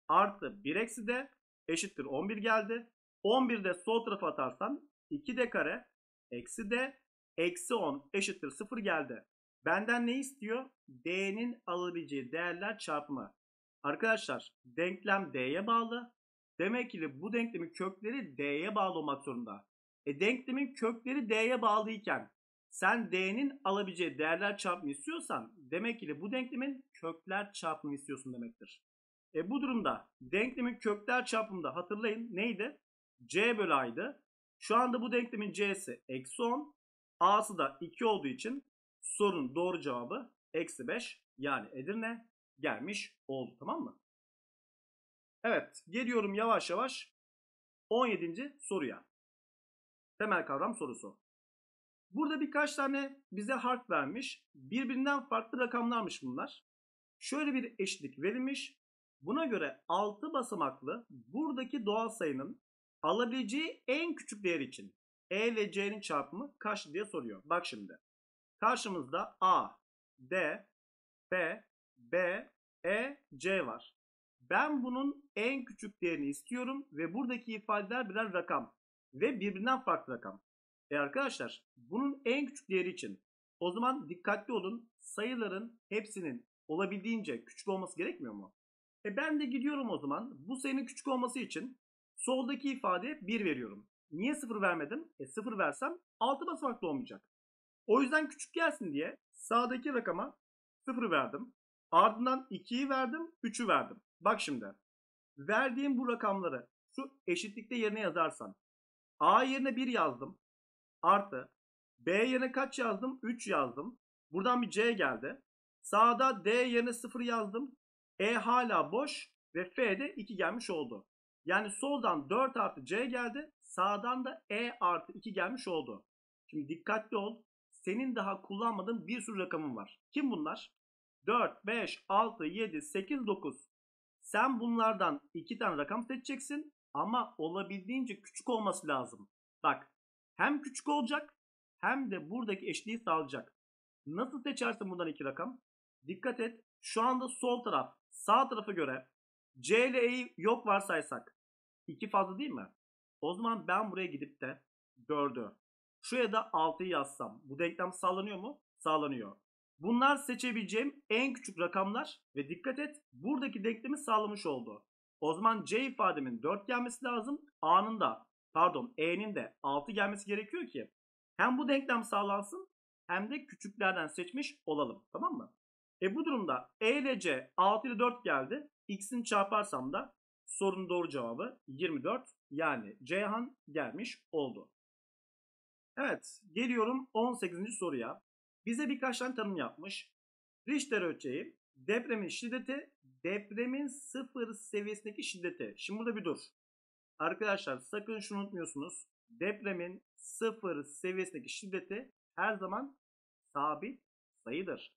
artı 1 eksi d eşittir 11 geldi. 11 de sol tarafa atarsan 2d kare eksi d eksi 10 eşittir 0 geldi. Benden ne istiyor? D'nin alabileceği değerler çarpımı. Arkadaşlar denklem D'ye bağlı. Demek ki bu denklemin kökleri D'ye bağlı olmak zorunda. E denklemin kökleri D'ye bağlıyken sen D'nin alabileceği değerler çarpımı istiyorsan demek ki bu denklemin kökler çarpımı istiyorsun demektir. E bu durumda denklemin kökler çarpımında hatırlayın neydi? C bölü A'ydı. Şu anda bu denklemin C'si eksi 10. A'sı da 2 olduğu için sorunun doğru cevabı eksi 5 yani Edirne gelmiş oldu tamam mı? Evet geliyorum yavaş yavaş 17. soruya. Temel kavram sorusu. Burada birkaç tane bize harf vermiş. Birbirinden farklı rakamlarmış bunlar. Şöyle bir eşitlik verilmiş. Buna göre 6 basamaklı buradaki doğal sayının alabileceği en küçük değer için E ile C'nin çarpımı kaçtı diye soruyor. Bak şimdi. Karşımızda A, D, F, B, E, C var. Ben bunun en küçük değerini istiyorum ve buradaki ifadeler birer rakam ve birbirinden farklı rakam. E arkadaşlar bunun en küçük değeri için o zaman dikkatli olun sayıların hepsinin olabildiğince küçük olması gerekmiyor mu? E ben de gidiyorum o zaman bu sayının küçük olması için soldaki ifadeye 1 veriyorum. Niye 0 vermedim? E 0 versem 6 basamaklı olmayacak. O yüzden küçük gelsin diye sağdaki rakama 0 verdim. Ardından 2'yi verdim, 3'ü verdim. Bak şimdi. Verdiğim bu rakamları şu eşitlikte yerine yazarsan A yerine 1 yazdım. Artı B yerine kaç yazdım? 3 yazdım. Buradan bir C geldi. Sağda D yerine 0 yazdım. E hala boş ve F'de 2 gelmiş oldu. Yani soldan 4 artı C geldi. Sağdan da E artı 2 gelmiş oldu. Şimdi dikkatli ol. Senin daha kullanmadığın bir sürü rakamın var. Kim bunlar? 4, 5, 6, 7, 8, 9. Sen bunlardan 2 tane rakam seçeceksin ama olabildiğince küçük olması lazım. Bak hem küçük olacak hem de buradaki eşitliği sağlayacak. Nasıl seçersin buradan iki rakam? Dikkat et şu anda sol taraf sağ tarafa göre C ile E'yi yok varsaysak 2 fazla değil mi? O zaman ben buraya gidip de 4'ü şuraya da 6'yı yazsam bu denklem sağlanıyor mu? Sağlanıyor. Bunlar seçebileceğim en küçük rakamlar ve dikkat et buradaki denklemi sağlamış oldu. O zaman C ifademin 4 gelmesi lazım. A'nın da pardon E'nin de 6 gelmesi gerekiyor ki hem bu denklem sağlansın hem de küçüklerden seçmiş olalım. Tamam mı? E bu durumda E ile C 6 ile 4 geldi. X'ini çarparsam da sorunun doğru cevabı 24 yani Ceyhan gelmiş oldu. Evet geliyorum 18. soruya. Bize birkaç tane tanım yapmış. Richter ölçeği depremin şiddeti depremin sıfır seviyesindeki şiddeti. Şimdi burada bir dur. Arkadaşlar sakın şunu unutmuyorsunuz. Depremin sıfır seviyesindeki şiddeti her zaman sabit sayıdır.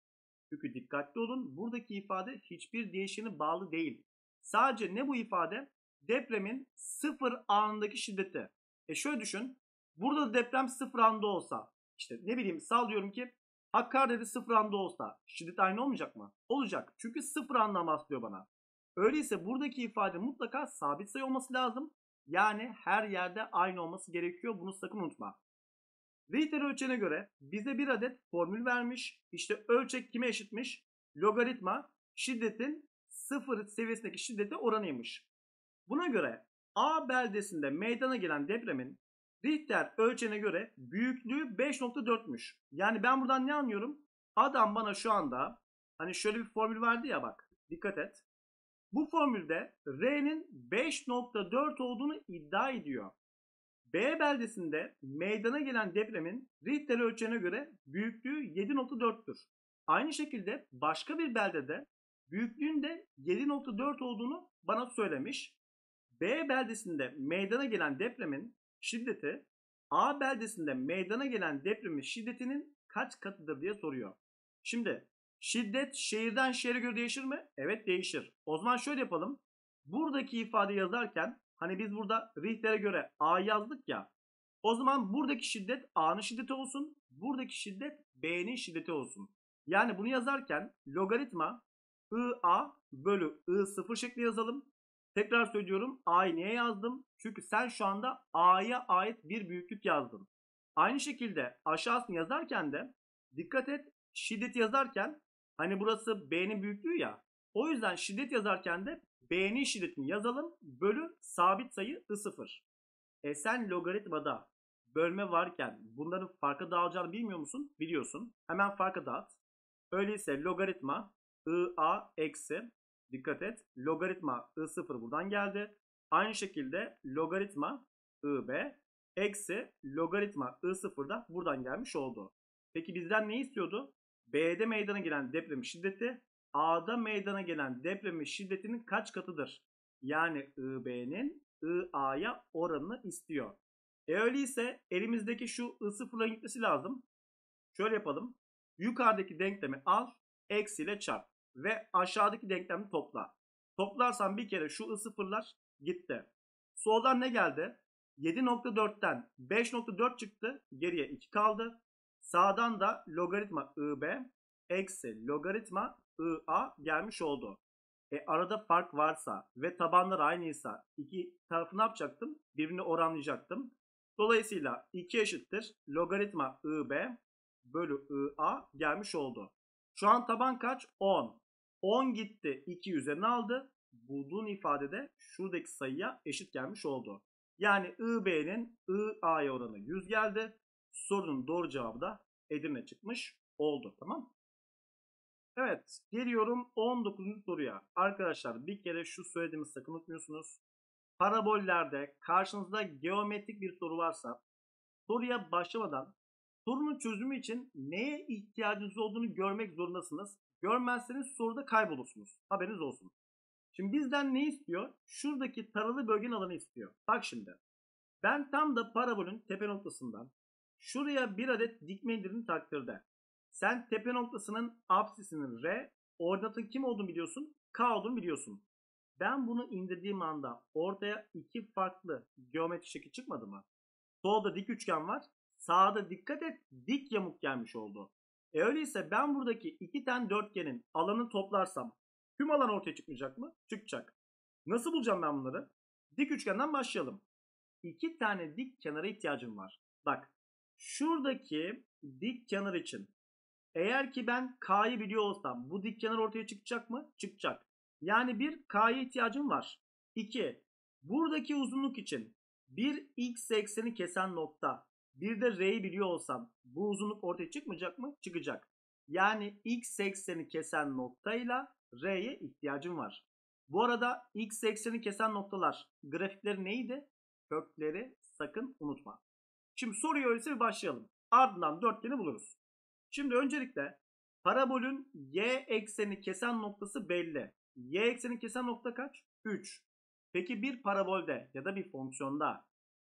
Çünkü dikkatli olun buradaki ifade hiçbir değişene bağlı değil. Sadece ne bu ifade? Depremin sıfır anındaki şiddeti. E şöyle düşün. Burada da deprem sıfır anda olsa işte ne bileyim sallıyorum ki Hakkari'de sıfır anda olsa şiddet aynı olmayacak mı? Olacak. Çünkü sıfır andan bahsediyor bana. Öyleyse buradaki ifade mutlaka sabit sayı olması lazım. Yani her yerde aynı olması gerekiyor. Bunu sakın unutma. Richter ölçeğine göre bize bir adet formül vermiş. İşte ölçek kime eşitmiş? Logaritma şiddetin sıfır seviyesindeki şiddete oranıymış. Buna göre A beldesinde meydana gelen depremin Richter ölçeğine göre büyüklüğü 5.4'müş. Yani ben buradan ne anlıyorum? Adam bana şu anda hani şöyle bir formül verdi ya bak dikkat et. Bu formülde R'nin 5.4 olduğunu iddia ediyor. B beldesinde meydana gelen depremin Richter ölçeğine göre büyüklüğü 7.4'tür. Aynı şekilde başka bir beldede büyüklüğün de 7.4 olduğunu bana söylemiş. B beldesinde meydana gelen depremin şiddeti A beldesinde meydana gelen depremin şiddetinin kaç katıdır diye soruyor. Şimdi şiddet şehirden şehre göre değişir mi? Evet değişir. O zaman şöyle yapalım. Buradaki ifade yazarken hani biz burada Richter'e göre A yazdık ya. O zaman buradaki şiddet A'nın şiddeti olsun. Buradaki şiddet B'nin şiddeti olsun. Yani bunu yazarken logaritma IA bölü I0 şekli yazalım. Tekrar söylüyorum A'yı niye yazdım? Çünkü sen şu anda A'ya ait bir büyüklük yazdın. Aynı şekilde aşağısını yazarken de dikkat et şiddeti yazarken hani burası B'nin büyüklüğü ya. O yüzden şiddet yazarken de B'nin şiddetini yazalım bölü sabit sayı I0. E sen logaritmada bölme varken bunların farka dağılacağını bilmiyor musun? Biliyorsun. Hemen farka dağıt. Öyleyse logaritma IA eksi Dikkat et. Logaritma I0 buradan geldi. Aynı şekilde logaritma IB eksi logaritma I0 da buradan gelmiş oldu. Peki bizden ne istiyordu? B'de meydana gelen depremin şiddeti A'da meydana gelen depremin şiddetinin kaç katıdır? Yani IB'nin IA'ya oranını istiyor. E öyleyse elimizdeki şu I0'la gitmesi lazım. Şöyle yapalım. Yukarıdaki denklemi al, eksiyle çarp ve aşağıdaki denklemi topla. Toplarsan bir kere şu ı gitti. Soldan ne geldi? 7.4'ten 5.4 çıktı. Geriye 2 kaldı. Sağdan da logaritma IB eksi logaritma IA gelmiş oldu. E arada fark varsa ve tabanlar aynıysa iki tarafı ne yapacaktım? Birbirini oranlayacaktım. Dolayısıyla 2 eşittir logaritma IB bölü IA gelmiş oldu. Şu an taban kaç? 10. 10 gitti 2 üzerine aldı. Bulduğun ifadede şuradaki sayıya eşit gelmiş oldu. Yani IB'nin IA'ya oranı 100 geldi. Sorunun doğru cevabı da Edirne çıkmış oldu. Tamam Evet geliyorum 19. soruya. Arkadaşlar bir kere şu söylediğimi sakın unutmuyorsunuz. Parabollerde karşınızda geometrik bir soru varsa soruya başlamadan sorunun çözümü için neye ihtiyacınız olduğunu görmek zorundasınız. Görmezseniz soruda kaybolursunuz. Haberiniz olsun. Şimdi bizden ne istiyor? Şuradaki taralı bölgenin alanı istiyor. Bak şimdi. Ben tam da parabolün tepe noktasından şuraya bir adet dikme indirdiğin takdirde sen tepe noktasının apsisinin R, ordinatın kim olduğunu biliyorsun, K olduğunu biliyorsun. Ben bunu indirdiğim anda ortaya iki farklı geometri şekil çıkmadı mı? Solda dik üçgen var. Sağda dikkat et dik yamuk gelmiş oldu. E öyleyse ben buradaki iki tane dörtgenin alanı toplarsam tüm alan ortaya çıkmayacak mı? Çıkacak. Nasıl bulacağım ben bunları? Dik üçgenden başlayalım. İki tane dik kenara ihtiyacım var. Bak şuradaki dik kenar için eğer ki ben K'yı biliyor olsam bu dik kenar ortaya çıkacak mı? Çıkacak. Yani bir K'ya ihtiyacım var. 2. Buradaki uzunluk için bir x ekseni kesen nokta bir de R'yi biliyor olsam bu uzunluk ortaya çıkmayacak mı? Çıkacak. Yani x ekseni kesen noktayla R'ye ihtiyacım var. Bu arada x ekseni kesen noktalar grafikleri neydi? Kökleri sakın unutma. Şimdi soruyu öyleyse bir başlayalım. Ardından dörtgeni buluruz. Şimdi öncelikle parabolün y ekseni kesen noktası belli. Y ekseni kesen nokta kaç? 3. Peki bir parabolde ya da bir fonksiyonda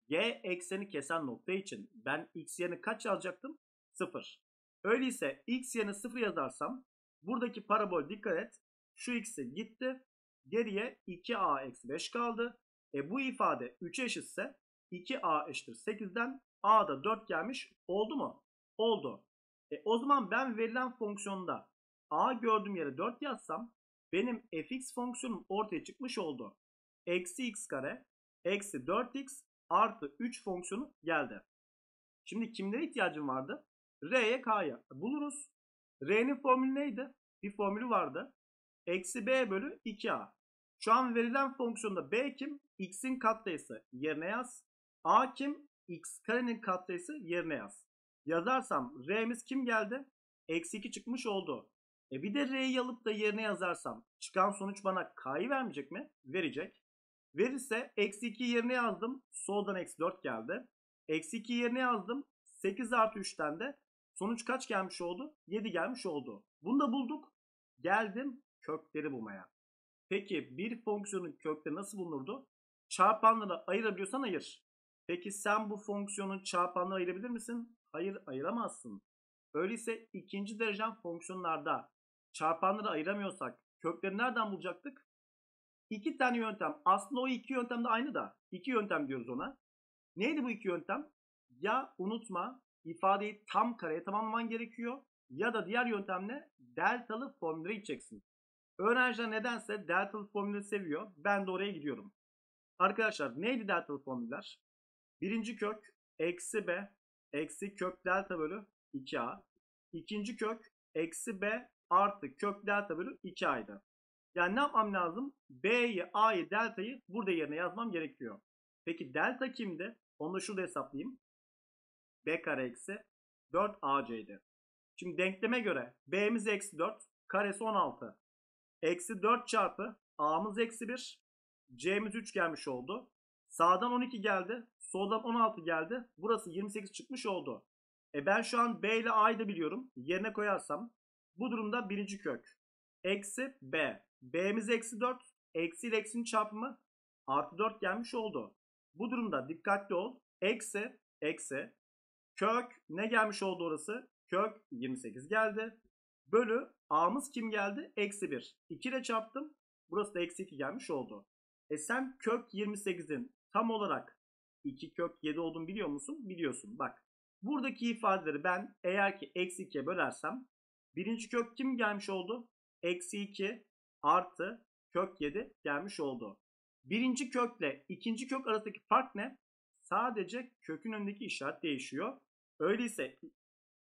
y ekseni kesen nokta için ben x yerine kaç yazacaktım? 0. Öyleyse x yerine 0 yazarsam buradaki parabol dikkat et. Şu x'i gitti. Geriye 2a eksi 5 kaldı. E bu ifade 3'e eşitse 2a eşittir 8'den a da 4 gelmiş oldu mu? Oldu. E o zaman ben verilen fonksiyonda a gördüğüm yere 4 yazsam benim fx fonksiyonum ortaya çıkmış oldu. Eksi x kare eksi 4x artı 3 fonksiyonu geldi. Şimdi kimlere ihtiyacım vardı? R'ye K'ya buluruz. R'nin formülü neydi? Bir formülü vardı. Eksi B bölü 2A. Şu an verilen fonksiyonda B kim? X'in katsayısı yerine yaz. A kim? X karenin katsayısı yerine yaz. Yazarsam R'miz kim geldi? Eksi 2 çıkmış oldu. E bir de R'yi alıp da yerine yazarsam çıkan sonuç bana K'yı vermeyecek mi? Verecek. Verirse eksi 2 yerine yazdım. Soldan eksi 4 geldi. Eksi 2 yerine yazdım. 8 artı 3'ten de sonuç kaç gelmiş oldu? 7 gelmiş oldu. Bunu da bulduk. Geldim kökleri bulmaya. Peki bir fonksiyonun kökleri nasıl bulunurdu? Çarpanlara ayırabiliyorsan ayır. Peki sen bu fonksiyonun çarpanları ayırabilir misin? Hayır ayıramazsın. Öyleyse ikinci derecen fonksiyonlarda çarpanları ayıramıyorsak kökleri nereden bulacaktık? İki tane yöntem. Aslında o iki yöntem de aynı da. İki yöntem diyoruz ona. Neydi bu iki yöntem? Ya unutma ifadeyi tam kareye tamamlaman gerekiyor. Ya da diğer yöntemle deltalı formülleri gideceksin. Öğrenciler nedense deltalı formülleri seviyor. Ben de oraya gidiyorum. Arkadaşlar neydi deltalı formüller? Birinci kök eksi b eksi kök delta bölü 2a. İkinci kök eksi b artı kök delta bölü 2a'ydı. Yani ne yapmam lazım? B'yi, A'yı, delta'yı burada yerine yazmam gerekiyor. Peki delta kimdi? Onu da şurada hesaplayayım. B kare eksi 4 AC'ydi. Şimdi denkleme göre B'miz eksi 4, karesi 16. Eksi 4 çarpı A'mız eksi 1, C'miz 3 gelmiş oldu. Sağdan 12 geldi, soldan 16 geldi. Burası 28 çıkmış oldu. E ben şu an B ile A'yı da biliyorum. Yerine koyarsam bu durumda birinci kök. Eksi B. B'miz eksi 4. Eksi ile eksinin çarpımı artı 4 gelmiş oldu. Bu durumda dikkatli ol. Eksi, eksi. Kök ne gelmiş oldu orası? Kök 28 geldi. Bölü A'mız kim geldi? Eksi 1. 2 ile çarptım. Burası da eksi 2 gelmiş oldu. E sen kök 28'in tam olarak 2 kök 7 olduğunu biliyor musun? Biliyorsun. Bak buradaki ifadeleri ben eğer ki eksi 2'ye bölersem birinci kök kim gelmiş oldu? Eksi 2 artı kök 7 gelmiş oldu. Birinci kökle ikinci kök arasındaki fark ne? Sadece kökün önündeki işaret değişiyor. Öyleyse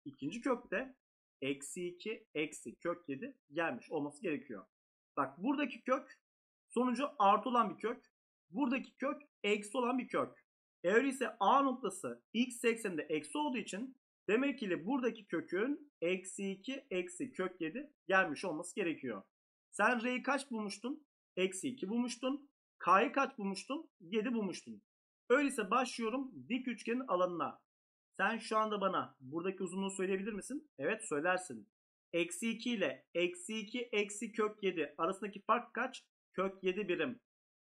ikinci kökte eksi 2 eksi kök 7 gelmiş olması gerekiyor. Bak buradaki kök sonucu artı olan bir kök. Buradaki kök eksi olan bir kök. E öyleyse A noktası x ekseninde eksi olduğu için demek ki buradaki kökün eksi 2 eksi kök 7 gelmiş olması gerekiyor. Sen R'yi kaç bulmuştun? Eksi 2 bulmuştun. K'yı kaç bulmuştun? 7 bulmuştun. Öyleyse başlıyorum dik üçgenin alanına. Sen şu anda bana buradaki uzunluğu söyleyebilir misin? Evet söylersin. Eksi 2 ile eksi 2 eksi kök 7 arasındaki fark kaç? Kök 7 birim.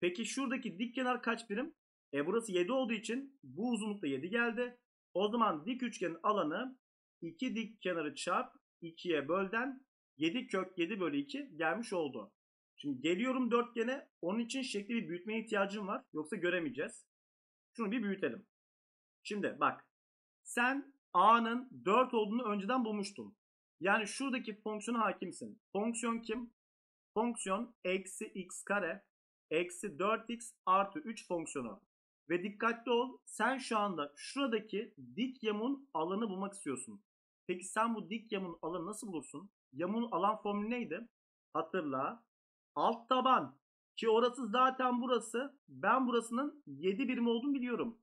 Peki şuradaki dik kenar kaç birim? E burası 7 olduğu için bu uzunlukta 7 geldi. O zaman dik üçgenin alanı 2 dik kenarı çarp 2'ye bölden 7 kök 7 bölü 2 gelmiş oldu. Şimdi geliyorum dörtgene. Onun için şekli bir büyütmeye ihtiyacım var. Yoksa göremeyeceğiz. Şunu bir büyütelim. Şimdi bak sen A'nın 4 olduğunu önceden bulmuştun. Yani şuradaki fonksiyona hakimsin. Fonksiyon kim? Fonksiyon eksi x kare eksi 4x artı 3 fonksiyonu. Ve dikkatli ol sen şu anda şuradaki dik yamun alanı bulmak istiyorsun. Peki sen bu dik yamun alanı nasıl bulursun? Yamun alan formülü neydi? Hatırla. Alt taban ki orası zaten burası. Ben burasının 7 birim olduğunu biliyorum.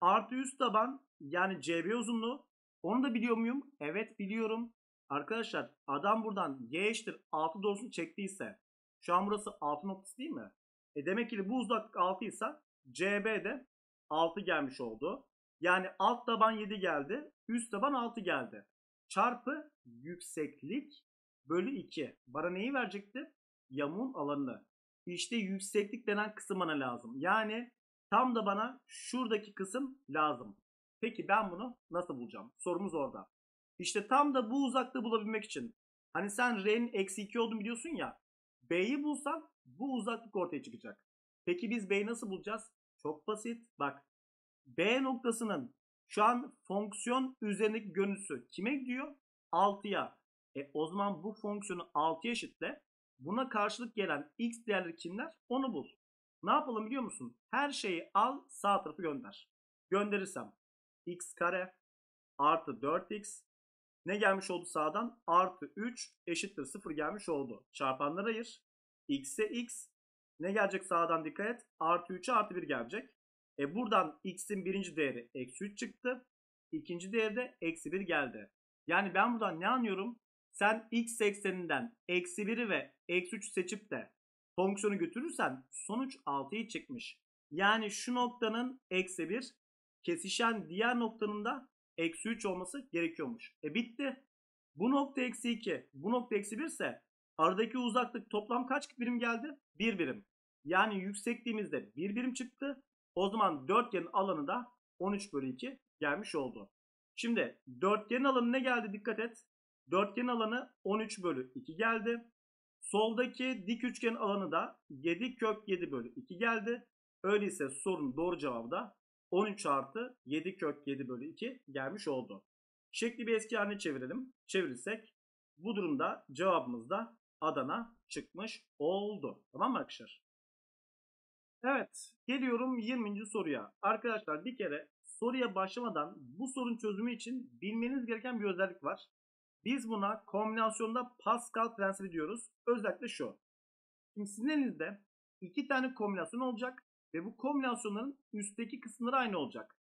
Artı üst taban yani CB uzunluğu. Onu da biliyor muyum? Evet biliyorum. Arkadaşlar adam buradan y eşittir 6 doğrusunu çektiyse şu an burası 6 noktası değil mi? E demek ki bu uzaklık 6 ise CB de 6 gelmiş oldu. Yani alt taban 7 geldi. Üst taban 6 geldi. Çarpı yükseklik bölü 2. Bana neyi verecekti? Yamuğun alanını. İşte yükseklik denen kısım bana lazım. Yani tam da bana şuradaki kısım lazım. Peki ben bunu nasıl bulacağım? Sorumuz orada. İşte tam da bu uzaklığı bulabilmek için. Hani sen R'nin eksi 2 olduğunu biliyorsun ya. B'yi bulsan bu uzaklık ortaya çıkacak. Peki biz B'yi nasıl bulacağız? Çok basit. Bak B noktasının şu an fonksiyon üzerindeki görüntüsü kime gidiyor? 6'ya. E o zaman bu fonksiyonu 6'ya eşitle. Buna karşılık gelen x değerleri kimler? Onu bul. Ne yapalım biliyor musun? Her şeyi al sağ tarafı gönder. Gönderirsem x kare artı 4x ne gelmiş oldu sağdan? Artı 3 eşittir 0 gelmiş oldu. Çarpanları ayır. X'e x ne gelecek sağdan dikkat et. Artı 3'e artı 1 gelecek. E buradan x'in birinci değeri eksi 3 çıktı. İkinci değeri de eksi 1 geldi. Yani ben buradan ne anlıyorum? Sen x ekseninden eksi 1'i ve eksi 3 seçip de fonksiyonu götürürsen sonuç 6'yı çıkmış. Yani şu noktanın eksi 1 kesişen diğer noktanın da eksi 3 olması gerekiyormuş. E bitti. Bu nokta eksi 2, bu nokta eksi 1 ise aradaki uzaklık toplam kaç birim geldi? 1 birim. Yani yüksekliğimizde 1 birim çıktı. O zaman dörtgenin alanı da 13 bölü 2 gelmiş oldu. Şimdi dörtgenin alanı ne geldi dikkat et. Dörtgenin alanı 13 bölü 2 geldi. Soldaki dik üçgen alanı da 7 kök 7 bölü 2 geldi. Öyleyse sorunun doğru cevabı da 13 artı 7 kök 7 bölü 2 gelmiş oldu. Şekli bir eski haline çevirelim. Çevirirsek bu durumda cevabımız da Adana çıkmış oldu. Tamam mı arkadaşlar? Evet geliyorum 20. soruya. Arkadaşlar bir kere soruya başlamadan bu sorun çözümü için bilmeniz gereken bir özellik var. Biz buna kombinasyonda Pascal prensibi diyoruz. Özellikle şu. Şimdi sizin elinizde iki tane kombinasyon olacak ve bu kombinasyonların üstteki kısımları aynı olacak.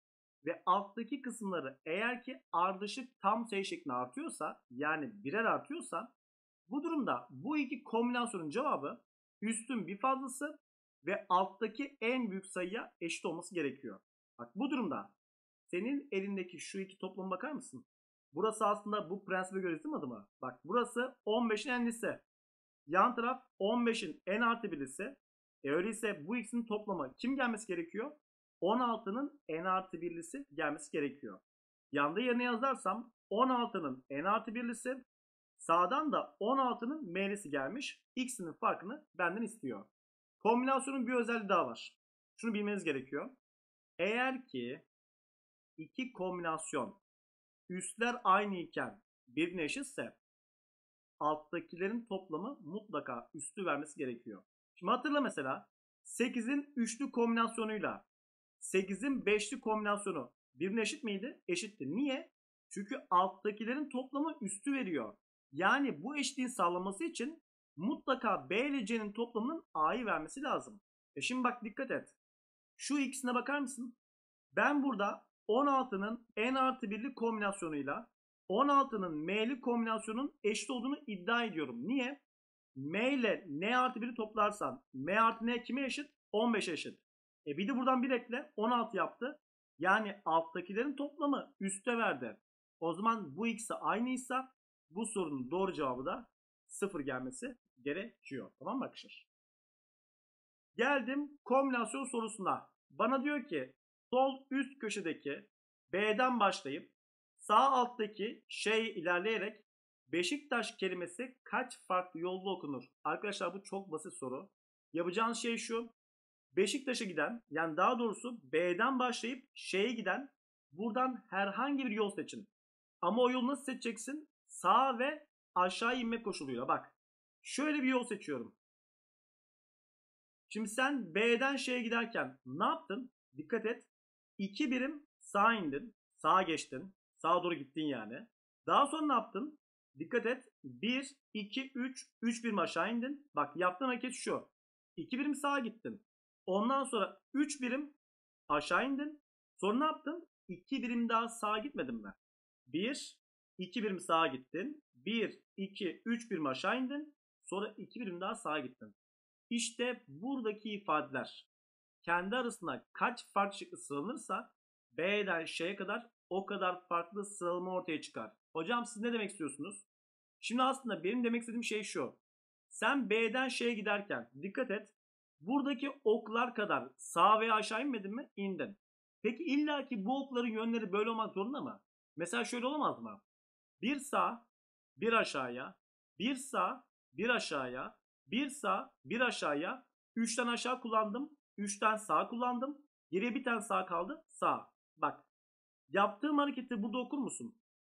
Ve alttaki kısımları eğer ki ardışık tam sayı şeklinde artıyorsa yani birer artıyorsa bu durumda bu iki kombinasyonun cevabı üstün bir fazlası ve alttaki en büyük sayıya eşit olması gerekiyor. Bak bu durumda senin elindeki şu iki toplama bakar mısın? Burası aslında bu prensibe göre isim mı? Bak burası 15'in enlisi. Yan taraf 15'in en artı birisi. E öyleyse bu ikisinin toplamı kim gelmesi gerekiyor? 16'nın n artı birlisi gelmesi gerekiyor. Yanda yerine yazarsam 16'nın n artı birlisi sağdan da 16'nın m'lisi gelmiş. X'inin farkını benden istiyor. Kombinasyonun bir özelliği daha var. Şunu bilmeniz gerekiyor. Eğer ki iki kombinasyon üstler aynı iken birbirine eşitse alttakilerin toplamı mutlaka üstü vermesi gerekiyor. Şimdi hatırla mesela 8'in üçlü kombinasyonuyla 8'in beşli kombinasyonu birbirine eşit miydi? Eşitti. Niye? Çünkü alttakilerin toplamı üstü veriyor. Yani bu eşitliğin sağlaması için mutlaka B ile C'nin toplamının A'yı vermesi lazım. E şimdi bak dikkat et. Şu ikisine bakar mısın? Ben burada 16'nın n artı 1'li kombinasyonuyla 16'nın m'li kombinasyonun eşit olduğunu iddia ediyorum. Niye? m ile n artı 1'i toplarsan m artı n kime eşit? 15 eşit. E bir de buradan bir ekle 16 yaptı. Yani alttakilerin toplamı üste verdi. O zaman bu ikisi aynıysa bu sorunun doğru cevabı da 0 gelmesi gerekiyor. Tamam mı arkadaşlar? Geldim kombinasyon sorusuna. Bana diyor ki sol üst köşedeki B'den başlayıp sağ alttaki şey ilerleyerek Beşiktaş kelimesi kaç farklı yolda okunur? Arkadaşlar bu çok basit soru. Yapacağınız şey şu. Beşiktaş'a giden yani daha doğrusu B'den başlayıp şeye giden buradan herhangi bir yol seçin. Ama o yolu nasıl seçeceksin? Sağ ve aşağı inme koşuluyla. Bak şöyle bir yol seçiyorum. Şimdi sen B'den Ş'ye giderken ne yaptın? Dikkat et. 2 birim sağa indin. Sağa geçtin. Sağa doğru gittin yani. Daha sonra ne yaptın? Dikkat et. 1, 2, 3, 3 birim aşağı indin. Bak yaptığın hareket şu. 2 birim sağa gittin. Ondan sonra 3 birim aşağı indin. Sonra ne yaptın? 2 birim daha sağa gitmedin mi? 1, 2 birim sağa gittin. 1, 2, 3 birim aşağı indin. Sonra 2 birim daha sağa gittin. İşte buradaki ifadeler kendi arasında kaç farklı şekilde sığınırsa B'den Ş'ye kadar o kadar farklı sıralama ortaya çıkar. Hocam siz ne demek istiyorsunuz? Şimdi aslında benim demek istediğim şey şu. Sen B'den Ş'ye giderken dikkat et. Buradaki oklar kadar sağa veya aşağı inmedin mi? İndin. Peki illaki bu okların yönleri böyle olmak zorunda mı? Mesela şöyle olamaz mı? Bir sağ, bir aşağıya, bir sağ, bir aşağıya, bir sağ, bir aşağıya, üçten aşağı kullandım, üçten sağ kullandım, geriye bir tane sağ kaldı, sağ. Bak, yaptığım hareketi burada okur musun?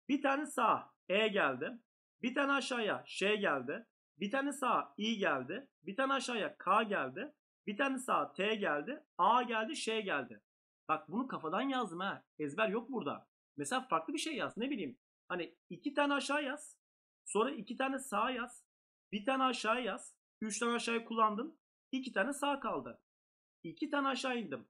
Bir tane sağ, E geldi, bir tane aşağıya, Ş geldi, bir tane sağ, I geldi, bir tane aşağıya, K geldi, bir tane sağ, T geldi, A geldi, Ş geldi. Bak bunu kafadan yazdım ha, ezber yok burada. Mesela farklı bir şey yaz, ne bileyim. Hani iki tane aşağı yaz, sonra iki tane sağ yaz, bir tane aşağı yaz, üç tane aşağıya kullandım, iki tane sağ kaldı. İki tane aşağı indim.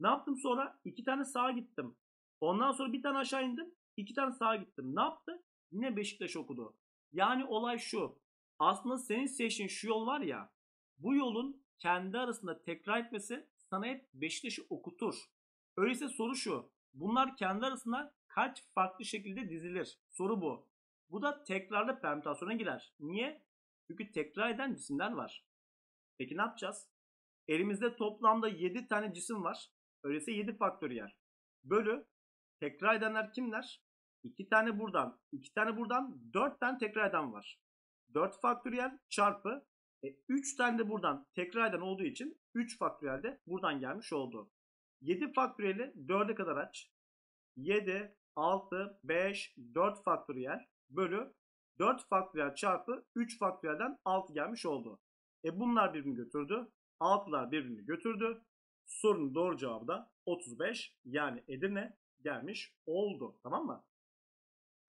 Ne yaptım sonra? İki tane sağa gittim. Ondan sonra bir tane aşağı indim. iki tane sağa gittim. Ne yaptı? Yine Beşiktaş okudu. Yani olay şu. Aslında senin seçtiğin şu yol var ya. Bu yolun kendi arasında tekrar etmesi sana hep Beşiktaş'ı okutur. Öyleyse soru şu. Bunlar kendi arasında kaç farklı şekilde dizilir? Soru bu. Bu da tekrarlı permütasyona girer. Niye? Çünkü tekrar eden cisimler var. Peki ne yapacağız? Elimizde toplamda 7 tane cisim var. Öyleyse 7 faktöriyel. Bölü tekrar edenler kimler? 2 tane buradan, 2 tane buradan, 4 tane tekrar eden var. 4 faktöriyel çarpı e, 3 tane de buradan tekrar eden olduğu için 3 faktöriyel de buradan gelmiş oldu. 7 faktöriyeli 4'e kadar aç. 7, 6, 5, 4 faktöriyel bölü 4 faktöriyel çarpı 3 faktöriyelden 6 gelmiş oldu. E bunlar birbirini götürdü. 6'lar birbirini götürdü. Sorunun doğru cevabı da 35 yani Edirne gelmiş oldu. Tamam mı?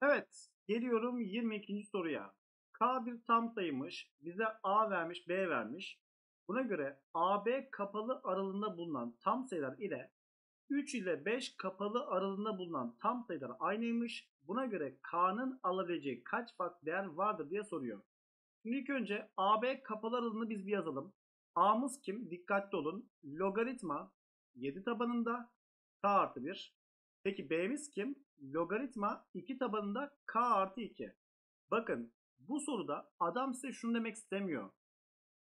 Evet geliyorum 22. soruya. K bir tam sayıymış. Bize A vermiş B vermiş. Buna göre AB kapalı aralığında bulunan tam sayılar ile 3 ile 5 kapalı aralığında bulunan tam sayılar aynıymış. Buna göre K'nın alabileceği kaç farklı değer vardır diye soruyor. Şimdi ilk önce AB kapalı aralığını biz bir yazalım. A'mız kim? Dikkatli olun. Logaritma 7 tabanında K artı 1. Peki B'miz kim? Logaritma 2 tabanında K artı 2. Bakın bu soruda adam size şunu demek istemiyor.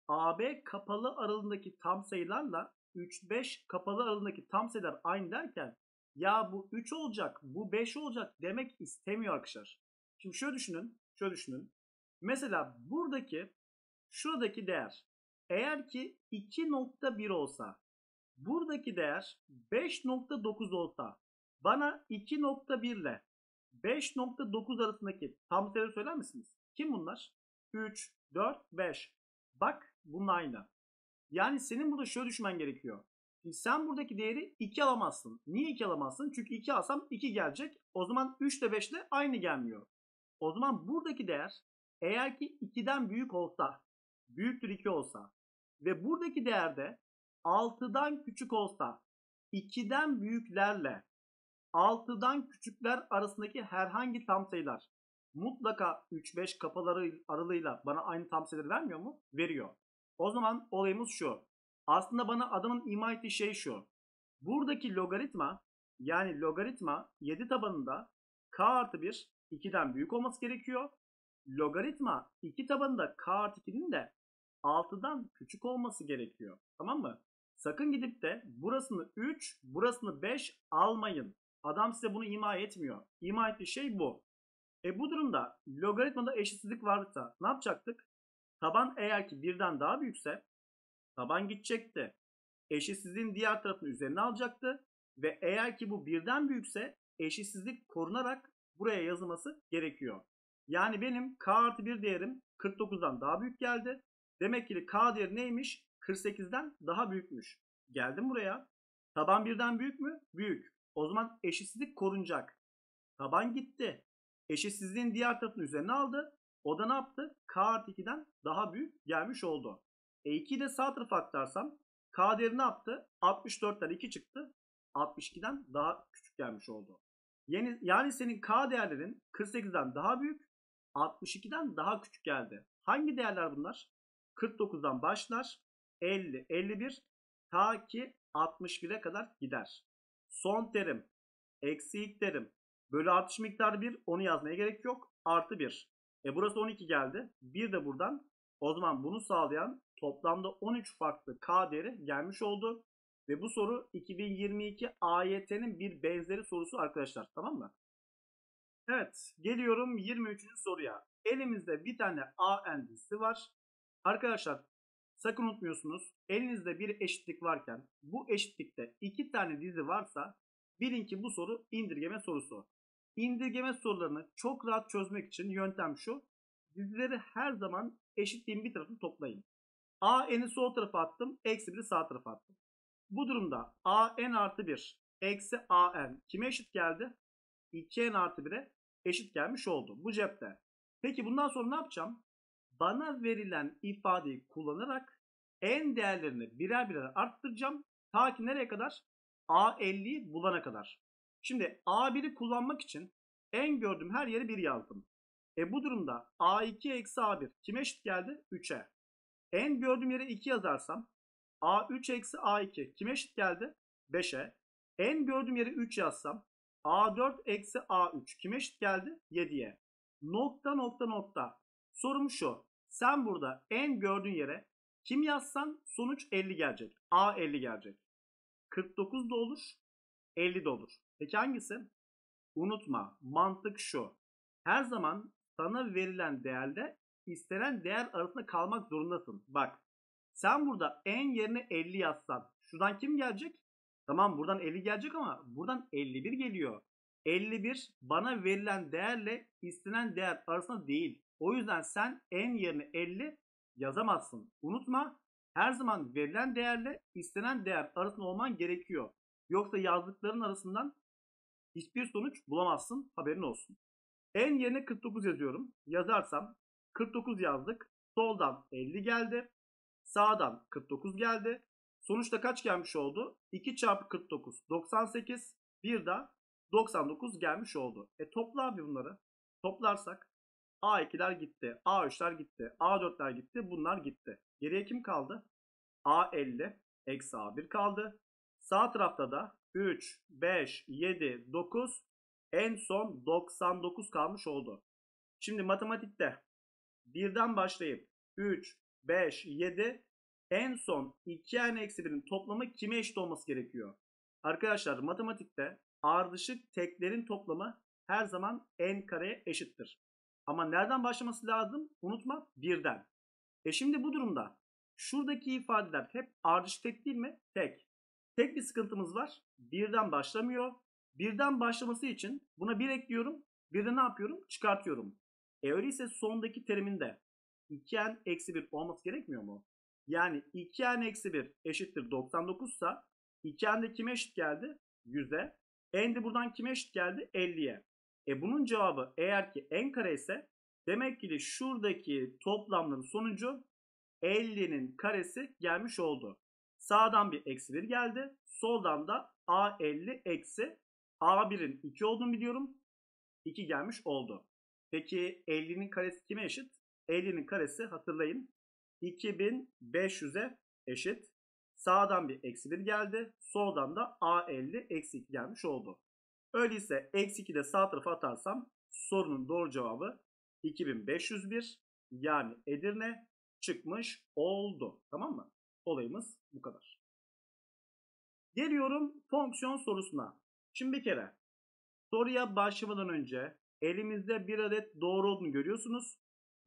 AB kapalı aralığındaki tam sayılarla 3-5 kapalı aralığındaki tam sayılar aynı derken ya bu 3 olacak, bu 5 olacak demek istemiyor arkadaşlar. Şimdi şöyle düşünün, şöyle düşünün. Mesela buradaki, şuradaki değer eğer ki 2.1 olsa, buradaki değer 5.9 olsa, bana 2.1 ile 5.9 arasındaki tam sayıları söyler misiniz? Kim bunlar? 3, 4, 5. Bak bunun aynı. Yani senin burada şöyle düşünmen gerekiyor. Şimdi sen buradaki değeri 2 alamazsın. Niye 2 alamazsın? Çünkü 2 alsam 2 gelecek. O zaman 3 ile 5 ile aynı gelmiyor. O zaman buradaki değer eğer ki 2'den büyük olsa, büyüktür 2 olsa ve buradaki değerde 6'dan küçük olsa 2'den büyüklerle 6'dan küçükler arasındaki herhangi tam sayılar mutlaka 3-5 kapaları aralığıyla bana aynı tam sayıları vermiyor mu? Veriyor. O zaman olayımız şu. Aslında bana adamın ima ettiği şey şu. Buradaki logaritma yani logaritma 7 tabanında k artı 1 2'den büyük olması gerekiyor. Logaritma 2 tabanında k artı 2'nin de 6'dan küçük olması gerekiyor. Tamam mı? Sakın gidip de burasını 3, burasını 5 almayın. Adam size bunu ima etmiyor. İma ettiği şey bu. E bu durumda logaritmada eşitsizlik varsa ne yapacaktık? Taban eğer ki birden daha büyükse taban gidecekti. Eşitsizliğin diğer tarafını üzerine alacaktı. Ve eğer ki bu birden büyükse eşitsizlik korunarak buraya yazılması gerekiyor. Yani benim k artı 1 değerim 49'dan daha büyük geldi. Demek ki k değeri neymiş? 48'den daha büyükmüş. Geldim buraya. Taban birden büyük mü? Büyük. O zaman eşitsizlik korunacak. Taban gitti. Eşitsizliğin diğer tarafını üzerine aldı. O da ne yaptı? K artı 2'den daha büyük gelmiş oldu. E 2'yi de sağ tarafa aktarsam K değeri ne yaptı? 64'ten 2 çıktı. 62'den daha küçük gelmiş oldu. Yani, yani senin K değerlerin 48'den daha büyük, 62'den daha küçük geldi. Hangi değerler bunlar? 49'dan başlar, 50, 51 ta ki 61'e kadar gider. Son terim, eksi ilk terim, bölü artış miktarı 1 onu yazmaya gerek yok. Artı 1. E burası 12 geldi. 1 de buradan. O zaman bunu sağlayan toplamda 13 farklı K değeri gelmiş oldu. Ve bu soru 2022 AYT'nin bir benzeri sorusu arkadaşlar. Tamam mı? Evet. Geliyorum 23. soruya. Elimizde bir tane AN dizisi var. Arkadaşlar sakın unutmuyorsunuz. Elinizde bir eşitlik varken bu eşitlikte iki tane dizi varsa bilin ki bu soru indirgeme sorusu. İndirgeme sorularını çok rahat çözmek için yöntem şu. Dizileri her zaman eşitliğin bir tarafını toplayın. A n'i sol tarafa attım. Eksi 1'i sağ tarafa attım. Bu durumda a n artı 1 eksi a n kime eşit geldi? 2n artı 1'e eşit gelmiş oldu. Bu cepte. Peki bundan sonra ne yapacağım? Bana verilen ifadeyi kullanarak n değerlerini birer birer arttıracağım. Ta ki nereye kadar? a50'yi bulana kadar. Şimdi a1'i kullanmak için n gördüğüm her yere 1 yazdım. E bu durumda a2 eksi a1 kime eşit geldi? 3'e. n gördüğüm yere 2 yazarsam A3 eksi A2 kime eşit geldi? 5'e. N gördüğüm yere 3 yazsam A4 eksi A3 kime eşit geldi? 7'ye. Nokta nokta nokta. Sorum şu. Sen burada N gördüğün yere kim yazsan sonuç 50 gelecek. A 50 gelecek. 49 da olur. 50 de olur. Peki hangisi? Unutma. Mantık şu. Her zaman sana verilen değerde istenen değer arasında kalmak zorundasın. Bak sen burada en yerine 50 yazsan şuradan kim gelecek? Tamam buradan 50 gelecek ama buradan 51 geliyor. 51 bana verilen değerle istenen değer arasında değil. O yüzden sen en yerine 50 yazamazsın. Unutma her zaman verilen değerle istenen değer arasında olman gerekiyor. Yoksa yazdıkların arasından hiçbir sonuç bulamazsın. Haberin olsun. En yerine 49 yazıyorum. Yazarsam 49 yazdık. Soldan 50 geldi. Sağdan 49 geldi. Sonuçta kaç gelmiş oldu? 2 çarpı 49 98. Bir de 99 gelmiş oldu. E topla abi bunları. Toplarsak A2'ler gitti. A3'ler gitti. A4'ler gitti. Bunlar gitti. Geriye kim kaldı? A50 eksi A1 kaldı. Sağ tarafta da 3, 5, 7, 9 en son 99 kalmış oldu. Şimdi matematikte birden başlayıp 3, 5, 7 en son 2n eksi 1'in toplamı kime eşit olması gerekiyor? Arkadaşlar matematikte ardışık teklerin toplamı her zaman n kareye eşittir. Ama nereden başlaması lazım? Unutma birden. E şimdi bu durumda şuradaki ifadeler hep ardışık tek değil mi? Tek. Tek bir sıkıntımız var. Birden başlamıyor. Birden başlaması için buna bir ekliyorum. Bir de ne yapıyorum? Çıkartıyorum. E öyleyse sondaki terimin de 2n eksi 1 olması gerekmiyor mu? Yani 2n eksi 1 eşittir 99 ise 2n de kime eşit geldi? 100'e. n de buradan kime eşit geldi? 50'ye. E bunun cevabı eğer ki n kare ise demek ki de şuradaki toplamların sonucu 50'nin karesi gelmiş oldu. Sağdan bir eksi 1 geldi. Soldan da a50 eksi a1'in 2 olduğunu biliyorum. 2 gelmiş oldu. Peki 50'nin karesi kime eşit? 50'nin karesi hatırlayın 2500'e eşit. Sağdan bir eksi 1 geldi. Soldan da A50 eksi 2 gelmiş oldu. Öyleyse eksi 2 de sağ tarafa atarsam sorunun doğru cevabı 2501 yani Edirne çıkmış oldu. Tamam mı? Olayımız bu kadar. Geliyorum fonksiyon sorusuna. Şimdi bir kere soruya başlamadan önce elimizde bir adet doğru olduğunu görüyorsunuz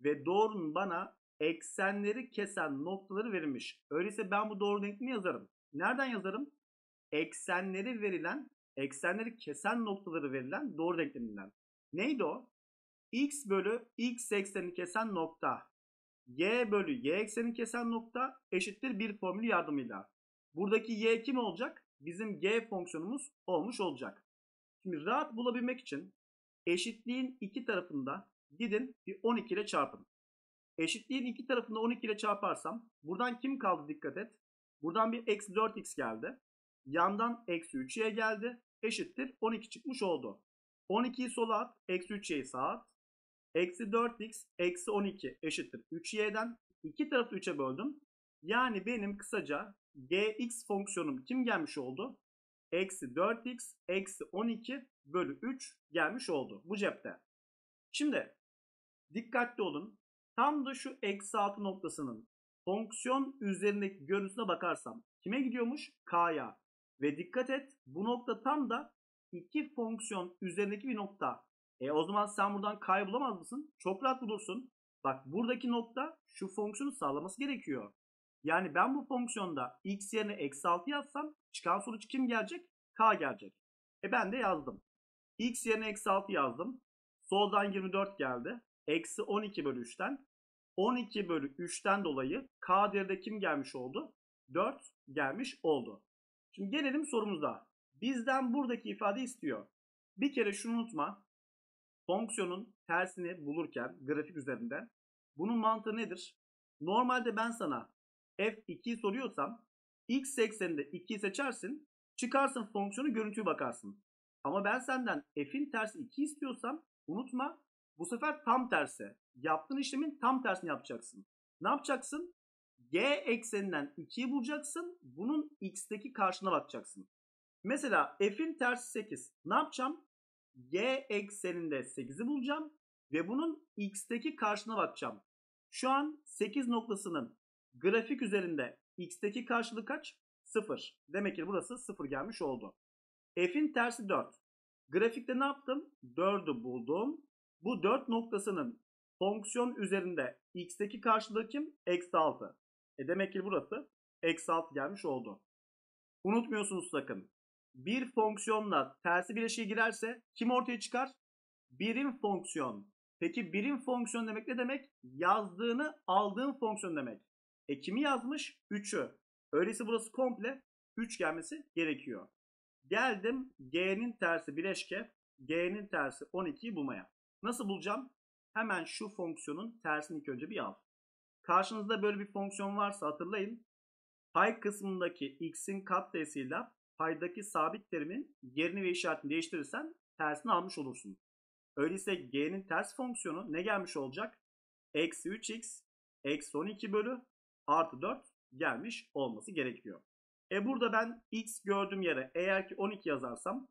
ve doğrunun bana eksenleri kesen noktaları verilmiş. Öyleyse ben bu doğru denklemi yazarım. Nereden yazarım? eksenleri verilen, eksenleri kesen noktaları verilen doğru denkleminden. Neydi o? x bölü x eksenini kesen nokta y bölü y eksenini kesen nokta eşittir bir formülü yardımıyla. Buradaki y kim olacak? Bizim g fonksiyonumuz olmuş olacak. Şimdi rahat bulabilmek için eşitliğin iki tarafında gidin bir 12 ile çarpın. Eşitliğin iki tarafında 12 ile çarparsam buradan kim kaldı dikkat et. Buradan bir eksi 4x geldi. Yandan eksi 3y geldi. Eşittir 12 çıkmış oldu. 12'yi sola at. Eksi 3y'yi sağa at. Eksi 4x eksi 12 eşittir 3y'den. İki tarafı 3'e böldüm. Yani benim kısaca gx fonksiyonum kim gelmiş oldu? Eksi 4x eksi 12 bölü 3 gelmiş oldu bu cepte. Şimdi dikkatli olun. Tam da şu eksi 6 noktasının fonksiyon üzerindeki görüntüsüne bakarsam kime gidiyormuş? K'ya. Ve dikkat et bu nokta tam da iki fonksiyon üzerindeki bir nokta. E o zaman sen buradan K'yı bulamaz mısın? Çok rahat bulursun. Bak buradaki nokta şu fonksiyonu sağlaması gerekiyor. Yani ben bu fonksiyonda x yerine eksi 6 yazsam çıkan sonuç kim gelecek? K gelecek. E ben de yazdım. x yerine eksi 6 yazdım. Soldan 24 geldi. Eksi 12 bölü 3'ten. 12 bölü 3'ten dolayı K değerde kim gelmiş oldu? 4 gelmiş oldu. Şimdi gelelim sorumuza. Bizden buradaki ifade istiyor. Bir kere şunu unutma. Fonksiyonun tersini bulurken grafik üzerinde bunun mantığı nedir? Normalde ben sana f2'yi soruyorsam x ekseninde 2'yi seçersin. Çıkarsın fonksiyonu görüntüye bakarsın. Ama ben senden f'in tersi 2 istiyorsam unutma bu sefer tam tersi. Yaptığın işlemin tam tersini yapacaksın. Ne yapacaksın? G ekseninden 2'yi bulacaksın. Bunun x'teki karşına bakacaksın. Mesela f'in tersi 8. Ne yapacağım? G ekseninde 8'i bulacağım. Ve bunun x'teki karşına bakacağım. Şu an 8 noktasının grafik üzerinde x'teki karşılığı kaç? 0. Demek ki burası 0 gelmiş oldu. F'in tersi 4. Grafikte ne yaptım? 4'ü buldum. Bu 4 noktasının fonksiyon üzerinde x'teki karşılığı kim? Eksi 6. E demek ki burası eksi 6 gelmiş oldu. Unutmuyorsunuz sakın. Bir fonksiyonla tersi bileşiğe girerse kim ortaya çıkar? Birim fonksiyon. Peki birim fonksiyon demek ne demek? Yazdığını aldığın fonksiyon demek. E kimi yazmış? 3'ü. Öyleyse burası komple 3 gelmesi gerekiyor. Geldim G'nin tersi bileşke, G'nin tersi 12'yi bulmaya. Nasıl bulacağım? Hemen şu fonksiyonun tersini ilk önce bir al. Karşınızda böyle bir fonksiyon varsa hatırlayın. Pay kısmındaki x'in katsayısıyla paydaki sabit terimin yerini ve işaretini değiştirirsen tersini almış olursun. Öyleyse g'nin ters fonksiyonu ne gelmiş olacak? Eksi 3x eksi 12 bölü artı 4 gelmiş olması gerekiyor. E burada ben x gördüğüm yere eğer ki 12 yazarsam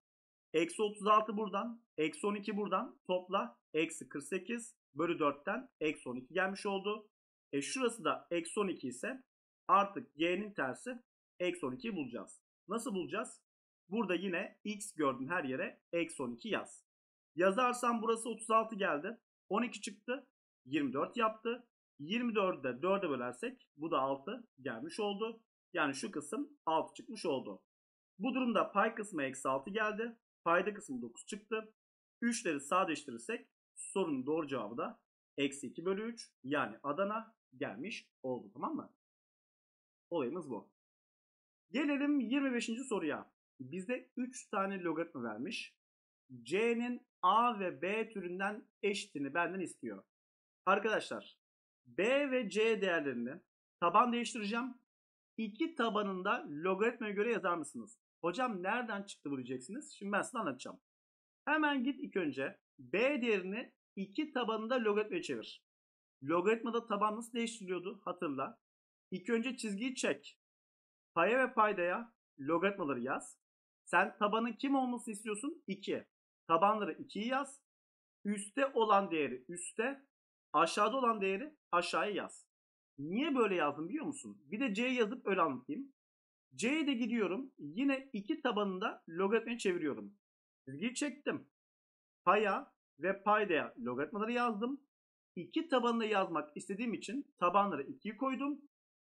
eksi 36 buradan eksi 12 buradan topla eksi 48 bölü 4'ten eksi 12 gelmiş oldu. E şurası da eksi 12 ise artık y'nin tersi eksi 12'yi bulacağız. Nasıl bulacağız? Burada yine x gördüm her yere eksi 12 yaz. Yazarsam burası 36 geldi. 12 çıktı. 24 yaptı. 24'ü de 4'e bölersek bu da 6 gelmiş oldu. Yani şu kısım 6 çıkmış oldu. Bu durumda pay kısmı eksi 6 geldi. Payda kısmı 9 çıktı. 3'leri sadeleştirirsek sorunun doğru cevabı da eksi 2 bölü 3 yani Adana gelmiş oldu tamam mı? Olayımız bu. Gelelim 25. soruya. Bizde 3 tane logaritma vermiş. C'nin A ve B türünden eşitini benden istiyor. Arkadaşlar B ve C değerlerini taban değiştireceğim. İki tabanında logaritmaya göre yazar mısınız? Hocam nereden çıktı bu diyeceksiniz. Şimdi ben size anlatacağım. Hemen git ilk önce B değerini iki tabanında logaritmaya çevir. Logaritmada taban nasıl değiştiriliyordu hatırla. İlk önce çizgiyi çek. Paya ve paydaya logaritmaları yaz. Sen tabanın kim olması istiyorsun? 2. Tabanları 2'yi yaz. Üste olan değeri üste, aşağıda olan değeri aşağıya yaz. Niye böyle yazdım biliyor musun? Bir de C yazıp öyle anlatayım. C'ye de gidiyorum. Yine iki tabanında logaritmayı çeviriyorum. Çizgiyi çektim. Paya ve paydaya logaritmaları yazdım. İki tabanını yazmak istediğim için tabanları 2'yi koydum.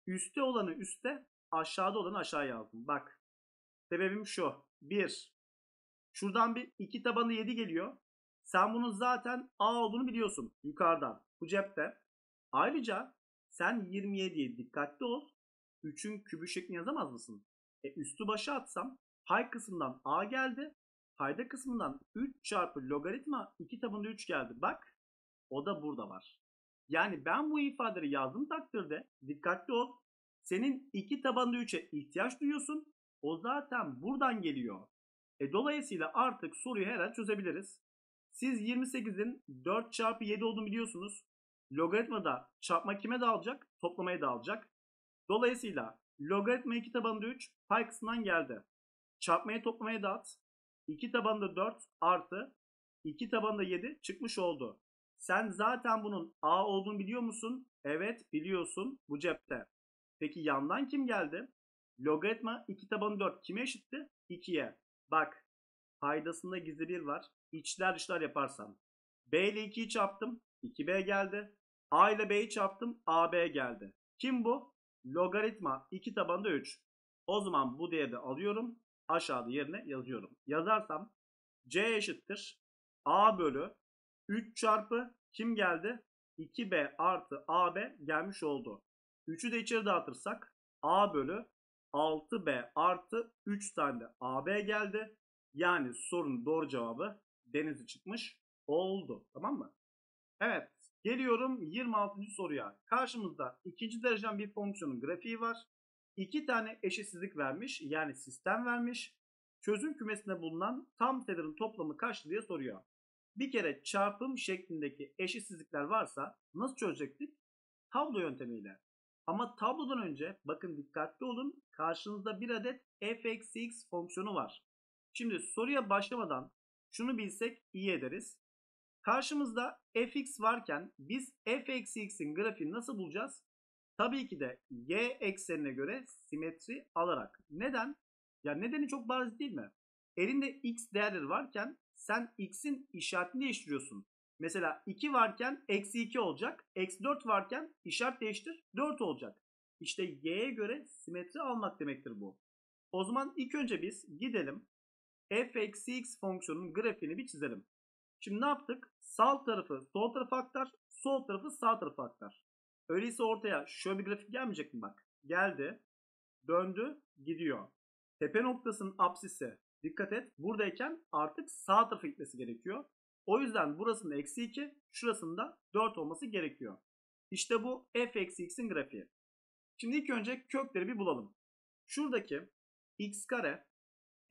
Üste olanı üste, aşağıda olanı aşağı yazdım. Bak. Sebebim şu. 1. Şuradan bir 2 tabanı 7 geliyor. Sen bunun zaten A olduğunu biliyorsun yukarıdan. Bu cepte. Ayrıca sen 27'ye dikkatli ol. 3'ün kübü şeklini yazamaz mısın? E üstü başa atsam pay kısmından A geldi. Payda kısmından 3 çarpı logaritma 2 tabanında 3 geldi. Bak o da burada var. Yani ben bu ifadeleri yazdığım takdirde dikkatli ol. Senin 2 tabanında 3'e ihtiyaç duyuyorsun. O zaten buradan geliyor. E dolayısıyla artık soruyu herhalde çözebiliriz. Siz 28'in 4 çarpı 7 olduğunu biliyorsunuz. Logaritmada çarpma kime dağılacak? Toplamaya dağılacak. Dolayısıyla logaritma 2 tabanında 3 pay kısmından geldi. Çarpmayı toplamaya dağıt. 2 tabanında 4 artı 2 tabanında 7 çıkmış oldu. Sen zaten bunun A olduğunu biliyor musun? Evet biliyorsun bu cepte. Peki yandan kim geldi? Logaritma 2 tabanı 4 kime eşitti? 2'ye. Bak paydasında gizli bir var. İçler dışlar yaparsam. B ile 2'yi çarptım. 2B geldi. A ile B'yi çarptım. AB geldi. Kim bu? Logaritma 2 tabanında 3. O zaman bu de alıyorum. Aşağıda yerine yazıyorum. Yazarsam C eşittir. A bölü 3 çarpı kim geldi? 2B artı AB gelmiş oldu. 3'ü de içeri dağıtırsak A bölü 6B artı 3 tane de AB geldi. Yani sorunun doğru cevabı Denizli çıkmış oldu. Tamam mı? Evet. Geliyorum 26. soruya. Karşımızda ikinci dereceden bir fonksiyonun grafiği var. İki tane eşitsizlik vermiş. Yani sistem vermiş. Çözüm kümesinde bulunan tam sayıların toplamı kaçtı diye soruyor. Bir kere çarpım şeklindeki eşitsizlikler varsa nasıl çözecektik? Tablo yöntemiyle. Ama tablodan önce bakın dikkatli olun karşınızda bir adet f(x) fonksiyonu var. Şimdi soruya başlamadan şunu bilsek iyi ederiz. Karşımızda fx varken biz f(x'in grafiğini nasıl bulacağız? Tabii ki de y eksenine göre simetri alarak. Neden? Ya nedeni çok bariz değil mi? Elinde x değerleri varken sen x'in işaretini değiştiriyorsun. Mesela 2 varken eksi 2 olacak. Eksi 4 varken işaret değiştir 4 olacak. İşte y'ye göre simetri almak demektir bu. O zaman ilk önce biz gidelim f eksi x fonksiyonunun grafiğini bir çizelim. Şimdi ne yaptık? Sağ tarafı sol tarafa aktar, sol tarafı sağ tarafa aktar. Öyleyse ortaya şöyle bir grafik gelmeyecek mi bak? Geldi, döndü, gidiyor. Tepe noktasının apsisi dikkat et buradayken artık sağ tarafa gitmesi gerekiyor. O yüzden burasının eksi 2, şurasında 4 olması gerekiyor. İşte bu f eksi x'in grafiği. Şimdi ilk önce kökleri bir bulalım. Şuradaki x kare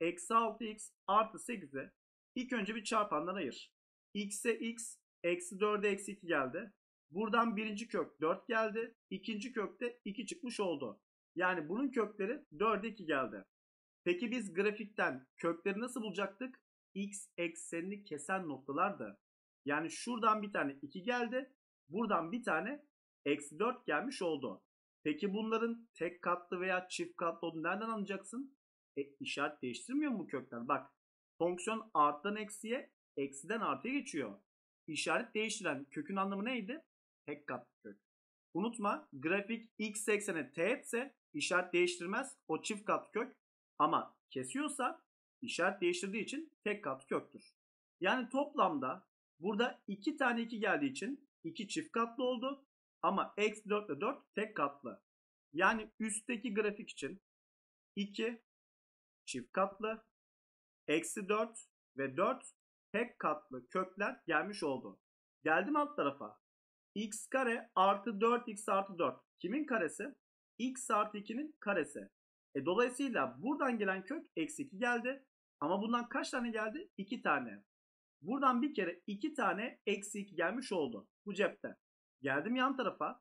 eksi 6x artı 8'e ilk önce bir çarpandan ayır. x'e x eksi 4'e eksi 2 geldi. Buradan birinci kök 4 geldi. ikinci kökte 2 çıkmış oldu. Yani bunun kökleri 4'e 2 geldi. Peki biz grafikten kökleri nasıl bulacaktık? X eksenini kesen noktalardı. Yani şuradan bir tane 2 geldi. Buradan bir tane eksi 4 gelmiş oldu. Peki bunların tek katlı veya çift katlı olduğunu nereden anlayacaksın? E, işaret değiştirmiyor mu kökler? Bak fonksiyon arttan eksiye, eksiden artıya geçiyor. İşaret değiştiren kökün anlamı neydi? Tek katlı kök. Unutma grafik x eksene teğetse işaret değiştirmez. O çift katlı kök. Ama kesiyorsa işaret değiştirdiği için tek katlı köktür. Yani toplamda burada iki tane 2 geldiği için 2 çift katlı oldu. Ama eksi 4 ile 4 tek katlı. Yani üstteki grafik için 2 çift katlı, eksi 4 ve 4 tek katlı kökler gelmiş oldu. Geldim alt tarafa. x kare artı 4x artı 4. Kimin karesi? x artı 2'nin karesi. E dolayısıyla buradan gelen kök eksi 2 geldi. Ama bundan kaç tane geldi? 2 tane. Buradan bir kere 2 tane eksi 2 gelmiş oldu. Bu cepte. Geldim yan tarafa.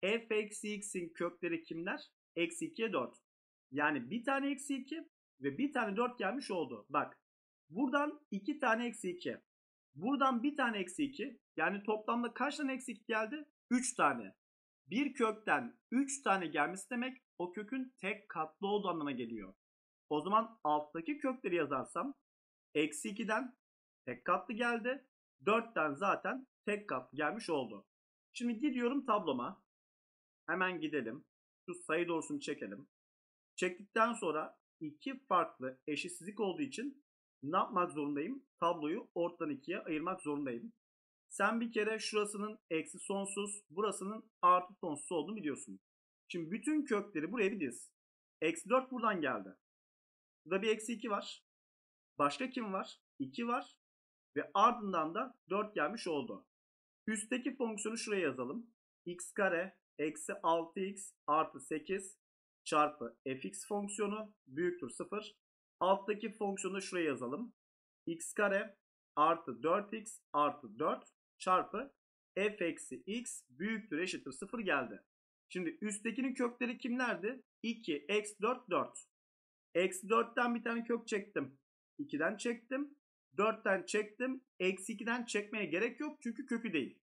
f eksi x'in kökleri kimler? Eksi 2'ye 4. Yani bir tane eksi 2 ve bir tane 4 gelmiş oldu. Bak buradan 2 tane eksi 2. Buradan bir tane eksi 2. Yani toplamda kaç tane eksi 2 geldi? 3 tane. Bir kökten 3 tane gelmesi demek o kökün tek katlı olduğu anlamına geliyor. O zaman alttaki kökleri yazarsam eksi 2'den tek katlı geldi. 4'ten zaten tek katlı gelmiş oldu. Şimdi gidiyorum tabloma. Hemen gidelim. Şu sayı doğrusunu çekelim. Çektikten sonra iki farklı eşitsizlik olduğu için ne yapmak zorundayım? Tabloyu ortadan ikiye ayırmak zorundayım. Sen bir kere şurasının eksi sonsuz, burasının artı sonsuz olduğunu biliyorsun. Şimdi bütün kökleri buraya bir diz. Eksi 4 buradan geldi. Burada bir eksi 2 var. Başka kim var? 2 var. Ve ardından da 4 gelmiş oldu. Üstteki fonksiyonu şuraya yazalım. x kare eksi 6x artı 8 çarpı fx fonksiyonu büyüktür 0. Alttaki fonksiyonu şuraya yazalım. x kare artı 4x artı 4 çarpı f eksi x büyüktür eşittir 0 geldi. Şimdi üsttekinin kökleri kimlerdi? 2, eksi 4, 4. Eksi 4'ten bir tane kök çektim. 2'den çektim. 4'ten çektim. Eksi 2'den çekmeye gerek yok çünkü kökü değil.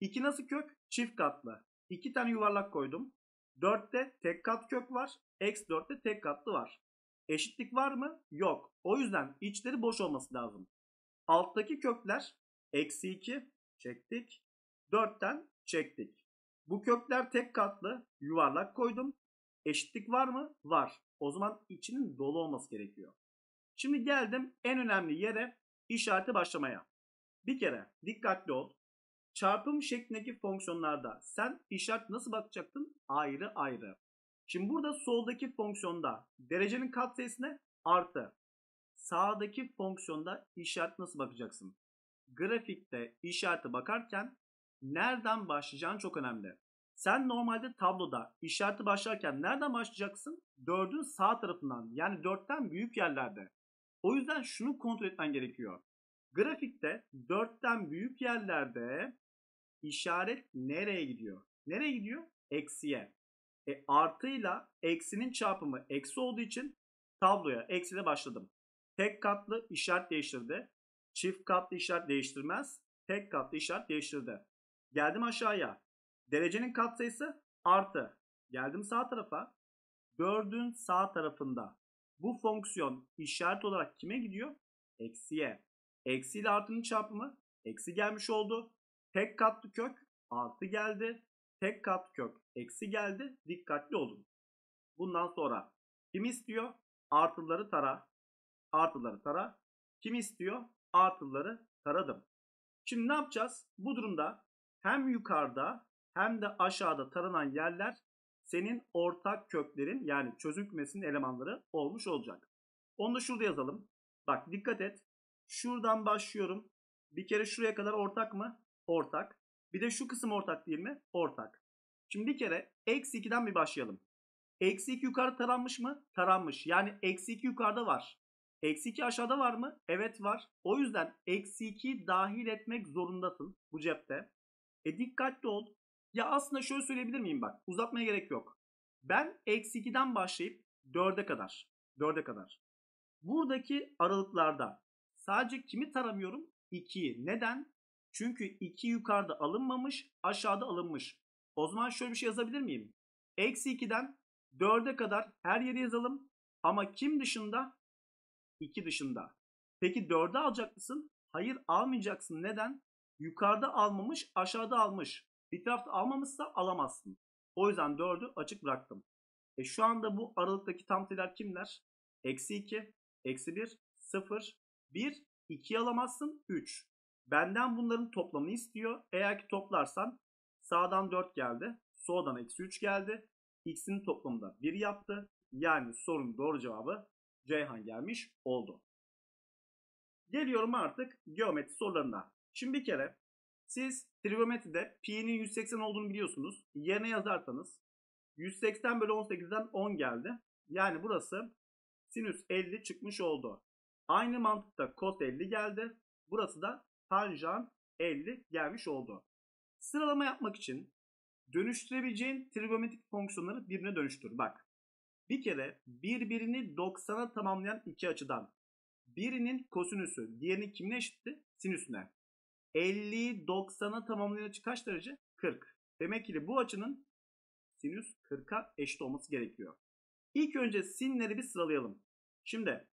2 nasıl kök? Çift katlı. 2 tane yuvarlak koydum. 4'te tek kat kök var. Eksi 4'te tek katlı var. Eşitlik var mı? Yok. O yüzden içleri boş olması lazım. Alttaki kökler eksi 2 çektik. 4'ten çektik. Bu kökler tek katlı yuvarlak koydum. Eşitlik var mı? Var. O zaman içinin dolu olması gerekiyor. Şimdi geldim en önemli yere işareti başlamaya. Bir kere dikkatli ol. Çarpım şeklindeki fonksiyonlarda sen işaret nasıl bakacaktın? Ayrı ayrı. Şimdi burada soldaki fonksiyonda derecenin katsayısına artı. Sağdaki fonksiyonda işaret nasıl bakacaksın? Grafikte işarete bakarken nereden başlayacağın çok önemli. Sen normalde tabloda işareti başlarken nereden başlayacaksın? 4'ün sağ tarafından yani 4'ten büyük yerlerde. O yüzden şunu kontrol etmen gerekiyor. Grafikte 4'ten büyük yerlerde işaret nereye gidiyor? Nereye gidiyor? Eksiye. E artıyla eksinin çarpımı eksi olduğu için tabloya eksiyle başladım. Tek katlı işaret değiştirdi. Çift katlı işaret değiştirmez. Tek katlı işaret değiştirdi. Geldim aşağıya. Derecenin katsayısı artı. Geldim sağ tarafa. 4'ün sağ tarafında. Bu fonksiyon işaret olarak kime gidiyor? Eksiye. Eksi ile artının çarpımı eksi gelmiş oldu. Tek katlı kök artı geldi. Tek katlı kök eksi geldi. Dikkatli olun. Bundan sonra kim istiyor? Artıları tara. Artıları tara. Kim istiyor? Artıları taradım. Şimdi ne yapacağız? Bu durumda hem yukarıda hem de aşağıda taranan yerler senin ortak köklerin yani çözüm kümesinin elemanları olmuş olacak. Onu da şurada yazalım. Bak dikkat et. Şuradan başlıyorum. Bir kere şuraya kadar ortak mı? Ortak. Bir de şu kısım ortak değil mi? Ortak. Şimdi bir kere eksi 2'den bir başlayalım. Eksi 2 yukarı taranmış mı? Taranmış. Yani eksi 2 yukarıda var. Eksi 2 aşağıda var mı? Evet var. O yüzden eksi 2 dahil etmek zorundasın bu cepte. E dikkatli ol. Ya aslında şöyle söyleyebilir miyim bak. Uzatmaya gerek yok. Ben eksi 2'den başlayıp 4'e kadar. 4'e kadar. Buradaki aralıklarda sadece kimi taramıyorum? 2'yi. Neden? Çünkü 2 yukarıda alınmamış, aşağıda alınmış. O zaman şöyle bir şey yazabilir miyim? Eksi 2'den 4'e kadar her yeri yazalım. Ama kim dışında? 2 dışında. Peki 4'e alacak mısın? Hayır almayacaksın. Neden? Yukarıda almamış, aşağıda almış. Bir tarafta almamışsa alamazsın. O yüzden 4'ü açık bıraktım. E şu anda bu aralıktaki tam sayılar kimler? Eksi 2, eksi 1, 0, 1, 2 alamazsın, 3. Benden bunların toplamını istiyor. Eğer ki toplarsan sağdan 4 geldi, soldan eksi 3 geldi. X'in toplamı da 1 yaptı. Yani sorunun doğru cevabı Ceyhan gelmiş oldu. Geliyorum artık geometri sorularına. Şimdi bir kere siz trigonometride pi'nin 180 olduğunu biliyorsunuz. Yerine yazarsanız 180 bölü 18'den 10 geldi. Yani burası sinüs 50 çıkmış oldu. Aynı mantıkta kos 50 geldi. Burası da tanjant 50 gelmiş oldu. Sıralama yapmak için dönüştürebileceğin trigonometrik fonksiyonları birbirine dönüştür. Bak bir kere birbirini 90'a tamamlayan iki açıdan birinin kosinüsü diğerinin kimine eşitti? Sinüsüne. 50'yi 90'a tamamlayan açı kaç derece? 40. Demek ki bu açının sinüs 40'a eşit olması gerekiyor. İlk önce sinleri bir sıralayalım. Şimdi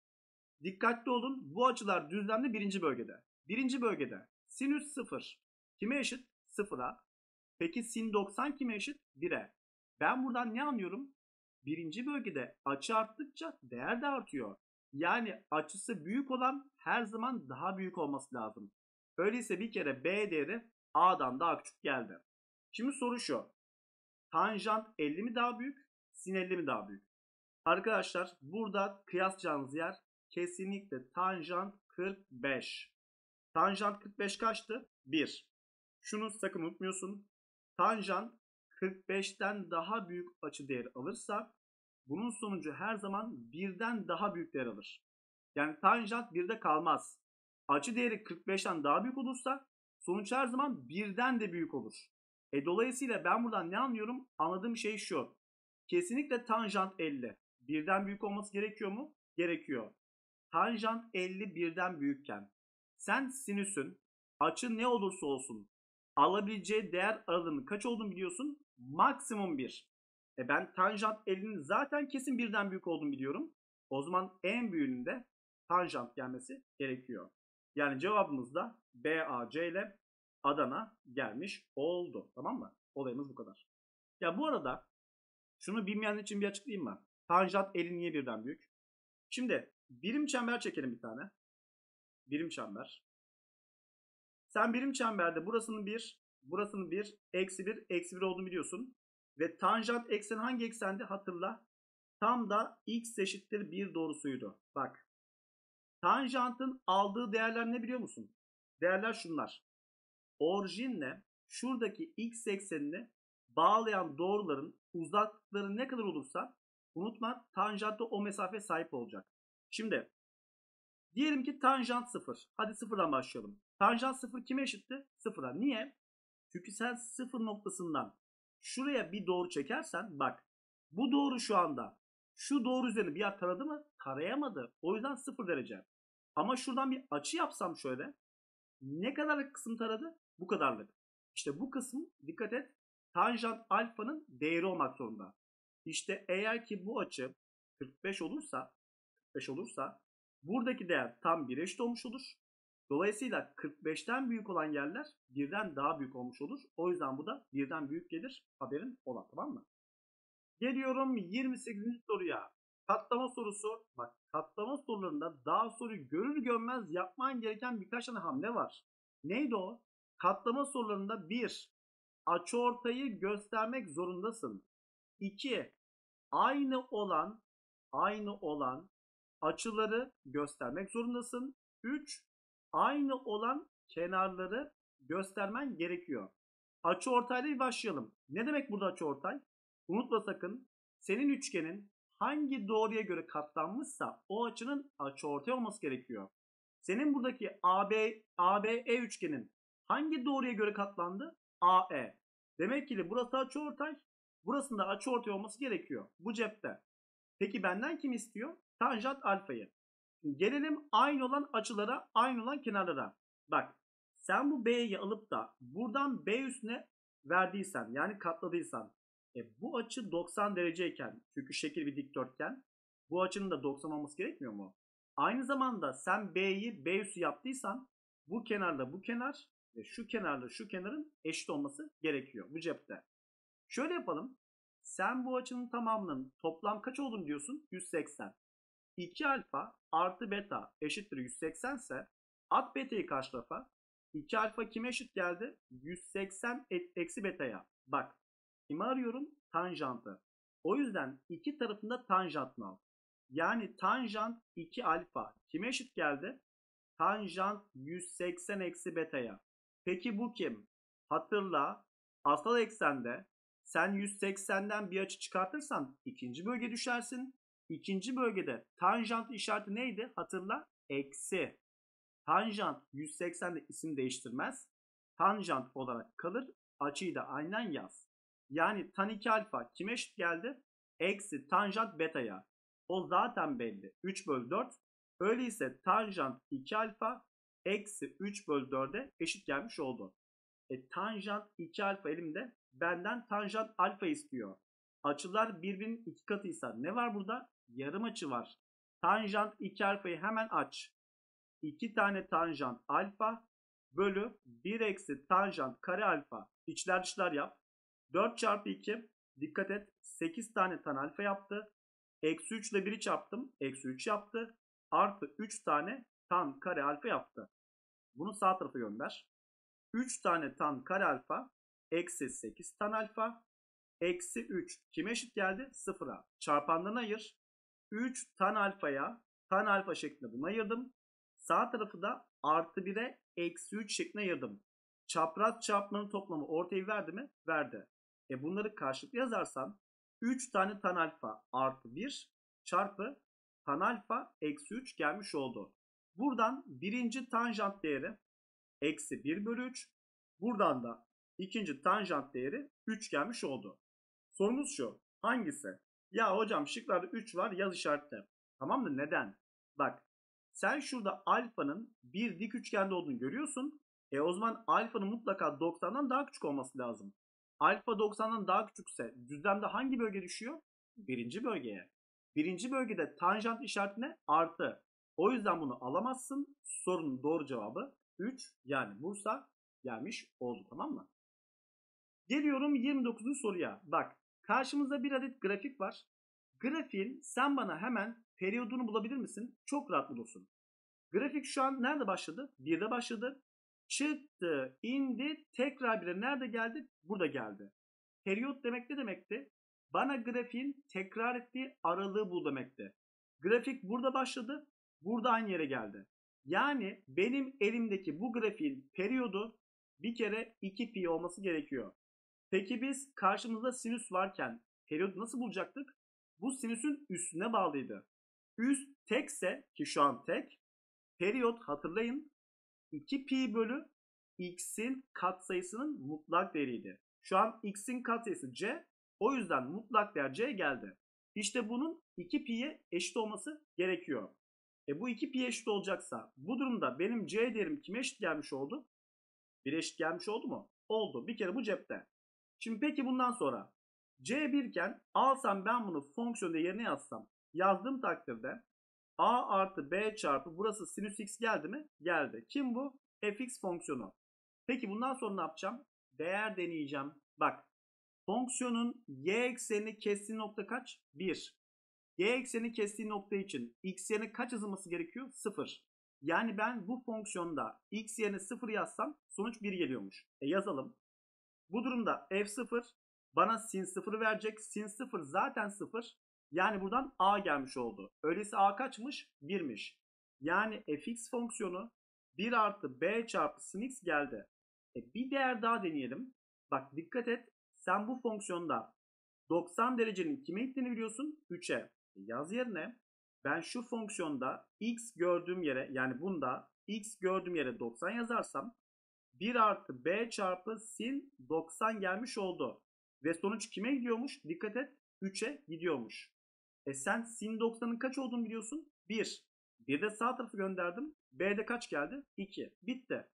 dikkatli olun bu açılar düzlemde birinci bölgede. Birinci bölgede sinüs 0 kime eşit? 0'a. Peki sin 90 kime eşit? 1'e. Ben buradan ne anlıyorum? Birinci bölgede açı arttıkça değer de artıyor. Yani açısı büyük olan her zaman daha büyük olması lazım. Öyleyse bir kere B değeri A'dan daha küçük geldi. Şimdi soru şu. Tanjant 50 mi daha büyük? Sin 50 mi daha büyük? Arkadaşlar burada kıyaslayacağınız yer kesinlikle tanjant 45. Tanjant 45 kaçtı? 1. Şunu sakın unutmuyorsun. Tanjant 45'ten daha büyük açı değeri alırsa bunun sonucu her zaman birden daha büyük değer alır. Yani tanjant birde kalmaz. Açı değeri 45'ten daha büyük olursa sonuç her zaman birden de büyük olur. E dolayısıyla ben buradan ne anlıyorum? Anladığım şey şu. Kesinlikle tanjant 50. Birden büyük olması gerekiyor mu? Gerekiyor. Tanjant 50 birden büyükken sen sinüsün açı ne olursa olsun alabileceği değer aralığının kaç olduğunu biliyorsun? Maksimum 1. E ben tanjant 50'nin zaten kesin birden büyük olduğunu biliyorum. O zaman en büyüğünün de tanjant gelmesi gerekiyor. Yani cevabımız da BAC ile Adana gelmiş oldu. Tamam mı? Olayımız bu kadar. Ya bu arada şunu bilmeyen için bir açıklayayım mı? Tanjant 50 niye birden büyük? Şimdi birim çember çekelim bir tane. Birim çember. Sen birim çemberde burasının 1, burasının 1, eksi 1, eksi 1 olduğunu biliyorsun. Ve tanjant eksen hangi eksendi hatırla. Tam da x eşittir 1 doğrusuydu. Bak. Tanjantın aldığı değerler ne biliyor musun? Değerler şunlar. Orijinle şuradaki x eksenini bağlayan doğruların uzaklıkları ne kadar olursa unutma tanjantta o mesafe sahip olacak. Şimdi diyelim ki tanjant 0. Hadi sıfırdan başlayalım. Tanjant 0 kime eşitti? Sıfıra. Niye? Çünkü sen sıfır noktasından şuraya bir doğru çekersen bak bu doğru şu anda şu doğru üzerine bir yer taradı mı? Tarayamadı. O yüzden 0 derece. Ama şuradan bir açı yapsam şöyle. Ne kadarlık kısım taradı? Bu kadarlık. İşte bu kısım dikkat et tanjant alfanın değeri olmak zorunda. İşte eğer ki bu açı 45 olursa 45 olursa buradaki değer tam 1 eşit olmuş olur. Dolayısıyla 45'ten büyük olan yerler birden daha büyük olmuş olur. O yüzden bu da birden büyük gelir. Haberin ola tamam mı? Geliyorum 28. soruya. Katlama sorusu. Bak katlama sorularında daha soruyu görür görmez yapman gereken birkaç tane hamle var. Neydi o? Katlama sorularında 1. Açıortayı göstermek zorundasın. 2. Aynı olan aynı olan açıları göstermek zorundasın. 3. Aynı olan kenarları göstermen gerekiyor. Açı ortayla başlayalım. Ne demek burada açı ortay? Unutma sakın senin üçgenin hangi doğruya göre katlanmışsa o açının açı ortay olması gerekiyor. Senin buradaki AB ABE üçgenin hangi doğruya göre katlandı? AE. Demek ki de burası açı ortay, burasında açı ortay olması gerekiyor. Bu cepte. Peki benden kim istiyor? Tanjant alfayı. Gelelim aynı olan açılara, aynı olan kenarlara. Bak sen bu B'yi alıp da buradan B üstüne verdiysen yani katladıysan e, bu açı 90 dereceyken çünkü şekil bir dikdörtgen bu açının da 90 olması gerekmiyor mu? Aynı zamanda sen B'yi B üstü yaptıysan bu kenarla bu kenar ve şu kenarla şu kenarın eşit olması gerekiyor bu cepte. Şöyle yapalım. Sen bu açının tamamının toplam kaç olduğunu diyorsun? 180. 2 alfa artı beta eşittir 180 ise at beta'yı karşı tarafa. 2 alfa kime eşit geldi? 180 eksi beta'ya. Bak kimi arıyorum? Tanjantı. O yüzden iki tarafında tanjantını al. Yani tanjant 2 alfa kime eşit geldi? Tanjant 180 eksi beta'ya. Peki bu kim? Hatırla asal eksende sen 180'den bir açı çıkartırsan ikinci bölge düşersin. İkinci bölgede tanjant işareti neydi? Hatırla. Eksi. Tanjant 180'de isim değiştirmez. Tanjant olarak kalır. Açıyı da aynen yaz. Yani tan 2 alfa kime eşit geldi? Eksi tanjant beta'ya. O zaten belli. 3 bölü 4. Öyleyse tanjant 2 alfa eksi 3 bölü 4'e eşit gelmiş oldu. E, tanjant 2 alfa elimde benden tanjant alfa istiyor. Açılar birbirinin iki katıysa ne var burada? Yarım açı var. Tanjant 2 alfayı hemen aç. 2 tane tanjant alfa bölü 1 eksi tanjant kare alfa. İçler dışlar yap. 4 çarpı 2 Dikkat et 8 tane tan alfa yaptı. Eksi 3 ile 1'i çarptım. Eksi 3 yaptı. Artı 3 tane tan kare alfa yaptı. Bunu sağ tarafa gönder. 3 tane tan kare alfa eksi 8 tan alfa eksi 3 kime eşit geldi? Sıfıra. Çarpanlarına ayır. 3 tan alfaya tan alfa şeklinde bunu ayırdım. Sağ tarafı da artı 1'e eksi 3 şeklinde ayırdım. Çapraz çarpmanın toplamı ortayı verdi mi? Verdi. E bunları karşılıklı yazarsan 3 tane tan alfa artı 1 çarpı tan alfa eksi 3 gelmiş oldu. Buradan birinci tanjant değeri eksi 1 bölü 3. Buradan da ikinci tanjant değeri 3 gelmiş oldu. Sorumuz şu. Hangisi? Ya hocam şıklarda 3 var yaz işareti. Tamam mı? Neden? Bak sen şurada alfanın bir dik üçgende olduğunu görüyorsun. E o zaman alfanın mutlaka 90'dan daha küçük olması lazım. Alfa 90'dan daha küçükse düzlemde hangi bölge düşüyor? Birinci bölgeye. Birinci bölgede tanjant işaretine artı. O yüzden bunu alamazsın. Sorunun doğru cevabı 3 yani Bursa gelmiş oldu tamam mı? Geliyorum 29. soruya. Bak karşımızda bir adet grafik var. Grafiğin sen bana hemen periyodunu bulabilir misin? Çok rahat bulursun. Grafik şu an nerede başladı? 1'de başladı. Çıktı, indi, tekrar 1'e nerede geldi? Burada geldi. Periyot demek ne demekti? Bana grafiğin tekrar ettiği aralığı bul demekti. Grafik burada başladı, burada aynı yere geldi. Yani benim elimdeki bu grafiğin periyodu bir kere 2 pi olması gerekiyor. Peki biz karşımızda sinüs varken periyodu nasıl bulacaktık? Bu sinüsün üstüne bağlıydı. Üst tekse ki şu an tek, periyot hatırlayın 2 pi bölü x'in katsayısının mutlak değeriydi. Şu an x'in katsayısı c, o yüzden mutlak değer c geldi. İşte bunun 2 pi'ye eşit olması gerekiyor. E bu 2 pi eşit olacaksa bu durumda benim c değerim kime eşit gelmiş oldu? 1 eşit gelmiş oldu mu? Oldu. Bir kere bu cepte. Şimdi peki bundan sonra c1 iken alsam ben bunu fonksiyonda yerine yazsam yazdığım takdirde a artı b çarpı burası sinüs x geldi mi? Geldi. Kim bu? fx fonksiyonu. Peki bundan sonra ne yapacağım? Değer deneyeceğim. Bak fonksiyonun y eksenini kestiği nokta kaç? 1. Y ekseni kestiği nokta için x yerine kaç yazılması gerekiyor? 0. Yani ben bu fonksiyonda x yerine 0 yazsam sonuç 1 geliyormuş. E yazalım. Bu durumda f0 bana sin 0 verecek. Sin 0 zaten 0. Yani buradan a gelmiş oldu. Öyleyse a kaçmış? 1'miş. Yani fx fonksiyonu 1 artı b çarpı sin x geldi. E bir değer daha deneyelim. Bak dikkat et. Sen bu fonksiyonda 90 derecenin kime gittiğini biliyorsun? 3'e. Yaz yerine ben şu fonksiyonda x gördüğüm yere yani bunda x gördüğüm yere 90 yazarsam 1 artı b çarpı sin 90 gelmiş oldu. Ve sonuç kime gidiyormuş? Dikkat et 3'e gidiyormuş. E sen sin 90'ın kaç olduğunu biliyorsun? 1. Bir de sağ tarafı gönderdim. B'de kaç geldi? 2. Bitti.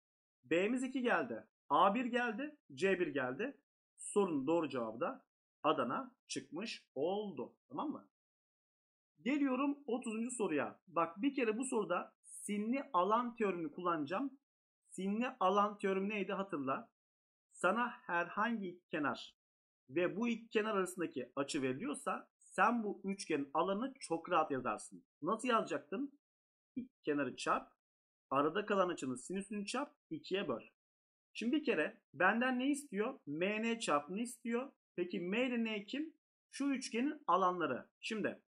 B'miz 2 geldi. A1 geldi. C1 geldi. Sorunun doğru cevabı da Adana çıkmış oldu. Tamam mı? Geliyorum 30. soruya. Bak bir kere bu soruda sinli alan teoremini kullanacağım. Sinli alan teoremi neydi hatırla. Sana herhangi iki kenar ve bu iki kenar arasındaki açı veriliyorsa sen bu üçgenin alanını çok rahat yazarsın. Nasıl yazacaktın? İki kenarı çarp. Arada kalan açının sinüsünü çarp. 2'ye böl. Şimdi bir kere benden ne istiyor? MN çarpını istiyor. Peki M ile N kim? Şu üçgenin alanları. Şimdi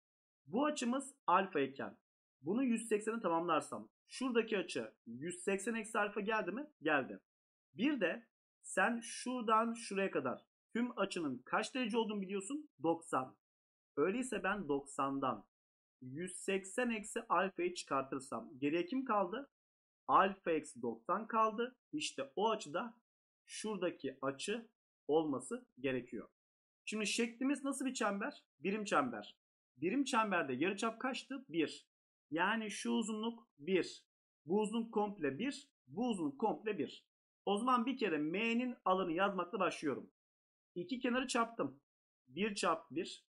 bu açımız alfa iken bunu 180'e tamamlarsam şuradaki açı 180 eksi alfa geldi mi? Geldi. Bir de sen şuradan şuraya kadar tüm açının kaç derece olduğunu biliyorsun? 90. Öyleyse ben 90'dan 180 eksi alfayı çıkartırsam geriye kim kaldı? Alfa eksi 90 kaldı. İşte o açıda şuradaki açı olması gerekiyor. Şimdi şeklimiz nasıl bir çember? Birim çember. Birim çemberde yarıçap kaçtı? 1. Yani şu uzunluk 1. Bu uzunluk komple 1. Bu uzunluk komple 1. O zaman bir kere m'nin alanı yazmakla başlıyorum. İki kenarı çarptım. 1 çarpı 1.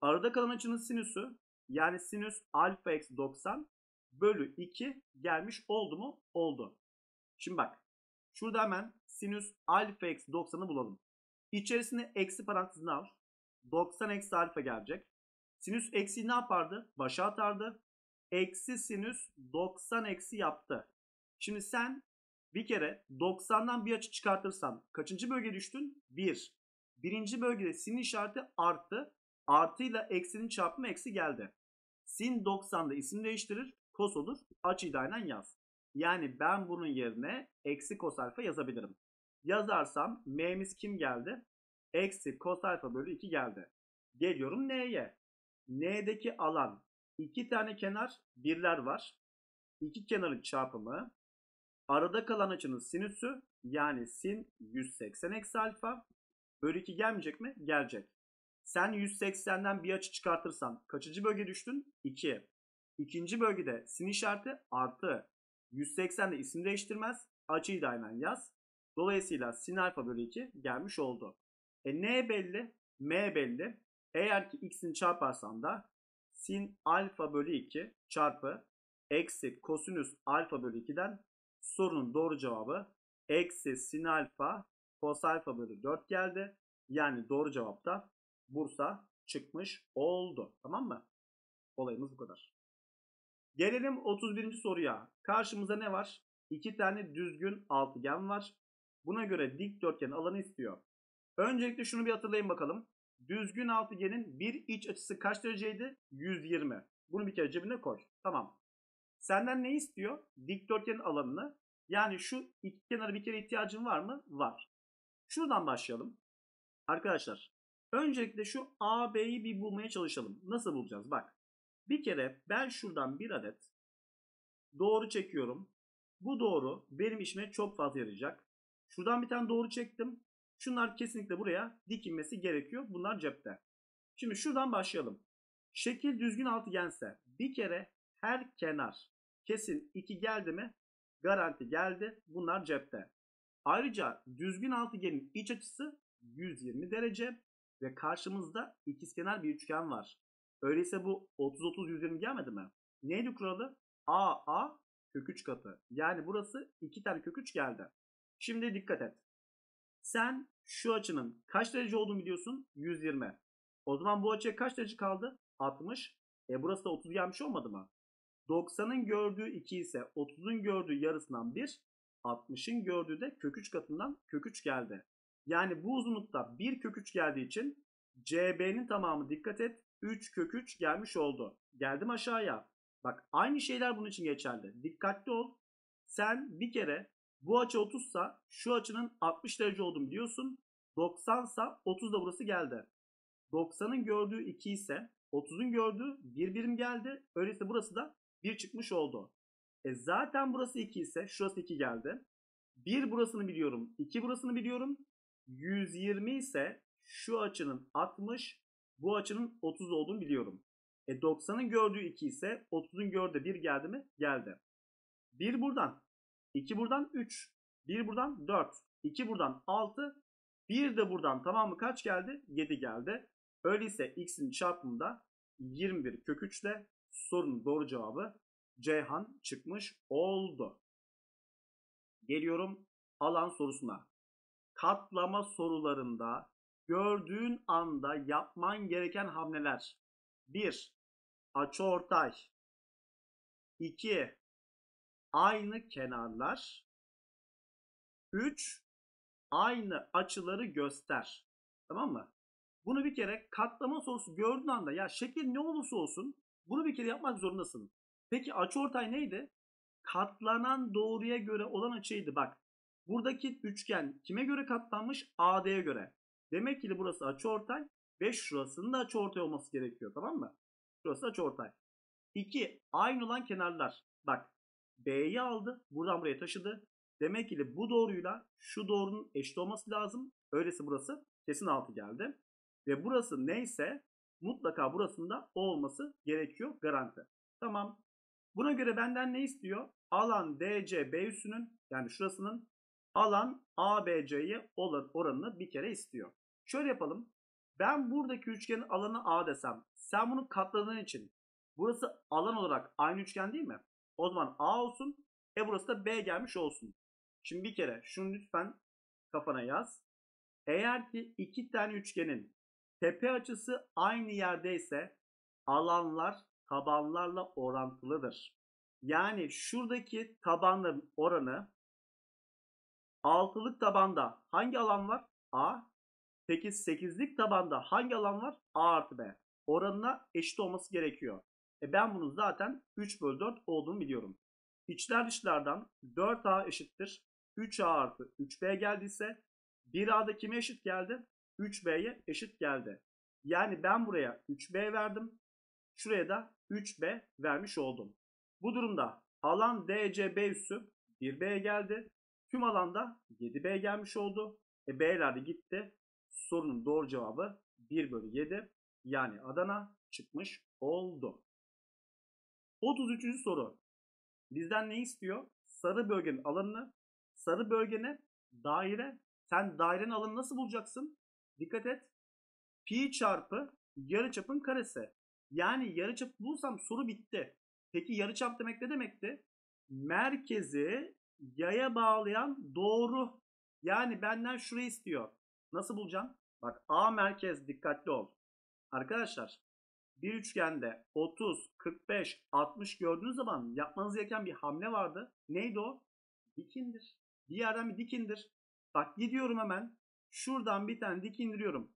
Arada kalan açının sinüsü yani sinüs alfa eksi 90 bölü 2 gelmiş oldu mu? Oldu. Şimdi bak. Şurada hemen sinüs alfa eksi 90'ı bulalım. İçerisine eksi parantezini al. 90 eksi alfa gelecek. Sinüs eksi ne yapardı? Başa atardı. Eksi sinüs 90 eksi yaptı. Şimdi sen bir kere 90'dan bir açı çıkartırsan kaçıncı bölge düştün? 1. Birinci bölgede sin işareti arttı. Artıyla eksinin çarpımı eksi geldi. Sin 90'da isim değiştirir. Kos olur. Açıyı da aynen yaz. Yani ben bunun yerine eksi kos alfa yazabilirim. Yazarsam m'miz kim geldi? Eksi kos alfa bölü 2 geldi. Geliyorum n'ye. N'deki alan iki tane kenar birler var. İki kenarın çarpımı. Arada kalan açının sinüsü yani sin 180 eksi alfa bölü 2 gelmeyecek mi? Gelecek. Sen 180'den bir açı çıkartırsan kaçıncı bölge düştün? 2. İkinci bölgede sin işareti artı. 180'de isim değiştirmez. Açıyı da aynen yaz. Dolayısıyla sin alfa bölü 2 gelmiş oldu. E n belli, m belli. Eğer ki x'ini çarparsan da sin alfa bölü 2 çarpı eksi kosinüs alfa bölü 2'den sorunun doğru cevabı eksi sin alfa cos alfa bölü 4 geldi. Yani doğru cevap da Bursa çıkmış oldu. Tamam mı? Olayımız bu kadar. Gelelim 31. soruya. Karşımıza ne var? İki tane düzgün altıgen var. Buna göre dikdörtgen alanı istiyor. Öncelikle şunu bir hatırlayın bakalım. Düzgün altıgenin bir iç açısı kaç dereceydi? 120. Bunu bir kere cebine koy. Tamam. Senden ne istiyor? Dikdörtgenin alanını. Yani şu iki kenara bir kere ihtiyacın var mı? Var. Şuradan başlayalım. Arkadaşlar öncelikle şu AB'yi bir bulmaya çalışalım. Nasıl bulacağız? Bak. Bir kere ben şuradan bir adet doğru çekiyorum. Bu doğru benim işime çok fazla yarayacak. Şuradan bir tane doğru çektim. Şunlar kesinlikle buraya dikilmesi gerekiyor. Bunlar cepte. Şimdi şuradan başlayalım. Şekil düzgün altıgense bir kere her kenar kesin 2 geldi mi garanti geldi. Bunlar cepte. Ayrıca düzgün altıgenin iç açısı 120 derece ve karşımızda ikizkenar bir üçgen var. Öyleyse bu 30-30-120 gelmedi mi? Neydi kuralı? A, A kök 3 katı. Yani burası 2 tane kök 3 geldi. Şimdi dikkat et. Sen şu açının kaç derece olduğunu biliyorsun? 120. O zaman bu açıya kaç derece kaldı? 60. E burası da 30 gelmiş olmadı mı? 90'ın gördüğü 2 ise 30'un gördüğü yarısından 1. 60'ın gördüğü de kök 3 katından kök 3 geldi. Yani bu uzunlukta 1 kök 3 geldiği için CB'nin tamamı dikkat et 3 kök 3 gelmiş oldu. Geldim aşağıya. Bak aynı şeyler bunun için geçerli. Dikkatli ol. Sen bir kere bu açı 30 sa şu açının 60 derece olduğunu biliyorsun. 90 sa 30 da burası geldi. 90'ın gördüğü 2 ise 30'un gördüğü 1 birim geldi. Öyleyse burası da 1 çıkmış oldu. E zaten burası 2 ise şurası 2 geldi. 1 burasını biliyorum. 2 burasını biliyorum. 120 ise şu açının 60, bu açının 30 olduğunu biliyorum. E 90'ın gördüğü 2 ise 30'un gördüğü 1 geldi mi? Geldi. 1 buradan, 2 buradan 3, 1 buradan 4, 2 buradan 6, 1 de buradan tamamı kaç geldi? 7 geldi. Öyleyse x'in çarpımında 21 kök 3 ile sorunun doğru cevabı Ceyhan çıkmış oldu. Geliyorum alan sorusuna. Katlama sorularında gördüğün anda yapman gereken hamleler. 1. Açıortay. 2. Aynı kenarlar. 3. Aynı açıları göster. Tamam mı? Bunu bir kere katlama sorusu gördüğün anda ya şekil ne olursa olsun bunu bir kere yapmak zorundasın. Peki açıortay neydi? Katlanan doğruya göre olan açıydı. Bak buradaki üçgen kime göre katlanmış? AD'ye göre. Demek ki burası açıortay ve şurasının da açıortay olması gerekiyor. Tamam mı? Şurası açıortay. 2. Aynı olan kenarlar. Bak B'yi aldı. Buradan buraya taşıdı. Demek ki bu doğruyla şu doğrunun eşit olması lazım. Öyleyse burası kesin 6 geldi. Ve burası neyse mutlaka burasında o olması gerekiyor garanti. Tamam. Buna göre benden ne istiyor? Alan DC B üssünün yani şurasının alan ABC'ye oranını bir kere istiyor. Şöyle yapalım. Ben buradaki üçgenin alanı A desem sen bunu katladığın için burası alan olarak aynı üçgen değil mi? O zaman A olsun. E burası da B gelmiş olsun. Şimdi bir kere şunu lütfen kafana yaz. Eğer ki iki tane üçgenin tepe açısı aynı yerdeyse alanlar tabanlarla orantılıdır. Yani şuradaki tabanların oranı altılık tabanda hangi alan var? A. Peki 8'lik tabanda hangi alan var? A artı B. Oranına eşit olması gerekiyor. E ben bunun zaten 3 bölü 4 olduğunu biliyorum. İçler dışlardan 4A eşittir. 3A artı 3B geldiyse 1A'da kime eşit geldi? 3B'ye eşit geldi. Yani ben buraya 3B verdim. Şuraya da 3B vermiş oldum. Bu durumda alan DCB üssü 1B'ye geldi. Tüm alanda 7B gelmiş oldu. E B'ler de gitti. Sorunun doğru cevabı 1 bölü 7 yani Adana çıkmış oldu. 33. soru. Bizden ne istiyor? Sarı bölgenin alanını. Sarı bölgene daire. Sen dairenin alanını nasıl bulacaksın? Dikkat et. Pi çarpı yarıçapın karesi. Yani yarıçap bulsam soru bitti. Peki yarıçap demek ne demekti? Merkezi yaya bağlayan doğru. Yani benden şurayı istiyor. Nasıl bulacağım? Bak A merkez dikkatli ol. Arkadaşlar bir üçgende 30, 45, 60 gördüğünüz zaman yapmanız gereken bir hamle vardı. Neydi o? Dikindir. Bir yerden bir dikindir. Bak gidiyorum hemen. Şuradan bir tane dik indiriyorum.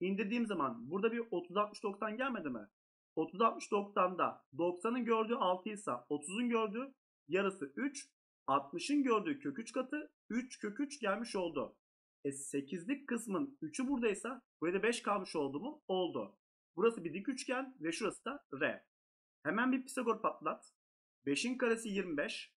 İndirdiğim zaman burada bir 30-60-90 gelmedi mi? 30-60-90'da 90'ın gördüğü 6 ise 30'un gördüğü yarısı 3. 60'ın gördüğü kök 3 katı 3 kök 3 gelmiş oldu. E 8'lik kısmın 3'ü buradaysa burada 5 kalmış oldu mu? Oldu. Burası bir dik üçgen ve şurası da R. Hemen bir Pisagor patlat. 5'in karesi 25.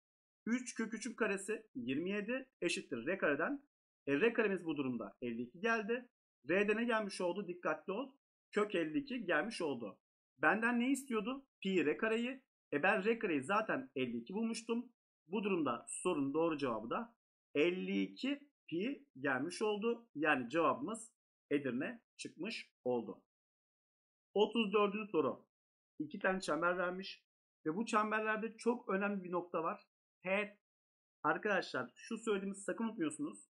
3 kök 3'ün karesi 27 eşittir R kareden. E, R karemiz bu durumda 52 geldi. R'de ne gelmiş oldu? Dikkatli ol. Kök 52 gelmiş oldu. Benden ne istiyordu? Pi R kareyi. E ben R kareyi zaten 52 bulmuştum. Bu durumda sorunun doğru cevabı da 52 pi gelmiş oldu. Yani cevabımız Edirne çıkmış oldu. 34. soru. İki tane çember vermiş. Ve bu çemberlerde çok önemli bir nokta var. Teğet. Arkadaşlar şu söylediğimizi sakın unutmuyorsunuz.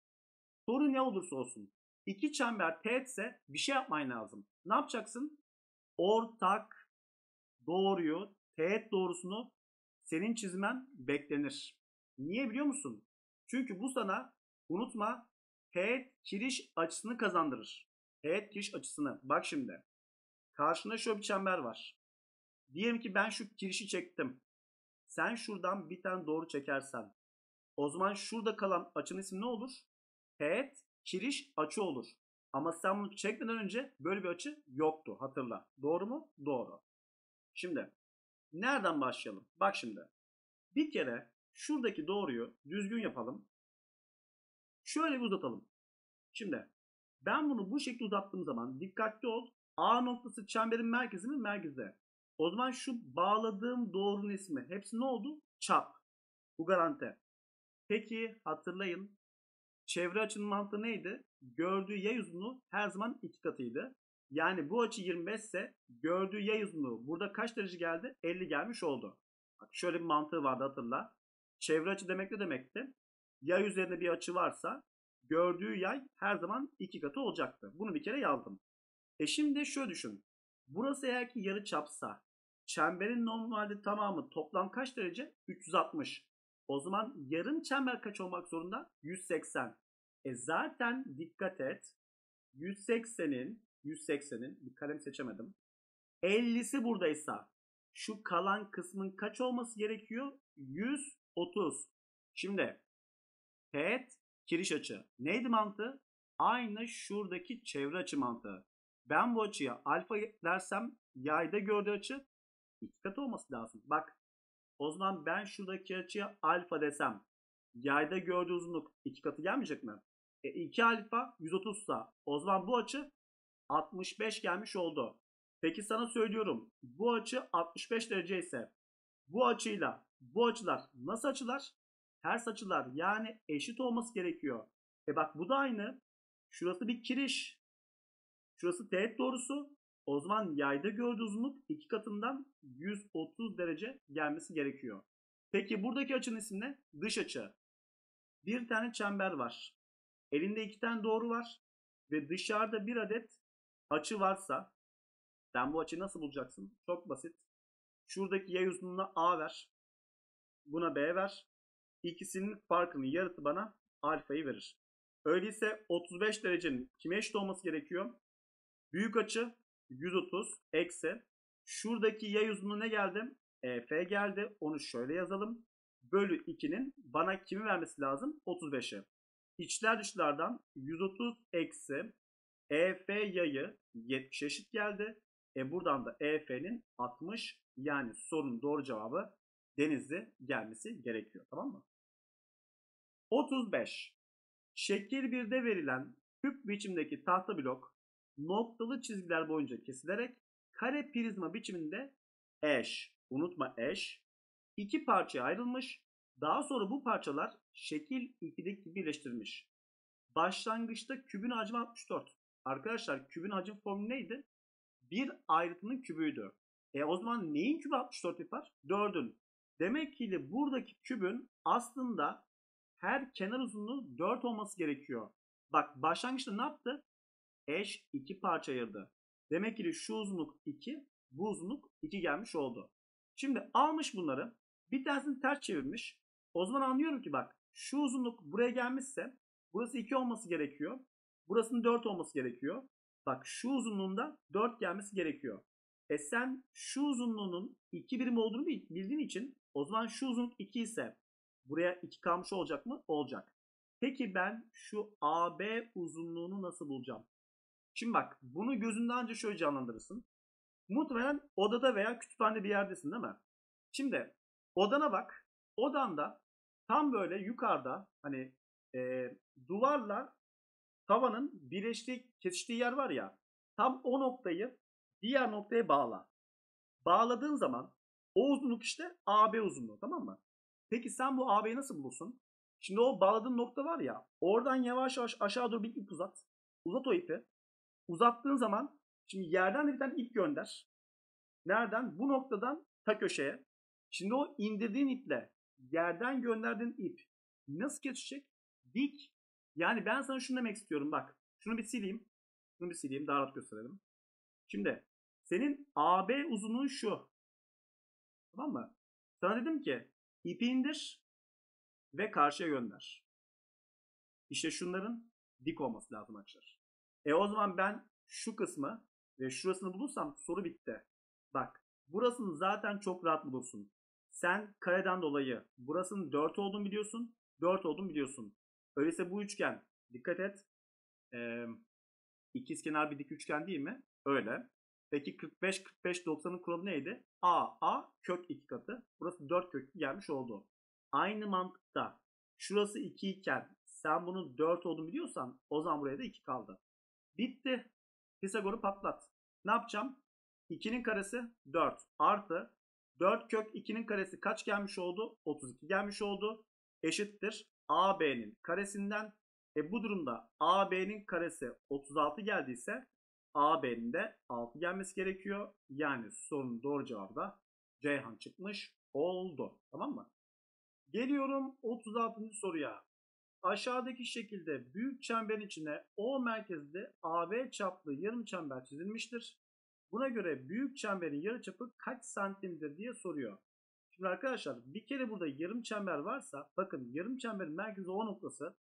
Soru ne olursa olsun. İki çember teğetse bir şey yapman lazım. Ne yapacaksın? Ortak doğruyu, teğet doğrusunu senin çizmen beklenir. Niye biliyor musun? Çünkü bu sana unutma teğet kiriş açısını kazandırır. Teğet kiriş açısını. Bak şimdi. Karşında şöyle bir çember var. Diyelim ki ben şu kirişi çektim. Sen şuradan bir tane doğru çekersen. O zaman şurada kalan açının ismi ne olur? Teğet kiriş açı olur. Ama sen bunu çekmeden önce böyle bir açı yoktu hatırla. Doğru mu? Doğru. Şimdi nereden başlayalım? Bak şimdi. Bir kere şuradaki doğruyu düzgün yapalım. Şöyle bir uzatalım. Şimdi ben bunu bu şekilde uzattığım zaman dikkatli ol. A noktası çemberin merkezi mi? Merkezde. O zaman şu bağladığım doğrunun ismi hepsi ne oldu? Çap. Bu garanti. Peki hatırlayın. Çevre açının mantığı neydi? Gördüğü yay uzunluğu her zaman iki katıydı. Yani bu açı 25 ise gördüğü yay uzunluğu burada kaç derece geldi? 50 gelmiş oldu. Bak şöyle bir mantığı vardı hatırla. Çevre açı demek ne demekti? Yay üzerinde bir açı varsa gördüğü yay her zaman iki katı olacaktı. Bunu bir kere yazdım. E şimdi şöyle düşün. Burası eğer ki yarı çapsa çemberin normalde tamamı toplam kaç derece? 360. O zaman yarım çember kaç olmak zorunda? 180. E zaten dikkat et. 180'in 180'in bir kalem seçemedim. 50'si buradaysa şu kalan kısmın kaç olması gerekiyor? 130. Şimdi teğet kiriş açı. Neydi mantığı? Aynı şuradaki çevre açı mantığı. Ben bu açıya alfa dersem yayda gördüğü açı iki katı olması lazım. Bak o zaman ben şuradaki açıya alfa desem yayda gördüğü uzunluk iki katı gelmeyecek mi? E 2 alfa 130 sa o zaman bu açı 65 gelmiş oldu. Peki sana söylüyorum bu açı 65 derece ise bu açıyla bu açılar nasıl açılar? Ters açılar yani eşit olması gerekiyor. E bak bu da aynı. Şurası bir kiriş. Şurası teğet doğrusu. O zaman yayda gördüğü uzunluk iki katından 130 derece gelmesi gerekiyor. Peki buradaki açının ismi ne? Dış açı. Bir tane çember var. Elinde iki tane doğru var. Ve dışarıda bir adet açı varsa sen bu açıyı nasıl bulacaksın? Çok basit. Şuradaki yay uzunluğuna A ver. Buna B ver. İkisinin farkını yaratı bana alfayı verir. Öyleyse 35 derecenin kime eşit olması gerekiyor? Büyük açı 130 eksi. Şuradaki yay uzunluğu ne geldi? EF geldi. Onu şöyle yazalım. Bölü 2'nin bana kimi vermesi lazım? 35'i. İçler dışlardan 130 eksi EF yayı 70 eşit geldi. E buradan da EF'nin 60 yani sorunun doğru cevabı Denizli gelmesi gerekiyor. Tamam mı? 35. Şekil 1'de verilen küp biçimdeki tahta blok noktalı çizgiler boyunca kesilerek kare prizma biçiminde eş, unutma eş, iki parçaya ayrılmış. Daha sonra bu parçalar şekil 2'deki gibi birleştirilmiş. Başlangıçta kübün hacmi 64. Arkadaşlar kübün hacim formülü neydi? Bir ayrıtının kübüydü. E o zaman neyin kübü 64 yapar? 4'ün. Demek ki buradaki kübün aslında her kenar uzunluğu 4 olması gerekiyor. Bak başlangıçta ne yaptı? Eş iki parça ayırdı. Demek ki şu uzunluk 2, bu uzunluk 2 gelmiş oldu. Şimdi almış bunları. Bir tanesini ters çevirmiş. O zaman anlıyorum ki bak şu uzunluk buraya gelmişse burası 2 olması gerekiyor. Burasının 4 olması gerekiyor. Bak şu uzunluğunda 4 gelmesi gerekiyor. E sen şu uzunluğunun 2 birim olduğunu bildiğin için o zaman şu uzunluk 2 ise buraya 2 kalmış olacak mı? Olacak. Peki ben şu AB uzunluğunu nasıl bulacağım? Şimdi bak bunu gözünden önce şöyle canlandırırsın. Muhtemelen odada veya kütüphanede bir yerdesin değil mi? Şimdi odana bak. Odanda tam böyle yukarıda hani e, duvarla tavanın birleştiği, kesiştiği yer var ya. Tam o noktayı diğer noktaya bağla. Bağladığın zaman o uzunluk işte AB uzunluğu tamam mı? Peki sen bu AB'yi nasıl bulursun? Şimdi o bağladığın nokta var ya oradan yavaş yavaş aşağı doğru bir ip uzat. Uzat o ipi. Uzattığın zaman şimdi yerden de bir tane ip gönder. Nereden? Bu noktadan ta köşeye. Şimdi o indirdiğin iple yerden gönderdiğin ip nasıl kesişecek? Dik. Yani ben sana şunu demek istiyorum bak. Şunu bir sileyim. Şunu bir sileyim daha rahat gösterelim. Şimdi senin AB uzunluğun şu. Tamam mı? Sana dedim ki ipi indir ve karşıya gönder. İşte şunların dik olması lazım arkadaşlar. E o zaman ben şu kısmı ve şurasını bulursam soru bitti. Bak burasını zaten çok rahat bulursun. Sen kareden dolayı burasının 4 olduğunu biliyorsun. 4 olduğunu biliyorsun. Öyleyse bu üçgen dikkat et. Ee, ikizkenar bir dik üçgen değil mi? Öyle. Peki 45 45 90'ın kuralı neydi? A A kök 2 katı. Burası 4 kök 2 gelmiş oldu. Aynı mantıkta şurası 2 iken sen bunun 4 olduğunu biliyorsan o zaman buraya da 2 kaldı. Bitti. Pisagor'u patlat. Ne yapacağım? 2'nin karesi 4 artı 4 kök 2'nin karesi kaç gelmiş oldu? 32 gelmiş oldu. Eşittir. AB'nin karesinden. E bu durumda AB'nin karesi 36 geldiyse AB'nin de 6 gelmesi gerekiyor. Yani sorunun doğru cevabı da Ceyhan çıkmış oldu. Tamam mı? Geliyorum 36. soruya. Aşağıdaki şekilde büyük çemberin içine O merkezde AB çaplı yarım çember çizilmiştir. Buna göre büyük çemberin yarıçapı kaç santimdir diye soruyor. Şimdi arkadaşlar bir kere burada yarım çember varsa bakın yarım çemberin merkezi O noktası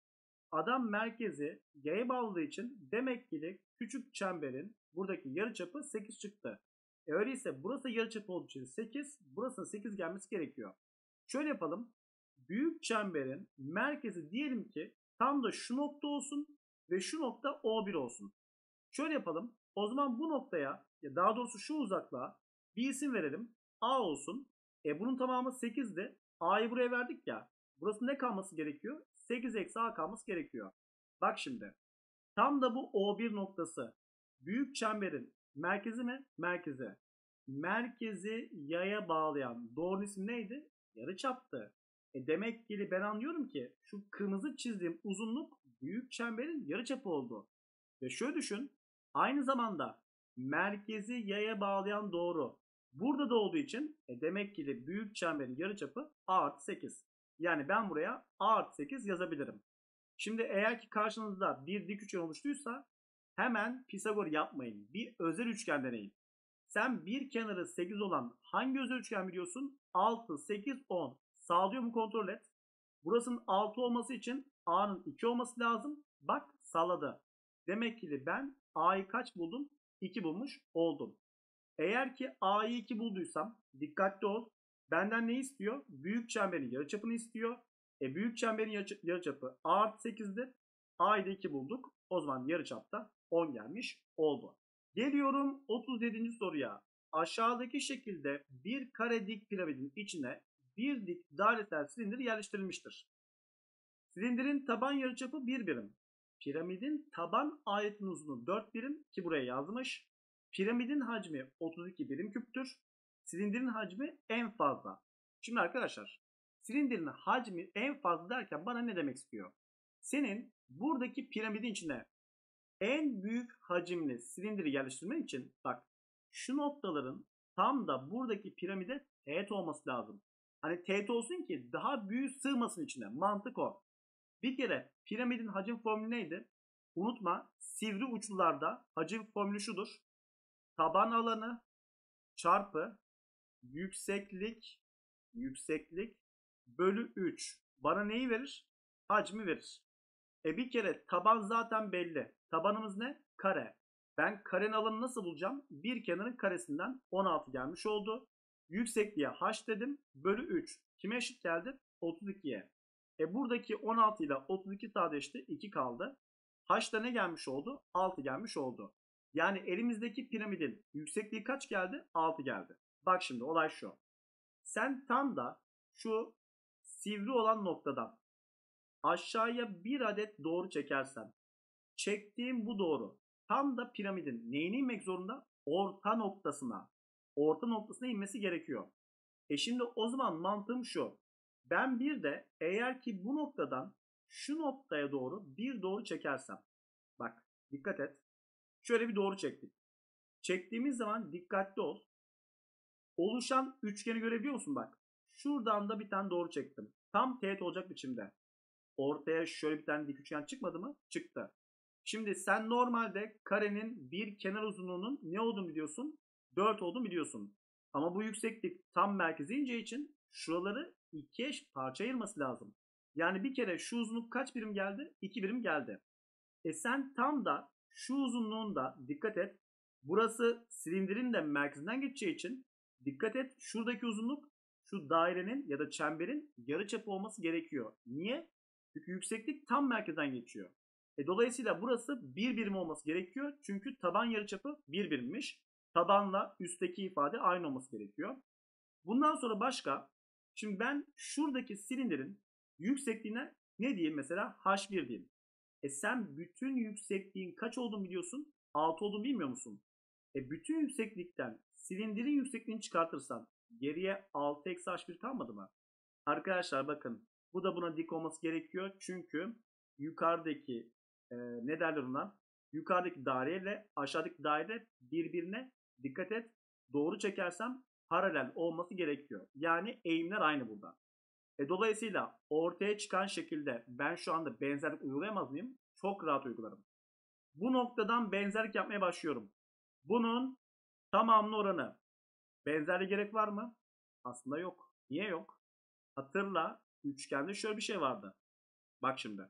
adam merkezi yaya bağladığı için demek ki küçük çemberin buradaki yarıçapı 8 çıktı. E öyleyse burası yarıçapı olduğu için 8, burasına 8 gelmesi gerekiyor. Şöyle yapalım. Büyük çemberin merkezi diyelim ki tam da şu nokta olsun ve şu nokta O1 olsun. Şöyle yapalım. O zaman bu noktaya ya daha doğrusu şu uzaklığa bir isim verelim. A olsun. E bunun tamamı 8'di. A'yı buraya verdik ya. Burası ne kalması gerekiyor? 8 eksi A kalması gerekiyor. Bak şimdi. Tam da bu O1 noktası. Büyük çemberin merkezi mi? Merkezi. Merkezi yaya bağlayan doğru isim neydi? Yarıçaptı. E demek ki ben anlıyorum ki şu kırmızı çizdiğim uzunluk büyük çemberin yarıçapı oldu. Ve şöyle düşün. Aynı zamanda merkezi yaya bağlayan doğru. Burada da olduğu için e demek ki büyük çemberin yarıçapı a artı 8. Yani ben buraya a artı 8 yazabilirim. Şimdi eğer ki karşınızda bir dik üçgen oluştuysa hemen Pisagor yapmayın. Bir özel üçgen deneyin. Sen bir kenarı 8 olan hangi özel üçgen biliyorsun? 6, 8, 10. Sağlıyor mu kontrol et. Burasının 6 olması için A'nın 2 olması lazım. Bak sağladı. Demek ki ben A'yı kaç buldum? 2 bulmuş oldum. Eğer ki A'yı 2 bulduysam dikkatli ol. Benden ne istiyor? Büyük çemberin yarıçapını istiyor. E büyük çemberin yarıça- yarıçapı A artı 8'dir. A'yı da 2 bulduk. O zaman yarıçapta 10 gelmiş oldu. Geliyorum 37. soruya. Aşağıdaki şekilde bir kare dik piramidin içine bir dik dairesel silindir yerleştirilmiştir. Silindirin taban yarıçapı 1 birim. Piramidin taban ayetin uzunluğu 4 birim ki buraya yazmış. Piramidin hacmi 32 birim küptür. Silindirin hacmi en fazla. Şimdi arkadaşlar silindirin hacmi en fazla derken bana ne demek istiyor? Senin buradaki piramidin içine en büyük hacimli silindiri yerleştirmen için bak şu noktaların tam da buradaki piramide teğet olması lazım. Hani teğet olsun ki daha büyük sığmasın içine. Mantık o. Bir kere piramidin hacim formülü neydi? Unutma sivri uçlularda hacim formülü şudur. Taban alanı çarpı yükseklik yükseklik bölü 3 bana neyi verir? Hacmi verir. E bir kere taban zaten belli. Tabanımız ne? Kare. Ben karenin alanını nasıl bulacağım? Bir kenarın karesinden 16 gelmiş oldu. Yüksekliğe h dedim. Bölü 3. Kime eşit geldi? 32'ye. E buradaki 16 ile 32 sadeleşti. 2 kaldı. H'da ne gelmiş oldu? 6 gelmiş oldu. Yani elimizdeki piramidin yüksekliği kaç geldi? 6 geldi. Bak şimdi olay şu. Sen tam da şu sivri olan noktadan aşağıya bir adet doğru çekersen çektiğim bu doğru tam da piramidin neyine inmek zorunda? Orta noktasına. Orta noktasına inmesi gerekiyor. E şimdi o zaman mantığım şu. Ben bir de eğer ki bu noktadan şu noktaya doğru bir doğru çekersem. Bak dikkat et. Şöyle bir doğru çektik. Çektiğimiz zaman dikkatli ol. Oluşan üçgeni görebiliyor musun bak. Şuradan da bir tane doğru çektim. Tam teğet olacak biçimde. Ortaya şöyle bir tane dik üçgen çıkmadı mı? Çıktı. Şimdi sen normalde karenin bir kenar uzunluğunun ne olduğunu biliyorsun? 4 olduğunu biliyorsun. Ama bu yükseklik tam merkeze ineceği için şuraları iki eş parça ayırması lazım. Yani bir kere şu uzunluk kaç birim geldi? 2 birim geldi. E sen tam da şu uzunluğunda dikkat et. Burası silindirin de merkezinden geçeceği için dikkat et şuradaki uzunluk şu dairenin ya da çemberin yarıçapı olması gerekiyor. Niye? Çünkü yükseklik tam merkezden geçiyor. E dolayısıyla burası bir birim olması gerekiyor. Çünkü taban yarıçapı bir birimmiş. Tabanla üstteki ifade aynı olması gerekiyor. Bundan sonra başka. Şimdi ben şuradaki silindirin yüksekliğine ne diyeyim mesela H1 diyeyim. E sen bütün yüksekliğin kaç olduğunu biliyorsun? 6 olduğunu bilmiyor musun? E bütün yükseklikten silindirin yüksekliğini çıkartırsan geriye 6 eksi H1 kalmadı mı? Arkadaşlar bakın bu da buna dik olması gerekiyor. Çünkü yukarıdaki e, ne derler ona? Yukarıdaki daire ile aşağıdaki daire birbirine dikkat et. Doğru çekersem paralel olması gerekiyor. Yani eğimler aynı burada. E, dolayısıyla ortaya çıkan şekilde ben şu anda benzerlik uygulayamaz mıyım? Çok rahat uygularım. Bu noktadan benzerlik yapmaya başlıyorum. Bunun tamamlı oranı. Benzerliğe gerek var mı? Aslında yok. Niye yok? Hatırla üçgende şöyle bir şey vardı. Bak şimdi.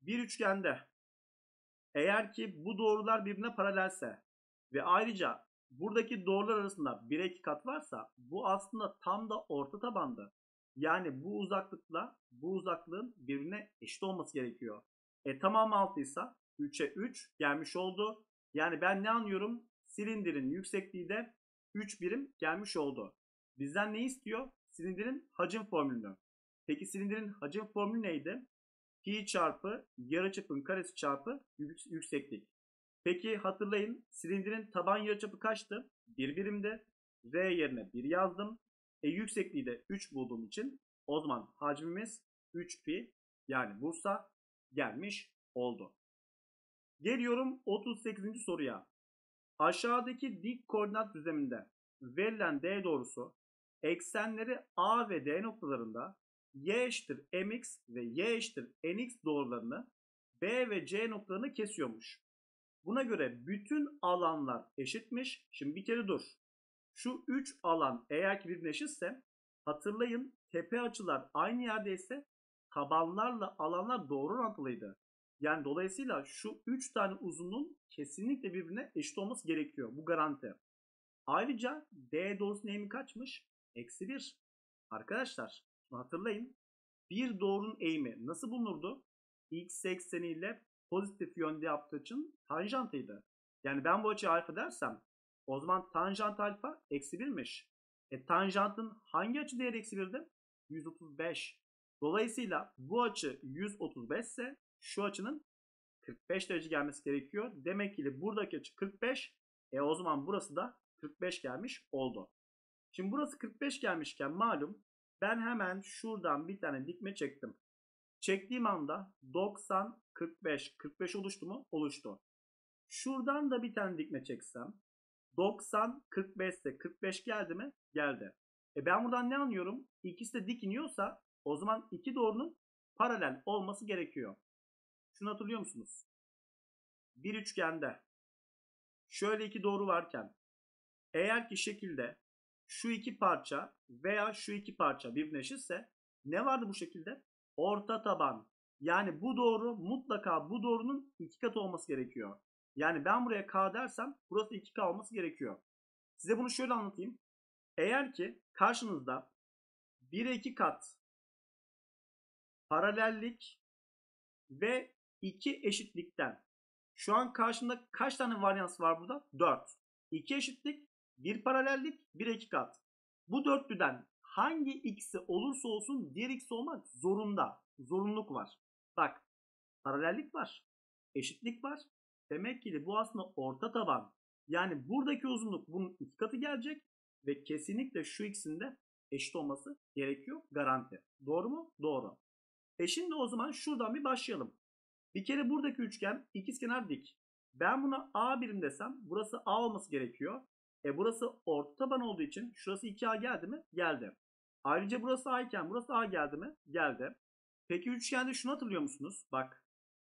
Bir üçgende eğer ki bu doğrular birbirine paralelse ve ayrıca buradaki doğrular arasında bir iki kat varsa bu aslında tam da orta tabandı. Yani bu uzaklıkla bu uzaklığın birbirine eşit olması gerekiyor. E tamam 6 ise 3'e 3 gelmiş oldu. Yani ben ne anlıyorum? Silindirin yüksekliği de 3 birim gelmiş oldu. Bizden ne istiyor? Silindirin hacim formülünü. Peki silindirin hacim formülü neydi? Pi çarpı yarıçapın karesi çarpı yükseklik. Peki hatırlayın silindirin taban yarıçapı kaçtı? 1 birimdi. R yerine 1 yazdım. E yüksekliği de 3 bulduğum için o zaman hacmimiz 3 pi yani Bursa gelmiş oldu. Geliyorum 38. soruya. Aşağıdaki dik koordinat düzleminde verilen D doğrusu eksenleri A ve D noktalarında y eşittir mx ve y eşittir nx doğrularını B ve C noktalarını kesiyormuş. Buna göre bütün alanlar eşitmiş. Şimdi bir kere dur. Şu 3 alan eğer ki birbirine eşitse hatırlayın tepe açılar aynı yerdeyse tabanlarla alanlar doğru orantılıydı. Yani dolayısıyla şu 3 tane uzunluğun kesinlikle birbirine eşit olması gerekiyor. Bu garanti. Ayrıca D doğrusunun eğimi kaçmış? Eksi 1. Arkadaşlar hatırlayın. Bir doğrunun eğimi nasıl bulunurdu? X ekseni ile pozitif yönde yaptığı için tanjantıydı. Yani ben bu açıyı alfa dersem o zaman tanjant alfa eksi 1'miş. E tanjantın hangi açı değeri eksi 1'di? 135. Dolayısıyla bu açı 135 ise şu açının 45 derece gelmesi gerekiyor. Demek ki buradaki açı 45. E o zaman burası da 45 gelmiş oldu. Şimdi burası 45 gelmişken malum ben hemen şuradan bir tane dikme çektim. Çektiğim anda 90, 45, 45 oluştu mu? Oluştu. Şuradan da bir tane dikme çeksem 90, 45 ise 45 geldi mi? Geldi. E ben buradan ne anlıyorum? İkisi de dik iniyorsa o zaman iki doğrunun paralel olması gerekiyor. Şunu hatırlıyor musunuz? Bir üçgende şöyle iki doğru varken eğer ki şekilde şu iki parça veya şu iki parça birbirine eşitse ne vardı bu şekilde? Orta taban. Yani bu doğru mutlaka bu doğrunun iki katı olması gerekiyor. Yani ben buraya k dersem burası 2k olması gerekiyor. Size bunu şöyle anlatayım. Eğer ki karşınızda 1'e 2 kat paralellik ve 2 eşitlikten şu an karşında kaç tane varyans var burada? 4. 2 eşitlik, 1 paralellik, 1 2 kat. Bu dörtlüden hangi x'i olursa olsun diğer x olmak zorunda. Zorunluluk var. Bak paralellik var. Eşitlik var. Demek ki bu aslında orta taban. Yani buradaki uzunluk bunun iki katı gelecek ve kesinlikle şu x'in de eşit olması gerekiyor garanti. Doğru mu? Doğru. E şimdi o zaman şuradan bir başlayalım. Bir kere buradaki üçgen ikizkenar dik. Ben buna A birim desem burası A olması gerekiyor. E burası orta taban olduğu için şurası 2A geldi mi? Geldi. Ayrıca burası A iken burası A geldi mi? Geldi. Peki üçgende şunu hatırlıyor musunuz? Bak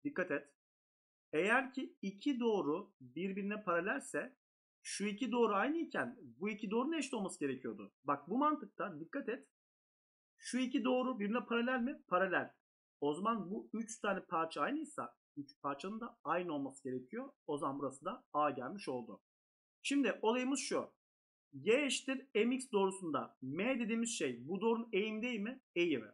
dikkat et. Eğer ki iki doğru birbirine paralelse şu iki doğru aynı iken bu iki doğrunun eşit olması gerekiyordu. Bak bu mantıkta dikkat et. Şu iki doğru birbirine paralel mi? Paralel. O zaman bu üç tane parça aynıysa üç parçanın da aynı olması gerekiyor. O zaman burası da A gelmiş oldu. Şimdi olayımız şu. Y eşittir mx doğrusunda m dediğimiz şey bu doğrunun eğim değil mi? Eğimi.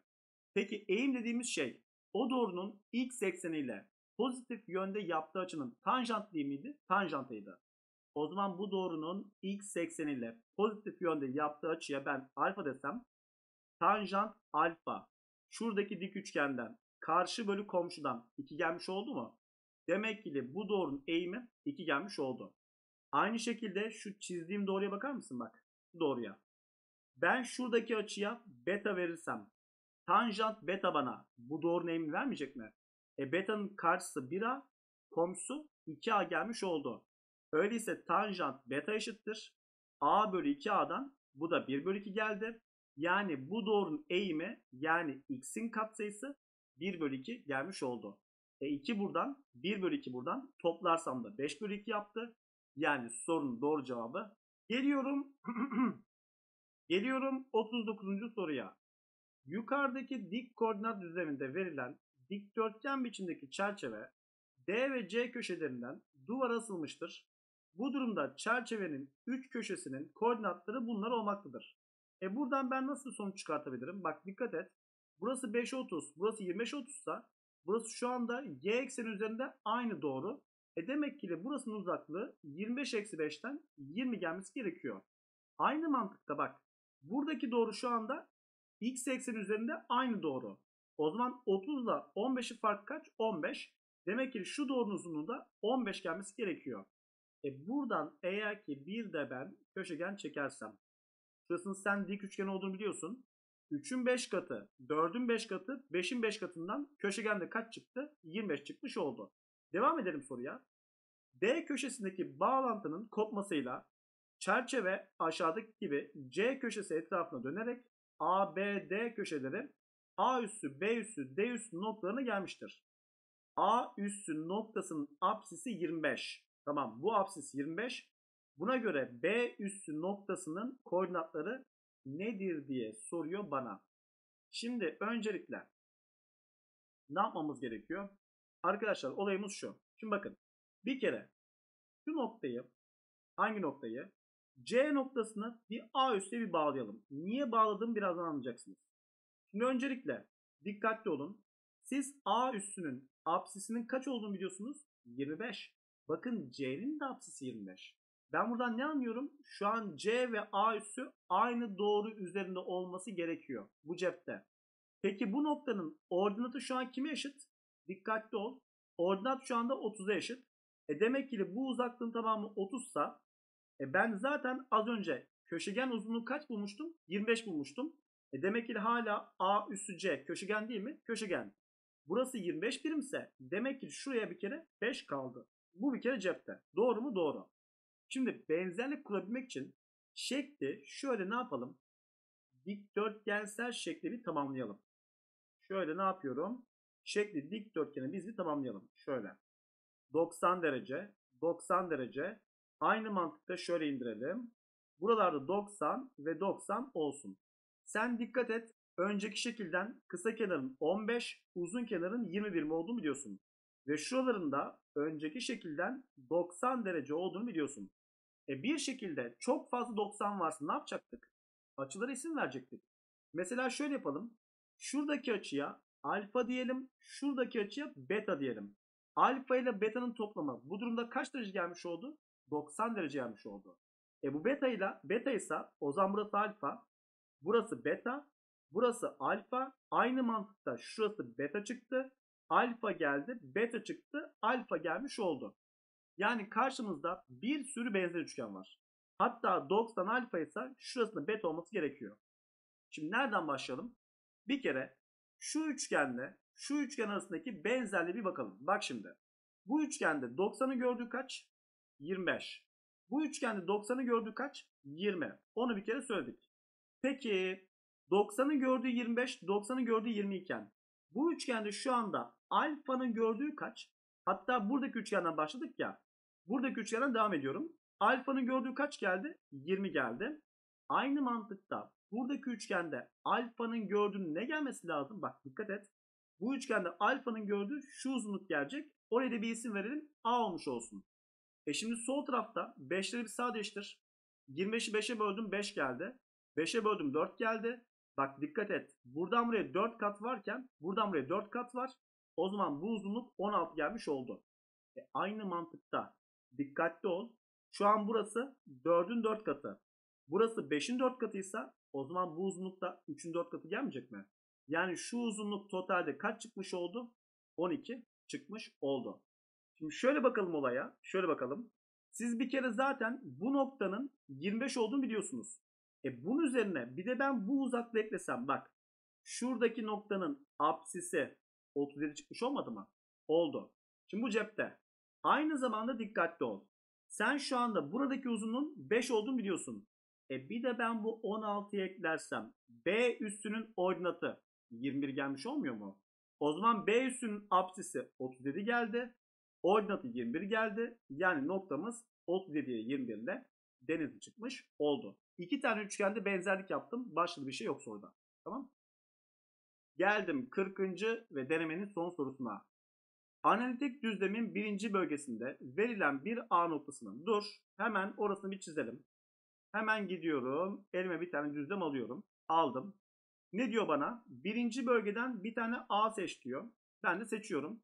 Peki eğim dediğimiz şey o doğrunun x ekseniyle pozitif yönde yaptığı açının tanjant değil miydi? Tanjantıydı. O zaman bu doğrunun x ekseniyle pozitif yönde yaptığı açıya ben alfa desem tanjant alfa şuradaki dik üçgenden karşı bölü komşudan 2 gelmiş oldu mu? Demek ki bu doğrunun eğimi 2 gelmiş oldu. Aynı şekilde şu çizdiğim doğruya bakar mısın bak? Doğruya. Ben şuradaki açıya beta verirsem tanjant beta bana bu doğrunun eğimini vermeyecek mi? E beta'nın karşısı 1a, komşusu 2a gelmiş oldu. Öyleyse tanjant beta eşittir. a bölü 2a'dan bu da 1 bölü 2 geldi. Yani bu doğrunun eğimi yani x'in katsayısı 1 bölü 2 gelmiş oldu. E 2 buradan 1 bölü 2 buradan toplarsam da 5 bölü 2 yaptı. Yani sorunun doğru cevabı. Geliyorum. Geliyorum 39. soruya. Yukarıdaki dik koordinat düzleminde verilen dikdörtgen biçimdeki çerçeve D ve C köşelerinden duvara asılmıştır. Bu durumda çerçevenin 3 köşesinin koordinatları bunlar olmaktadır. E buradan ben nasıl sonuç çıkartabilirim? Bak dikkat et. Burası 5 30, burası 25 30 sa burası şu anda y ekseni üzerinde aynı doğru. E demek ki burasının uzaklığı 25 eksi 5'ten 20 gelmesi gerekiyor. Aynı mantıkta bak. Buradaki doğru şu anda x ekseni üzerinde aynı doğru. O zaman 30 ile 15'i fark kaç? 15. Demek ki şu doğrunun uzunluğu da 15 gelmesi gerekiyor. E buradan eğer ki bir de ben köşegen çekersem. Şurasının sen dik üçgen olduğunu biliyorsun. 3'ün 5 katı, 4'ün 5 katı, 5'in 5 katından köşegende kaç çıktı? 25 çıkmış oldu. Devam edelim soruya. D köşesindeki bağlantının kopmasıyla çerçeve aşağıdaki gibi C köşesi etrafına dönerek A, B, D köşeleri A üssü, B üssü, D üssü noktalarına gelmiştir. A üssü noktasının apsisi 25. Tamam bu apsis 25. Buna göre B üssü noktasının koordinatları nedir diye soruyor bana. Şimdi öncelikle ne yapmamız gerekiyor? Arkadaşlar olayımız şu. Şimdi bakın bir kere şu noktayı hangi noktayı? C noktasını bir A üsse bir bağlayalım. Niye bağladığımı birazdan anlayacaksınız. Şimdi öncelikle dikkatli olun. Siz A üssünün apsisinin kaç olduğunu biliyorsunuz? 25. Bakın C'nin de apsisi 25. Ben buradan ne anlıyorum? Şu an C ve A üssü aynı doğru üzerinde olması gerekiyor. Bu cepte. Peki bu noktanın ordinatı şu an kime eşit? Dikkatli ol. Ordinat şu anda 30'a eşit. E demek ki bu uzaklığın tamamı 30 sa e ben zaten az önce köşegen uzunluğu kaç bulmuştum? 25 bulmuştum. E demek ki hala A üssü C köşegen değil mi? Köşegen. Burası 25 birimse demek ki şuraya bir kere 5 kaldı. Bu bir kere cepte. Doğru mu? Doğru. Şimdi benzerlik kurabilmek için şekli şöyle ne yapalım? Dikdörtgensel şekli bir tamamlayalım. Şöyle ne yapıyorum? Şekli dikdörtgeni biz bir tamamlayalım. Şöyle. 90 derece, 90 derece. Aynı mantıkta şöyle indirelim. Buralarda 90 ve 90 olsun. Sen dikkat et. Önceki şekilden kısa kenarın 15, uzun kenarın 20 birim olduğunu biliyorsun. Ve şuralarında önceki şekilden 90 derece olduğunu biliyorsun. E bir şekilde çok fazla 90 varsa ne yapacaktık? Açılara isim verecektik. Mesela şöyle yapalım. Şuradaki açıya alfa diyelim. Şuradaki açıya beta diyelim. Alfa ile beta'nın toplamı bu durumda kaç derece gelmiş oldu? 90 derece gelmiş oldu. E bu beta ile beta ise o zaman burası alfa. Burası beta. Burası alfa. Aynı mantıkta şurası beta çıktı. Alfa geldi. Beta çıktı. Alfa gelmiş oldu. Yani karşımızda bir sürü benzer üçgen var. Hatta 90 alfa ise şurasında beta olması gerekiyor. Şimdi nereden başlayalım? Bir kere şu üçgenle şu üçgen arasındaki benzerliğe bir bakalım. Bak şimdi. Bu üçgende 90'ı gördüğü kaç? 25. Bu üçgende 90'ı gördüğü kaç? 20. Onu bir kere söyledik. Peki 90'ı gördüğü 25, 90'ı gördüğü 20 iken bu üçgende şu anda alfanın gördüğü kaç? Hatta buradaki üçgenden başladık ya. Buradaki üçgenden devam ediyorum. Alfanın gördüğü kaç geldi? 20 geldi. Aynı mantıkta buradaki üçgende alfanın gördüğünün ne gelmesi lazım? Bak dikkat et. Bu üçgende alfanın gördüğü şu uzunluk gelecek. Oraya da bir isim verelim. A olmuş olsun. E şimdi sol tarafta 5'leri bir sağ değiştir. 25'i 5'e böldüm 5 geldi. 5'e böldüm 4 geldi. Bak dikkat et. Buradan buraya 4 kat varken buradan buraya 4 kat var. O zaman bu uzunluk 16 gelmiş oldu. E aynı mantıkta dikkatli ol. Şu an burası 4'ün 4 katı. Burası 5'in 4 katıysa o zaman bu uzunlukta 3'ün 4 katı gelmeyecek mi? Yani şu uzunluk totalde kaç çıkmış oldu? 12 çıkmış oldu. Şimdi şöyle bakalım olaya. Şöyle bakalım. Siz bir kere zaten bu noktanın 25 olduğunu biliyorsunuz. E bunun üzerine bir de ben bu uzaklığı eklesem bak. Şuradaki noktanın apsisi 37 çıkmış olmadı mı? Oldu. Şimdi bu cepte. Aynı zamanda dikkatli ol. Sen şu anda buradaki uzunluğun 5 olduğunu biliyorsun. E bir de ben bu 16'yı eklersem B üssünün ordinatı 21 gelmiş olmuyor mu? O zaman B üssünün apsisi 37 geldi. Ordinatı 21 geldi. Yani noktamız 37'ye 21 ile denizli çıkmış oldu. İki tane üçgende benzerlik yaptım. Başka bir şey yok soruda. Tamam Geldim 40. ve denemenin son sorusuna. Analitik düzlemin birinci bölgesinde verilen bir A noktasının dur. Hemen orasını bir çizelim. Hemen gidiyorum. Elime bir tane düzlem alıyorum. Aldım. Ne diyor bana? Birinci bölgeden bir tane A seç diyor. Ben de seçiyorum.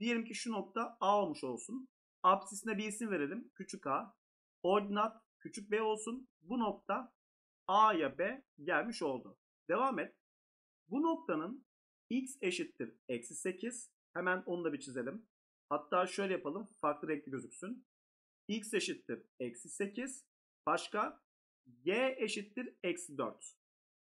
Diyelim ki şu nokta A olmuş olsun. Apsisine bir isim verelim. Küçük A. Ordinat küçük b olsun. Bu nokta A'ya B gelmiş oldu. Devam et. Bu noktanın x eşittir eksi 8. Hemen onu da bir çizelim. Hatta şöyle yapalım. Farklı renkli gözüksün. x eşittir eksi 8. Başka? Y eşittir eksi 4.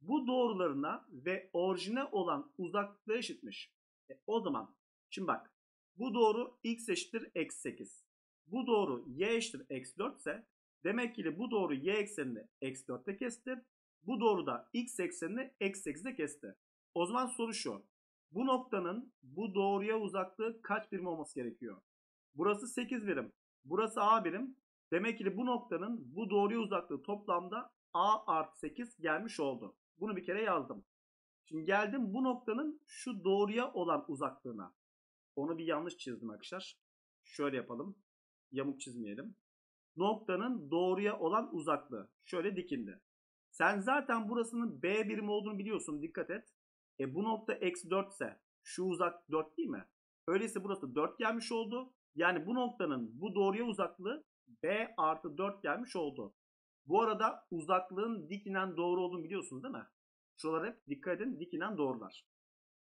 Bu doğrularına ve orijine olan uzaklıkları eşitmiş. E, o zaman şimdi bak. Bu doğru x eşittir eksi 8. Bu doğru y eşittir eksi 4 ise demek ki bu doğru y eksenini eksi 4'te kesti. Bu doğru da x eksenini eksi 8'de kesti. O zaman soru şu. Bu noktanın bu doğruya uzaklığı kaç birim olması gerekiyor? Burası 8 birim. Burası A birim. Demek ki bu noktanın bu doğruya uzaklığı toplamda A artı 8 gelmiş oldu. Bunu bir kere yazdım. Şimdi geldim bu noktanın şu doğruya olan uzaklığına. Onu bir yanlış çizdim arkadaşlar. Şöyle yapalım. Yamuk çizmeyelim. Noktanın doğruya olan uzaklığı. Şöyle dikindi. Sen zaten burasının B birimi olduğunu biliyorsun. Dikkat et. E bu nokta eksi 4 ise şu uzak 4 değil mi? Öyleyse burası 4 gelmiş oldu. Yani bu noktanın bu doğruya uzaklığı B artı 4 gelmiş oldu. Bu arada uzaklığın dik inen doğru olduğunu biliyorsunuz değil mi? Şuralara hep dikkat edin dik inen doğrular.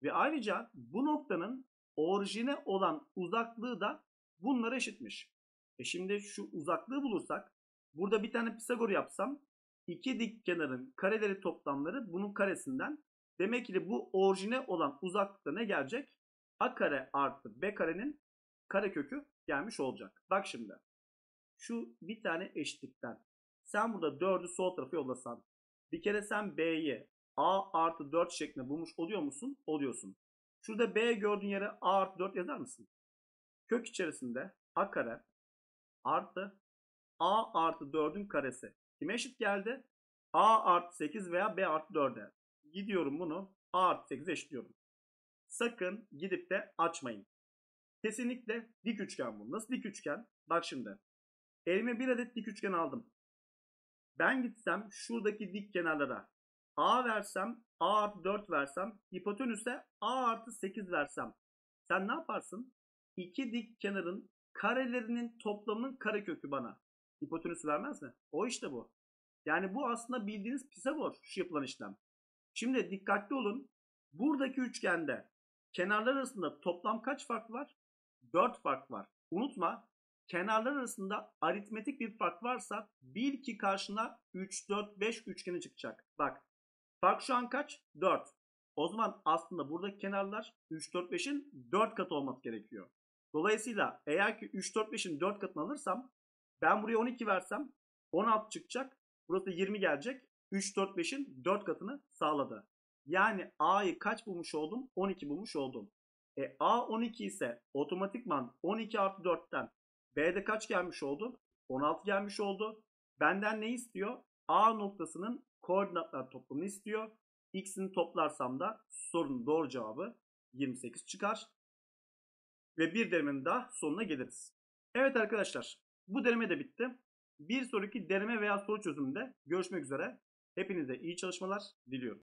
Ve ayrıca bu noktanın orijine olan uzaklığı da bunlara eşitmiş. E şimdi şu uzaklığı bulursak burada bir tane Pisagor yapsam iki dik kenarın kareleri toplamları bunun karesinden demek ki bu orijine olan uzaklıkta ne gelecek? A kare artı B karenin karekökü gelmiş olacak. Bak şimdi. Şu bir tane eşitlikten. Sen burada 4'ü sol tarafa yollasan. Bir kere sen B'yi A artı 4 şeklinde bulmuş oluyor musun? Oluyorsun. Şurada B gördüğün yere A artı 4 yazar mısın? Kök içerisinde A kare artı A artı 4'ün karesi. Kime eşit geldi? A artı 8 veya B artı 4'e. Gidiyorum bunu A artı 8 eşitliyorum. Sakın gidip de açmayın. Kesinlikle dik üçgen bu. Nasıl dik üçgen? Bak şimdi. Elime bir adet dik üçgen aldım. Ben gitsem şuradaki dik kenarlara A versem, A artı 4 versem, hipotenüse A artı 8 versem. Sen ne yaparsın? İki dik kenarın karelerinin toplamının karekökü bana. Hipotenüs vermez mi? O işte bu. Yani bu aslında bildiğiniz Pisagor şu yapılan işlem. Şimdi dikkatli olun. Buradaki üçgende kenarlar arasında toplam kaç fark var? 4 fark var. Unutma kenarlar arasında aritmetik bir fark varsa bil ki karşına 3, 4, 5 üçgeni çıkacak. Bak fark şu an kaç? 4. O zaman aslında buradaki kenarlar 3, 4, 5'in 4 katı olması gerekiyor. Dolayısıyla eğer ki 3, 4, 5'in 4 katını alırsam ben buraya 12 versem 16 çıkacak. Burası 20 gelecek. 3, 4, 5'in 4 katını sağladı. Yani A'yı kaç bulmuş oldum? 12 bulmuş oldum. E A 12 ise otomatikman 12 artı 4'ten B'de kaç gelmiş oldu? 16 gelmiş oldu. Benden ne istiyor? A noktasının koordinatlar toplamını istiyor. X'ini toplarsam da sorunun doğru cevabı 28 çıkar. Ve bir denemenin daha sonuna geliriz. Evet arkadaşlar bu deneme de bitti. Bir sonraki deneme veya soru çözümünde görüşmek üzere. Hepinize iyi çalışmalar diliyorum.